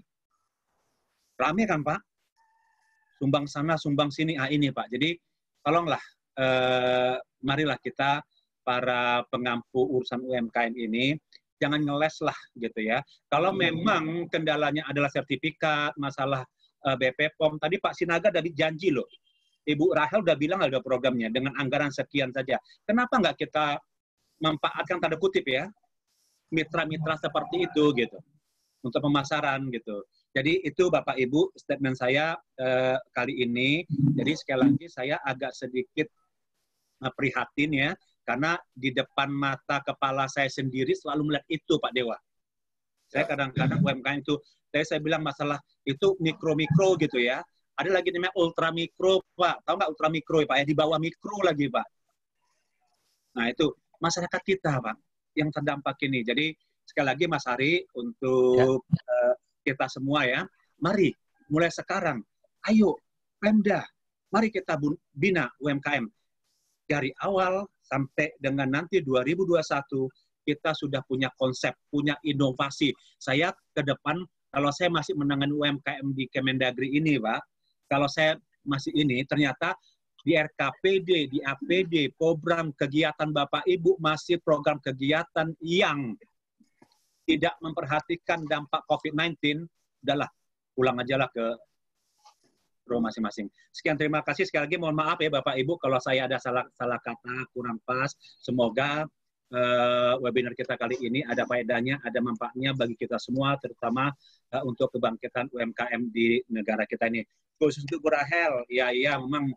rame kan Pak? Sumbang sana, sumbang sini, ah ini Pak. Jadi tolonglah, eh, marilah kita para pengampu urusan UMKM ini jangan ngeles lah gitu ya. Kalau iya. memang kendalanya adalah sertifikat, masalah uh, eh, BP POM, tadi Pak Sinaga dari janji loh. Ibu Rahel udah bilang ada programnya dengan anggaran sekian saja. Kenapa nggak kita memanfaatkan tanda kutip ya mitra-mitra seperti itu gitu untuk pemasaran gitu. Jadi itu Bapak Ibu statement saya eh, kali ini. Jadi sekali lagi saya agak sedikit uh, prihatin ya karena di depan mata kepala saya sendiri selalu melihat itu, Pak Dewa. Saya ya. kadang-kadang UMKM itu, saya, saya bilang masalah itu mikro-mikro gitu ya. Ada lagi namanya ultra mikro, Pak. Tahu nggak ultra mikro, ya, Pak? Ya di bawah mikro lagi, Pak. Nah itu masyarakat kita, Pak, yang terdampak ini. Jadi sekali lagi Mas Ari untuk ya. uh, kita semua ya, mari mulai sekarang, ayo Pemda, mari kita bina UMKM dari awal sampai dengan nanti 2021 kita sudah punya konsep, punya inovasi. Saya ke depan kalau saya masih menangani UMKM di Kemendagri ini, Pak, kalau saya masih ini ternyata di RKPD, di APD, program kegiatan Bapak Ibu masih program kegiatan yang tidak memperhatikan dampak COVID-19, udahlah pulang aja lah ke rumah masing-masing. Sekian terima kasih sekali lagi mohon maaf ya Bapak Ibu kalau saya ada salah salah kata kurang pas. Semoga uh, webinar kita kali ini ada faedahnya, ada manfaatnya bagi kita semua terutama uh, untuk kebangkitan UMKM di negara kita ini. Khusus untuk Rahel, ya iya memang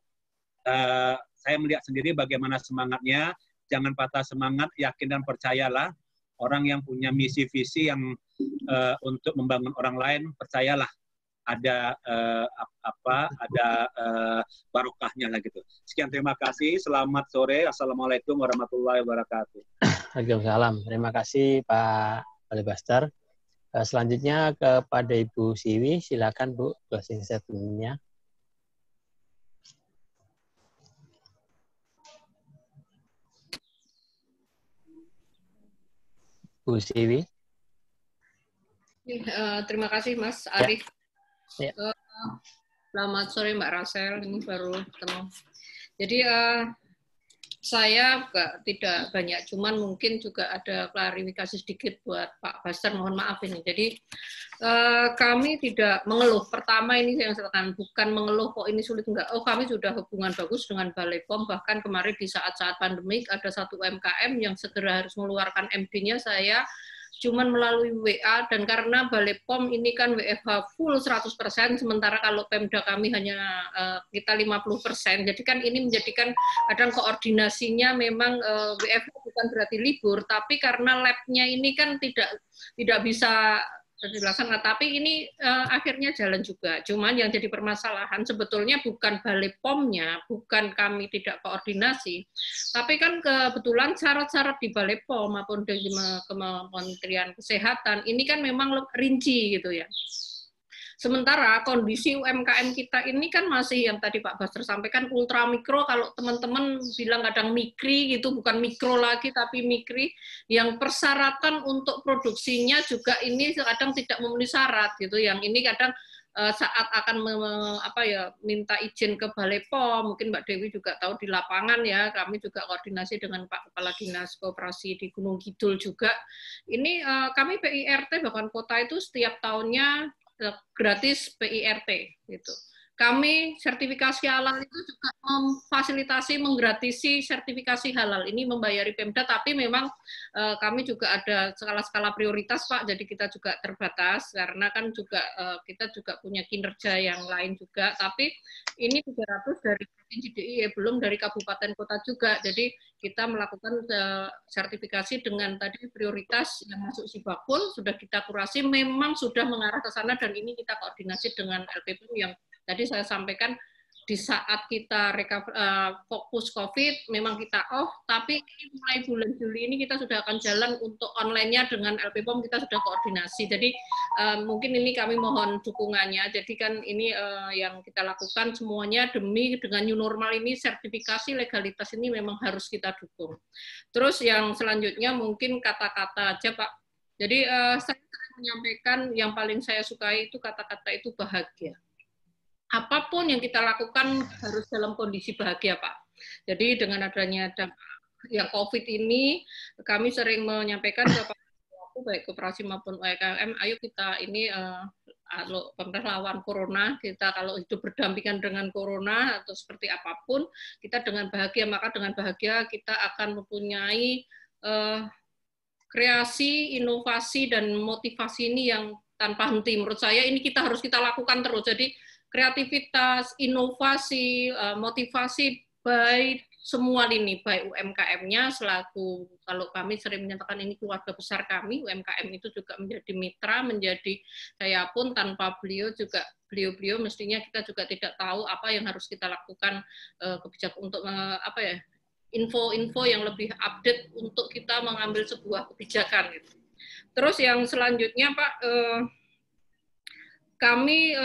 uh, saya melihat sendiri bagaimana semangatnya. Jangan patah semangat, yakin dan percayalah. Orang yang punya misi visi yang uh, untuk membangun orang lain, percayalah ada uh, apa ada uh, barokahnya lah gitu. Sekian terima kasih. Selamat sore. Assalamualaikum warahmatullahi wabarakatuh. Waalaikumsalam. Terima kasih Pak. Uh, selanjutnya kepada Ibu Siwi, silakan Bu closing statementnya. Bu Siwi. Uh, terima kasih Mas Arif. Ya. Ya. Uh, selamat sore Mbak Rasel, ini baru ketemu. Jadi uh, saya juga tidak banyak, cuman mungkin juga ada klarifikasi sedikit buat Pak Baster, mohon maaf ini. Jadi uh, kami tidak mengeluh. Pertama ini yang saya katakan, bukan mengeluh kok ini sulit enggak. Oh kami sudah hubungan bagus dengan Balai POM, bahkan kemarin di saat-saat pandemik ada satu UMKM yang segera harus mengeluarkan MD-nya, saya cuman melalui WA dan karena Balai POM ini kan WFH full 100% sementara kalau Pemda kami hanya uh, kita 50%. Jadi kan ini menjadikan kadang koordinasinya memang uh, eh, WFH bukan berarti libur tapi karena labnya ini kan tidak tidak bisa dilaksanakan. Tapi ini uh, akhirnya jalan juga. Cuman yang jadi permasalahan sebetulnya bukan balik pomnya, bukan kami tidak koordinasi, tapi kan kebetulan syarat-syarat di balik pom maupun di Kementerian Kesehatan ini kan memang rinci gitu ya. Sementara kondisi UMKM kita ini kan masih yang tadi Pak Baster sampaikan ultra mikro, kalau teman-teman bilang kadang mikri gitu, bukan mikro lagi tapi mikri, yang persyaratan untuk produksinya juga ini kadang tidak memenuhi syarat gitu, yang ini kadang eh, saat akan apa ya minta izin ke Balai POM, mungkin Mbak Dewi juga tahu di lapangan ya, kami juga koordinasi dengan Pak Kepala Dinas Koperasi di Gunung Kidul juga. Ini uh, kami PIRT bahkan kota itu setiap tahunnya gratis PIRT gitu. Kami sertifikasi halal itu juga memfasilitasi, menggratisi sertifikasi halal. Ini membayari Pemda, tapi memang eh, kami juga ada skala-skala prioritas, Pak. Jadi kita juga terbatas karena kan juga eh, kita juga punya kinerja yang lain juga. Tapi ini 300 dari provinsi DIY, belum dari kabupaten kota juga. Jadi kita melakukan eh, sertifikasi dengan tadi prioritas yang masuk Sibakul sudah kita kurasi, memang sudah mengarah ke sana dan ini kita koordinasi dengan LPP yang Tadi saya sampaikan di saat kita recover, uh, fokus COVID, memang kita off, tapi mulai bulan Juli ini kita sudah akan jalan untuk online-nya dengan LPPOM, kita sudah koordinasi. Jadi uh, mungkin ini kami mohon dukungannya. Jadi kan ini uh, yang kita lakukan semuanya demi dengan new normal ini, sertifikasi legalitas ini memang harus kita dukung. Terus yang selanjutnya mungkin kata-kata aja Pak. Jadi uh, saya menyampaikan yang paling saya sukai itu kata-kata itu bahagia apa pun yang kita lakukan harus dalam kondisi bahagia, Pak. Jadi dengan adanya yang COVID ini, kami sering menyampaikan ke baik koperasi maupun UMKM, ayo kita ini uh, pemerintah lawan corona, kita kalau hidup berdampingan dengan corona atau seperti apa pun, kita dengan bahagia, maka dengan bahagia kita akan mempunyai uh, kreasi, inovasi, dan motivasi ini yang tanpa henti. Menurut saya ini kita harus kita lakukan terus. Jadi kreativitas, inovasi, eh, motivasi baik semua lini, baik UMKM-nya selaku kalau kami sering menyatakan ini keluarga besar kami, UMKM itu juga menjadi mitra, menjadi saya pun tanpa beliau juga beliau-beliau mestinya kita juga tidak tahu apa yang harus kita lakukan uh, kebijakan untuk uh, apa ya info-info yang lebih update untuk kita mengambil sebuah kebijakan gitu. Terus yang selanjutnya Pak, kami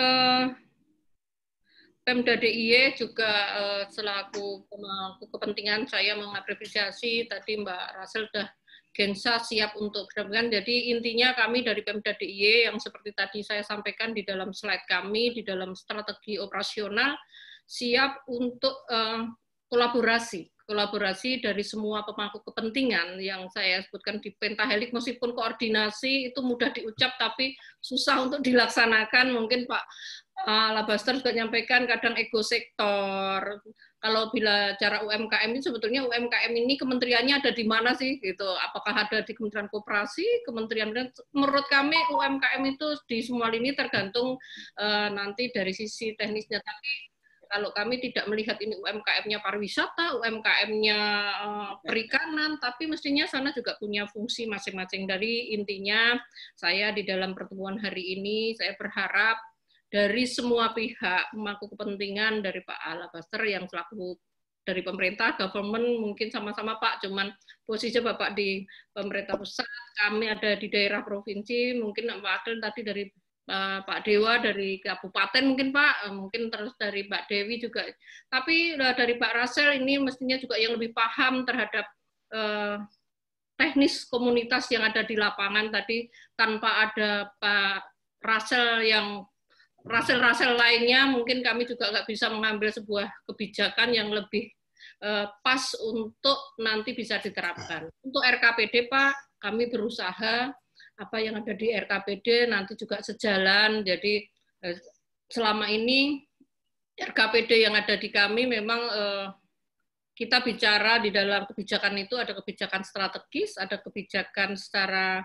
Pemda DIY juga uh, selaku pemangku kepentingan saya mengapresiasi tadi Mbak Rasel sudah Gensa siap untuk berdampingan. Jadi intinya kami dari Pemda DIY yang seperti tadi saya sampaikan di dalam slide kami, di dalam strategi operasional, siap untuk uh, kolaborasi. kolaborasi dari semua pemangku kepentingan yang saya sebutkan di pentahelik meskipun koordinasi itu mudah diucap tapi susah untuk dilaksanakan mungkin Pak Labaster juga nyampaikan kadang ego sektor. Kalau bila cara UMKM ini sebetulnya UMKM ini kementeriannya ada di mana sih gitu? Apakah ada di Kementerian Koperasi Kementerian menurut kami UMKM itu di semua lini tergantung uh, nanti dari sisi teknisnya. Tapi kalau kami tidak melihat ini UMKM-nya pariwisata, UMKM-nya eh, perikanan, tapi mestinya sana juga punya fungsi masing-masing. Dari intinya saya di dalam pertemuan hari ini saya berharap dari semua pihak pemangku kepentingan dari Pak Alabaster yang selaku dari pemerintah, government mungkin sama-sama Pak, cuman posisi Bapak di pemerintah pusat, kami ada di daerah provinsi, mungkin Pak tadi dari Eh, Pak Dewa dari kabupaten mungkin Pak, eh, mungkin terus dari Mbak Dewi juga. Tapi eh, dari Pak Rasel ini mestinya juga yang lebih paham terhadap teknis komunitas yang ada di lapangan tadi tanpa ada Pak Rasel yang Rasel-Rasel lainnya mungkin kami juga nggak bisa mengambil sebuah kebijakan yang lebih pas untuk nanti bisa diterapkan. Untuk RKPD Pak, kami berusaha apa yang ada di RKPD nanti juga sejalan. Jadi eh, selama ini RKPD yang ada di kami memang eh, kita bicara di dalam kebijakan itu ada kebijakan strategis, ada kebijakan secara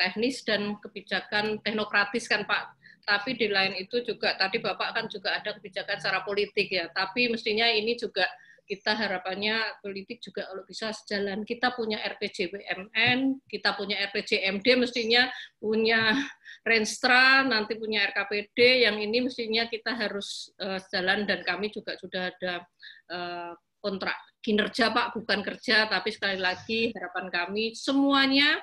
teknis dan kebijakan teknokratis kan Pak. Tapi di lain itu juga tadi Bapak kan juga ada kebijakan secara politik ya. Tapi mestinya ini juga kita harapannya politik juga kalau bisa sejalan. Kita punya RPJ BMN, kita punya RPJ MD, mestinya punya Renstra, nanti punya RKPD, yang ini mestinya kita harus uh, sejalan dan kami juga sudah ada uh, kontrak kinerja Pak, bukan kerja, tapi sekali lagi harapan kami semuanya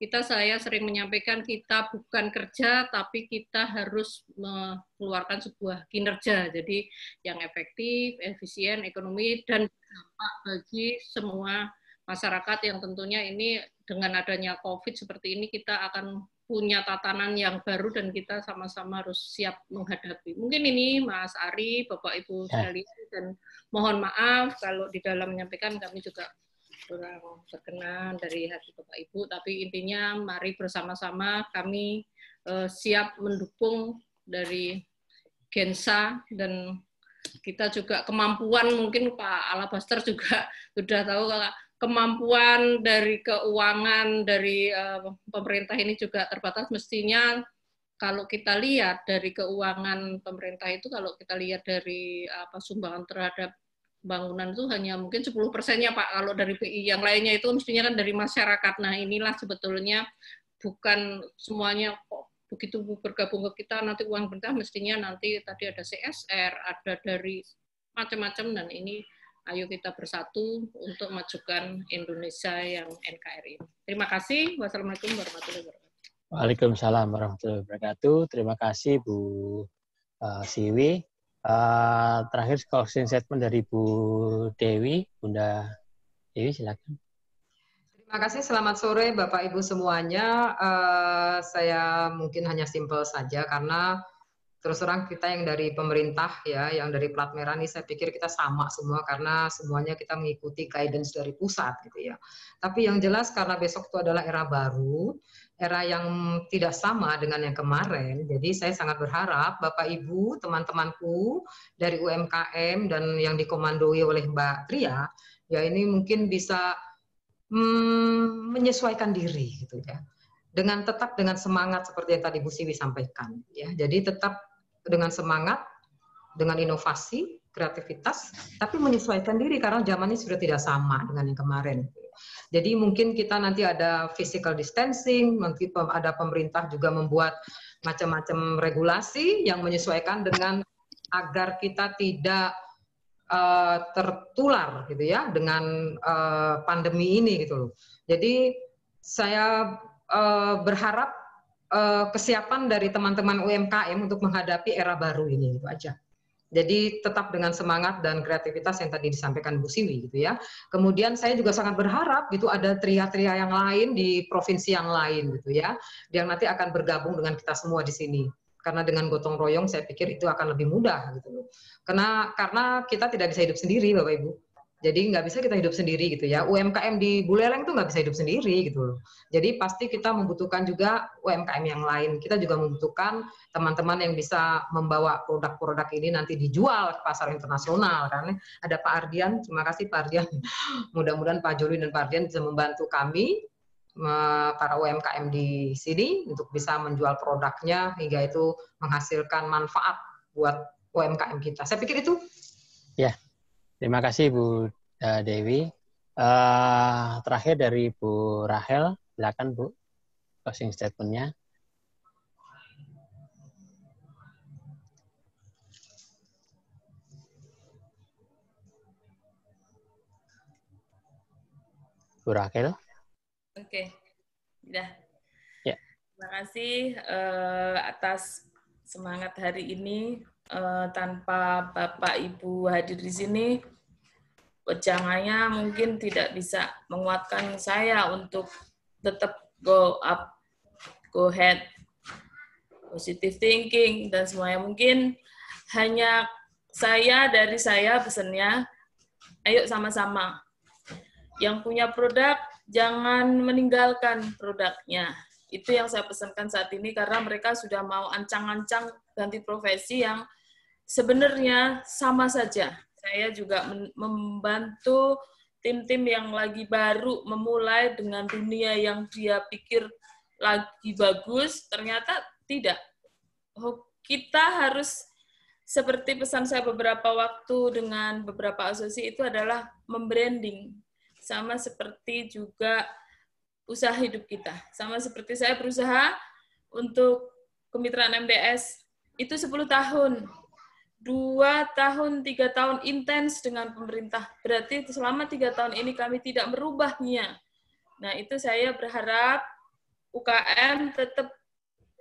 kita saya sering menyampaikan kita bukan kerja tapi kita harus mengeluarkan sebuah kinerja jadi yang efektif, efisien, ekonomi dan dampak bagi semua masyarakat yang tentunya ini dengan adanya COVID seperti ini kita akan punya tatanan yang baru dan kita sama-sama harus siap menghadapi. Mungkin ini Mas Ari, Bapak Ibu ya. sekalian dan mohon maaf kalau di dalam menyampaikan kami juga kurang berkenan dari hati Bapak Ibu, tapi intinya mari bersama-sama kami uh, siap mendukung dari Gensa dan kita juga kemampuan mungkin Pak Alabaster juga sudah tahu kemampuan dari keuangan dari uh, pemerintah ini juga terbatas. Mestinya kalau kita lihat dari keuangan pemerintah itu kalau kita lihat dari apa sumbangan terhadap bangunan itu hanya mungkin 10 persennya Pak. Kalau dari PI yang lainnya itu mestinya kan dari masyarakat. Nah inilah sebetulnya bukan semuanya kok begitu bergabung ke kita nanti uang pemerintah mestinya nanti tadi ada CSR, ada dari macam-macam dan ini ayo kita bersatu untuk majukan Indonesia yang NKRI. Terima kasih. Wassalamualaikum warahmatullahi wabarakatuh. Waalaikumsalam warahmatullahi wabarakatuh. Terima kasih Bu uh, Siwi. Uh, terakhir closing statement dari Bu Dewi, Bunda Dewi silakan. Terima kasih, selamat sore Bapak Ibu semuanya. Uh, saya mungkin hanya simpel saja karena terus terang kita yang dari pemerintah ya, yang dari plat merah ini saya pikir kita sama semua karena semuanya kita mengikuti guidance dari pusat gitu ya. Tapi yang jelas karena besok itu adalah era baru, era yang tidak sama dengan yang kemarin. Jadi saya sangat berharap Bapak Ibu, teman-temanku dari UMKM dan yang dikomandoi oleh Mbak Tria, ya ini mungkin bisa hmm, menyesuaikan diri gitu ya. Dengan tetap dengan semangat seperti yang tadi Bu Siwi sampaikan ya. Jadi tetap dengan semangat, dengan inovasi, kreativitas, tapi menyesuaikan diri karena zamannya sudah tidak sama dengan yang kemarin. Jadi mungkin kita nanti ada physical distancing, nanti ada pemerintah juga membuat macam-macam regulasi yang menyesuaikan dengan agar kita tidak uh, tertular gitu ya dengan uh, pandemi ini gitu loh. Jadi saya uh, berharap uh, kesiapan dari teman-teman UMKM untuk menghadapi era baru ini gitu aja. Jadi tetap dengan semangat dan kreativitas yang tadi disampaikan Bu Siwi gitu ya. Kemudian saya juga sangat berharap gitu ada tria-tria yang lain di provinsi yang lain gitu ya, yang nanti akan bergabung dengan kita semua di sini. Karena dengan gotong royong saya pikir itu akan lebih mudah gitu loh. Karena karena kita tidak bisa hidup sendiri Bapak Ibu. Jadi nggak bisa kita hidup sendiri gitu ya. UMKM di Buleleng tuh nggak bisa hidup sendiri gitu. Jadi pasti kita membutuhkan juga UMKM yang lain. Kita juga membutuhkan teman-teman yang bisa membawa produk-produk ini nanti dijual ke pasar internasional. Karena ada Pak Ardian, terima kasih Pak Ardian. Mudah-mudahan Pak Joli dan Pak Ardian bisa membantu kami para UMKM di sini untuk bisa menjual produknya hingga itu menghasilkan manfaat buat UMKM kita. Saya pikir itu. Ya, Terima kasih Bu eh, Dewi. Uh, terakhir dari Bu Rahel, silakan Bu closing statementnya. Bu Rahel. Oke, sudah. Ya. Terima kasih uh, atas semangat hari ini uh, tanpa Bapak Ibu hadir di sini, wejangannya mungkin tidak bisa menguatkan saya untuk tetap go up, go ahead, positive thinking, dan semuanya. Mungkin hanya saya dari saya pesannya, ayo sama-sama. Yang punya produk, jangan meninggalkan produknya. Itu yang saya pesankan saat ini karena mereka sudah mau ancang-ancang ganti profesi yang sebenarnya sama saja. Saya juga membantu tim-tim yang lagi baru memulai dengan dunia yang dia pikir lagi bagus, ternyata tidak. Oh, kita harus seperti pesan saya beberapa waktu dengan beberapa asosiasi itu adalah membranding. Sama seperti juga usaha hidup kita. Sama seperti saya berusaha untuk kemitraan MDS itu 10 tahun dua tahun, tiga tahun intens dengan pemerintah. Berarti selama tiga tahun ini kami tidak merubahnya. Nah, itu saya berharap UKM tetap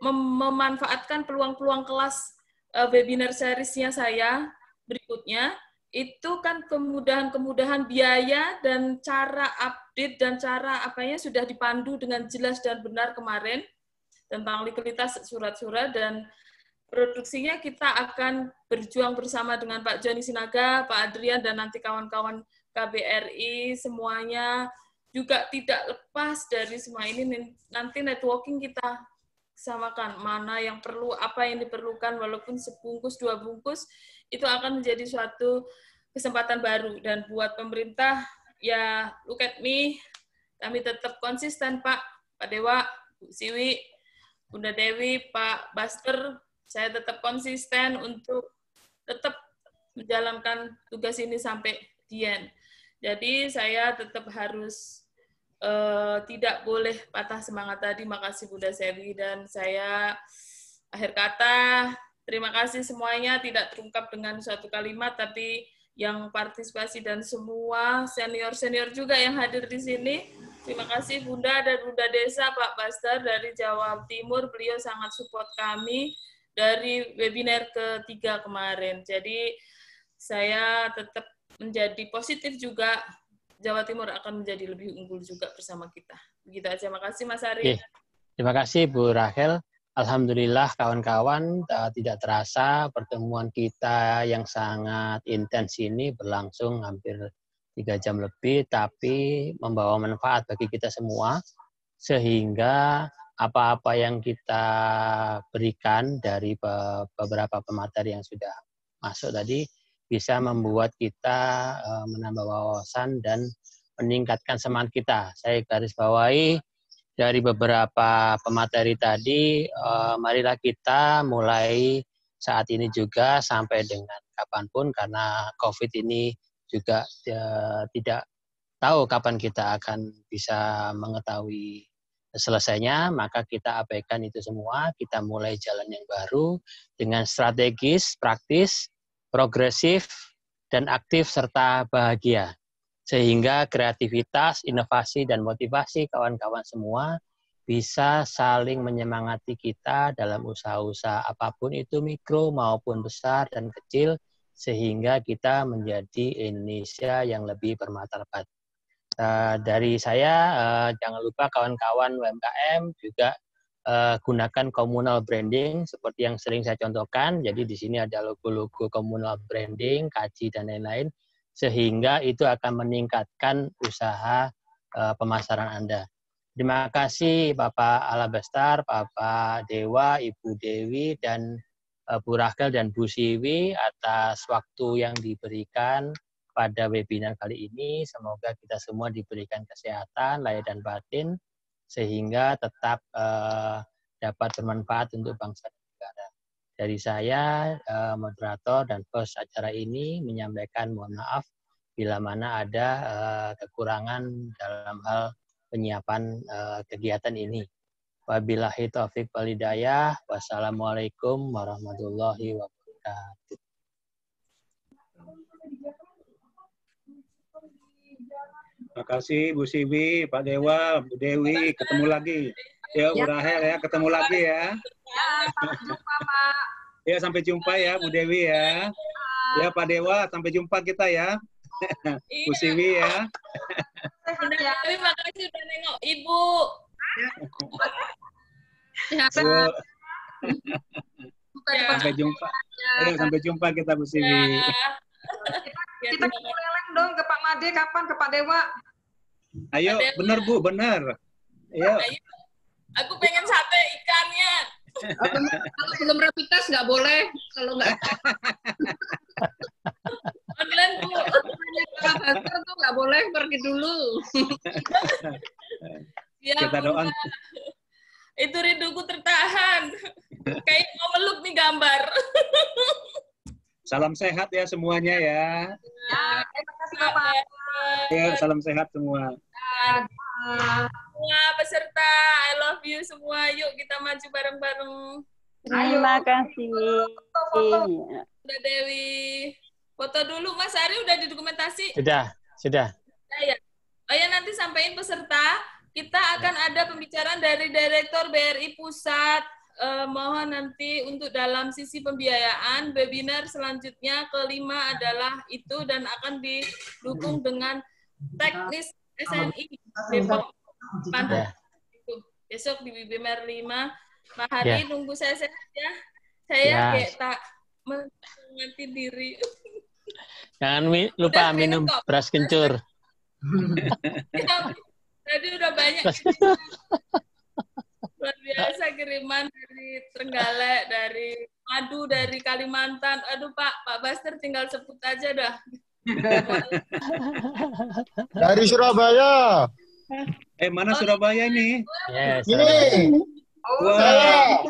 mem memanfaatkan peluang-peluang kelas uh, webinar seriesnya saya berikutnya. Itu kan kemudahan-kemudahan biaya dan cara update dan cara apanya sudah dipandu dengan jelas dan benar kemarin tentang likuiditas surat-surat dan produksinya kita akan berjuang bersama dengan Pak Joni Sinaga, Pak Adrian, dan nanti kawan-kawan KBRI semuanya juga tidak lepas dari semua ini. Nanti networking kita samakan mana yang perlu, apa yang diperlukan, walaupun sebungkus, dua bungkus, itu akan menjadi suatu kesempatan baru. Dan buat pemerintah, ya look at me, kami tetap konsisten Pak, Pak Dewa, Bu Siwi, Bunda Dewi, Pak Baster, saya tetap konsisten untuk tetap menjalankan tugas ini sampai di end. Jadi saya tetap harus uh, tidak boleh patah semangat tadi. Makasih Bunda Sevi dan saya akhir kata terima kasih semuanya tidak terungkap dengan suatu kalimat tapi yang partisipasi dan semua senior-senior juga yang hadir di sini. Terima kasih Bunda dan Bunda Desa Pak Baster dari Jawa Timur. Beliau sangat support kami dari webinar ketiga kemarin. Jadi saya tetap menjadi positif juga Jawa Timur akan menjadi lebih unggul juga bersama kita. Begitu aja. Terima kasih Mas Ari. Oke. Terima kasih Bu Rahel. Alhamdulillah kawan-kawan tidak terasa pertemuan kita yang sangat intens ini berlangsung hampir tiga jam lebih, tapi membawa manfaat bagi kita semua sehingga apa-apa yang kita berikan dari beberapa pemateri yang sudah masuk tadi bisa membuat kita eh, menambah wawasan dan meningkatkan semangat kita. Saya garis bawahi dari beberapa pemateri tadi, eh, marilah kita mulai saat ini juga sampai dengan kapan pun karena COVID ini juga eh, tidak tahu kapan kita akan bisa mengetahui selesainya, maka kita abaikan itu semua, kita mulai jalan yang baru dengan strategis, praktis, progresif, dan aktif serta bahagia. Sehingga kreativitas, inovasi, dan motivasi kawan-kawan semua bisa saling menyemangati kita dalam usaha-usaha apa pun itu mikro maupun besar dan kecil sehingga kita menjadi Indonesia yang lebih bermartabat. Uh, dari saya uh, jangan lupa kawan-kawan UMKM juga uh, gunakan komunal branding seperti yang sering saya contohkan. Jadi di sini ada logo-logo komunal branding, kaji dan lain-lain sehingga itu akan meningkatkan usaha uh, pemasaran Anda. Terima kasih Bapak Alabestar, Bapak Dewa, Ibu Dewi, dan Bu Rachel dan Bu Siwi atas waktu yang diberikan pada webinar kali ini. Semoga kita semua diberikan kesehatan, lahir dan batin, sehingga tetap uh, dapat bermanfaat untuk bangsa dan negara. Dari saya, uh, moderator dan host acara ini menyampaikan mohon maaf bila mana ada uh, kekurangan dalam hal penyiapan uh, kegiatan ini. Wabillahi taufik walidayah. Wassalamualaikum warahmatullahi wabarakatuh. Terima kasih Bu Siwi, Pak Dewa, Bu Dewi, ketemu lagi. Ya, Bu Rahel ya, ketemu lagi ya. Ya, sampai jumpa Pak. Ya, sampai jumpa ya Bu Dewi ya. Ya, Pak Dewa, sampai jumpa kita ya. Bu Siwi ya. Bunda Dewi, makasih udah nengok Ibu. Ya, Bu, Ya. sampai jumpa. Ayo, sampai jumpa kita Bu Siwi. Ya. Ya, Kita kasih. keleleng dong ke Pak Made kapan ke Pak Dewa? Ayo, benar Bu, benar. Ayo. Ayo. Aku pengen sate ikannya. kalau belum rapid test nggak boleh. Kalau nggak Online, Bu. Kalau tuh nggak boleh pergi dulu. Ya, Kita doakan. Itu rinduku tertahan. Kayak mau meluk nih gambar. Salam sehat ya semuanya ya. Ya, terima kasih Bapak. Ya, salam sehat semua. Semua peserta, I love you semua. Yuk kita maju bareng-bareng. Terima kasih. Bunda Dewi. Foto dulu, Mas Ari udah didokumentasi? Sudah, sudah. Nah, ya. Oh ya, nanti sampaikan peserta. Kita akan ada pembicaraan dari Direktur BRI Pusat. Eh, mohon nanti untuk dalam sisi pembiayaan, webinar selanjutnya kelima adalah itu dan akan didukung dengan teknis SNI Depok Pantai. Besok di webinar 5. Pak Hari, Ya. nunggu saya sehat ya. Saya Ya. kayak tak mengganti diri. Jangan mi- lupa Udah, minum minum kok. beras kencur. Tadi udah banyak luar biasa kiriman dari Trenggalek, dari Madu, dari Kalimantan. Aduh Pak, Pak Baster tinggal sebut aja dah. Dari Surabaya. Eh, mana Surabaya ini? Yes. Ini. Wah,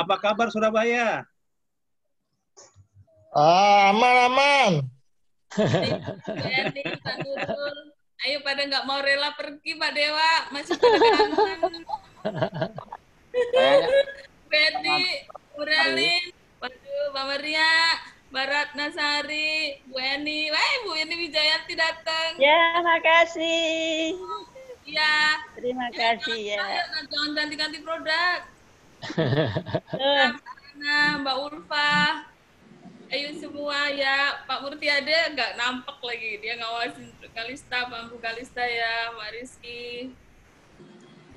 apa kabar Surabaya? Ah, aman, aman. Ayo pada nggak mau rela pergi Pak Dewa, masih pada. Betty, Muralin, waduh, Mbak Maria, Barat Nasari, Bu Eni, wah Bu Eni Wijayanti datang. Ya, makasih. Iya. Terima kasih ya. Ayo, nah, jangan ganti-ganti produk. Nah, Mbak Ulfa, ayo semua ya. Pak Murti ada nggak nampak lagi. Dia ngawasin Kalista, Bambu Kalista ya, Mbak Rizky.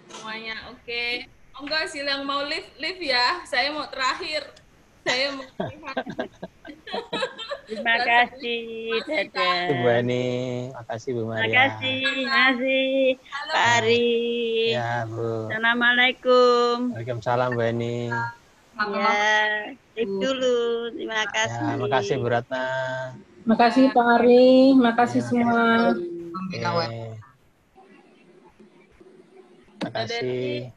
Semuanya oke. Oh enggak sih yang mau live, live ya. Saya mau terakhir. Saya mau lihat. terima kasih. Dadah. Bu Ani, makasih Bu Terima Maria. kasih, masih Halo, Pak Ari. Ya, Bu. Assalamualaikum. Waalaikumsalam Bu Ani. Ya, tip dulu. Terima kasih. Ya, makasih Bu Ratna. Makasih Pak Ari, makasih semua. Oke. Makasih.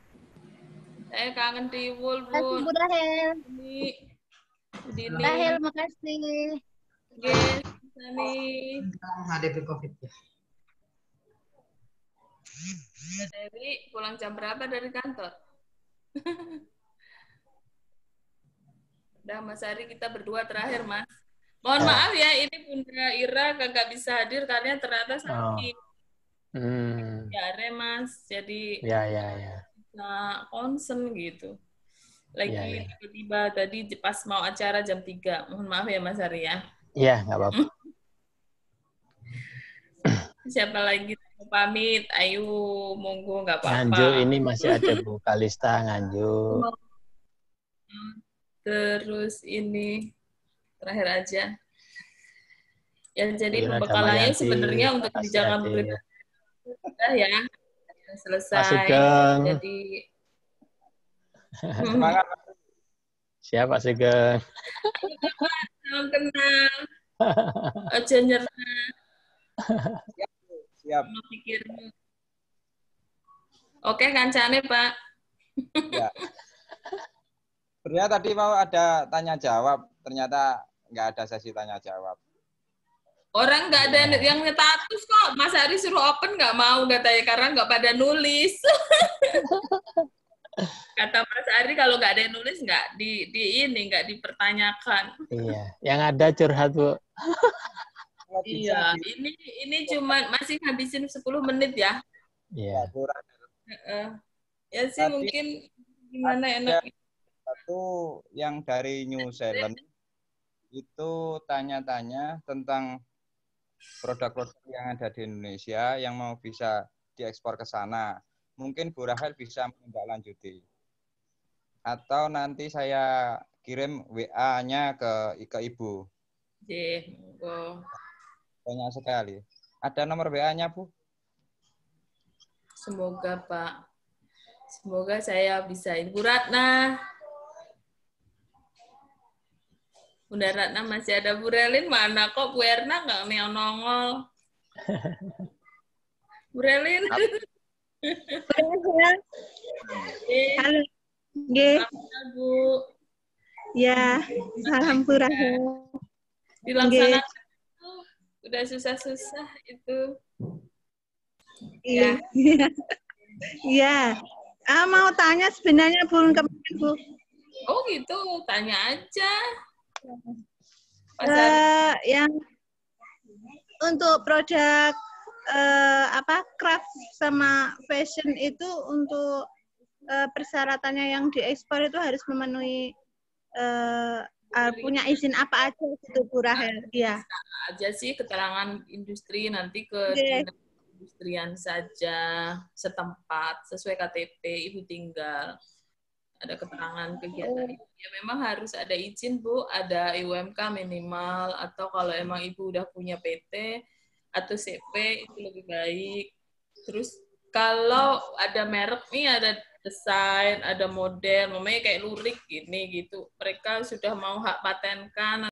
saya kangen Tiwul, Bu. Makasih Bu Rahel. Ini, Dini, Rahel, makasih. Gen, Sani. Menghadapi COVID ya. Dewi pulang jam berapa dari kantor? Udah Mas Ari kita berdua terakhir Mas. Mohon Ya. maaf ya ini Bunda Ira kagak bisa hadir karena ternyata sakit. Hmm. Ya Mas, jadi Ya, ya, ya. nah, concern gitu. Lagi Ya, ya. tiba-tiba tadi pas mau acara jam 3. Mohon maaf ya Mas Ari ya. Iya, nggak apa-apa. Siapa lagi mau pamit? Ayo, monggo nggak apa-apa. Nganjuk ini masih ada Bu Kalista Nganjuk. Terus ini terakhir aja. Ya, jadi Yuna pembekalannya sebenarnya untuk Pak Suyati. pemerintah sudah ya Sudah selesai. Pak Sugeng. Jadi Semangat. Siapa Sugeng? salam kenal. Aja nyerah. Siap. Mau pikirmu. Oke, kancane Pak. Ya. Sebenarnya tadi mau ada tanya jawab, ternyata nggak ada sesi tanya jawab. Orang nggak ada yang ngetatus kok. Mas Ari suruh open nggak mau katanya karena nggak pada nulis. Kata Mas Ari kalau nggak ada yang nulis nggak di, di ini nggak dipertanyakan. Iya, yang ada curhat Bu. Iya, ini ini cuma masih habisin 10 menit ya. Iya. Heeh. Ya sih Tadi mungkin gimana ada enak. Satu yang dari New Zealand itu tanya-tanya tentang produk-produk yang ada di Indonesia yang mau bisa diekspor ke sana. Mungkin Bu Rahel bisa menindaklanjuti. Atau nanti saya kirim WA-nya ke ke Ibu. Banyak sekali. Ada nomor WA-nya, Bu? Semoga Pak. Semoga saya bisa. Ibu Ratna. Bunda Ratna masih ada Bu Relin mana kok Bu Erna nggak mau nongol. Bu Relin. Halo. Nggih. Alhamdulillah, Bu. Ya, salam Rahel. Dilaksanakan itu udah susah-susah itu. Iya. Iya. Ah, mau tanya sebenarnya belum kemarin, Bu. Oh gitu, tanya aja. Eh, yang untuk produk eh, apa craft sama fashion itu untuk eh, persyaratannya yang diekspor itu harus memenuhi eh, eh, punya izin apa aja gitu Bu Rahel. Iya. aja sih keterangan industri nanti ke dinas industrian saja setempat sesuai KTP ibu tinggal ada keterangan kegiatan Oh. ya memang harus ada izin bu. Ada IUMK minimal atau kalau emang ibu udah punya PT atau CP itu lebih baik. Terus kalau ada merek nih ada desain ada model mamanya kayak lurik gini gitu. Mereka sudah mau hak patenkan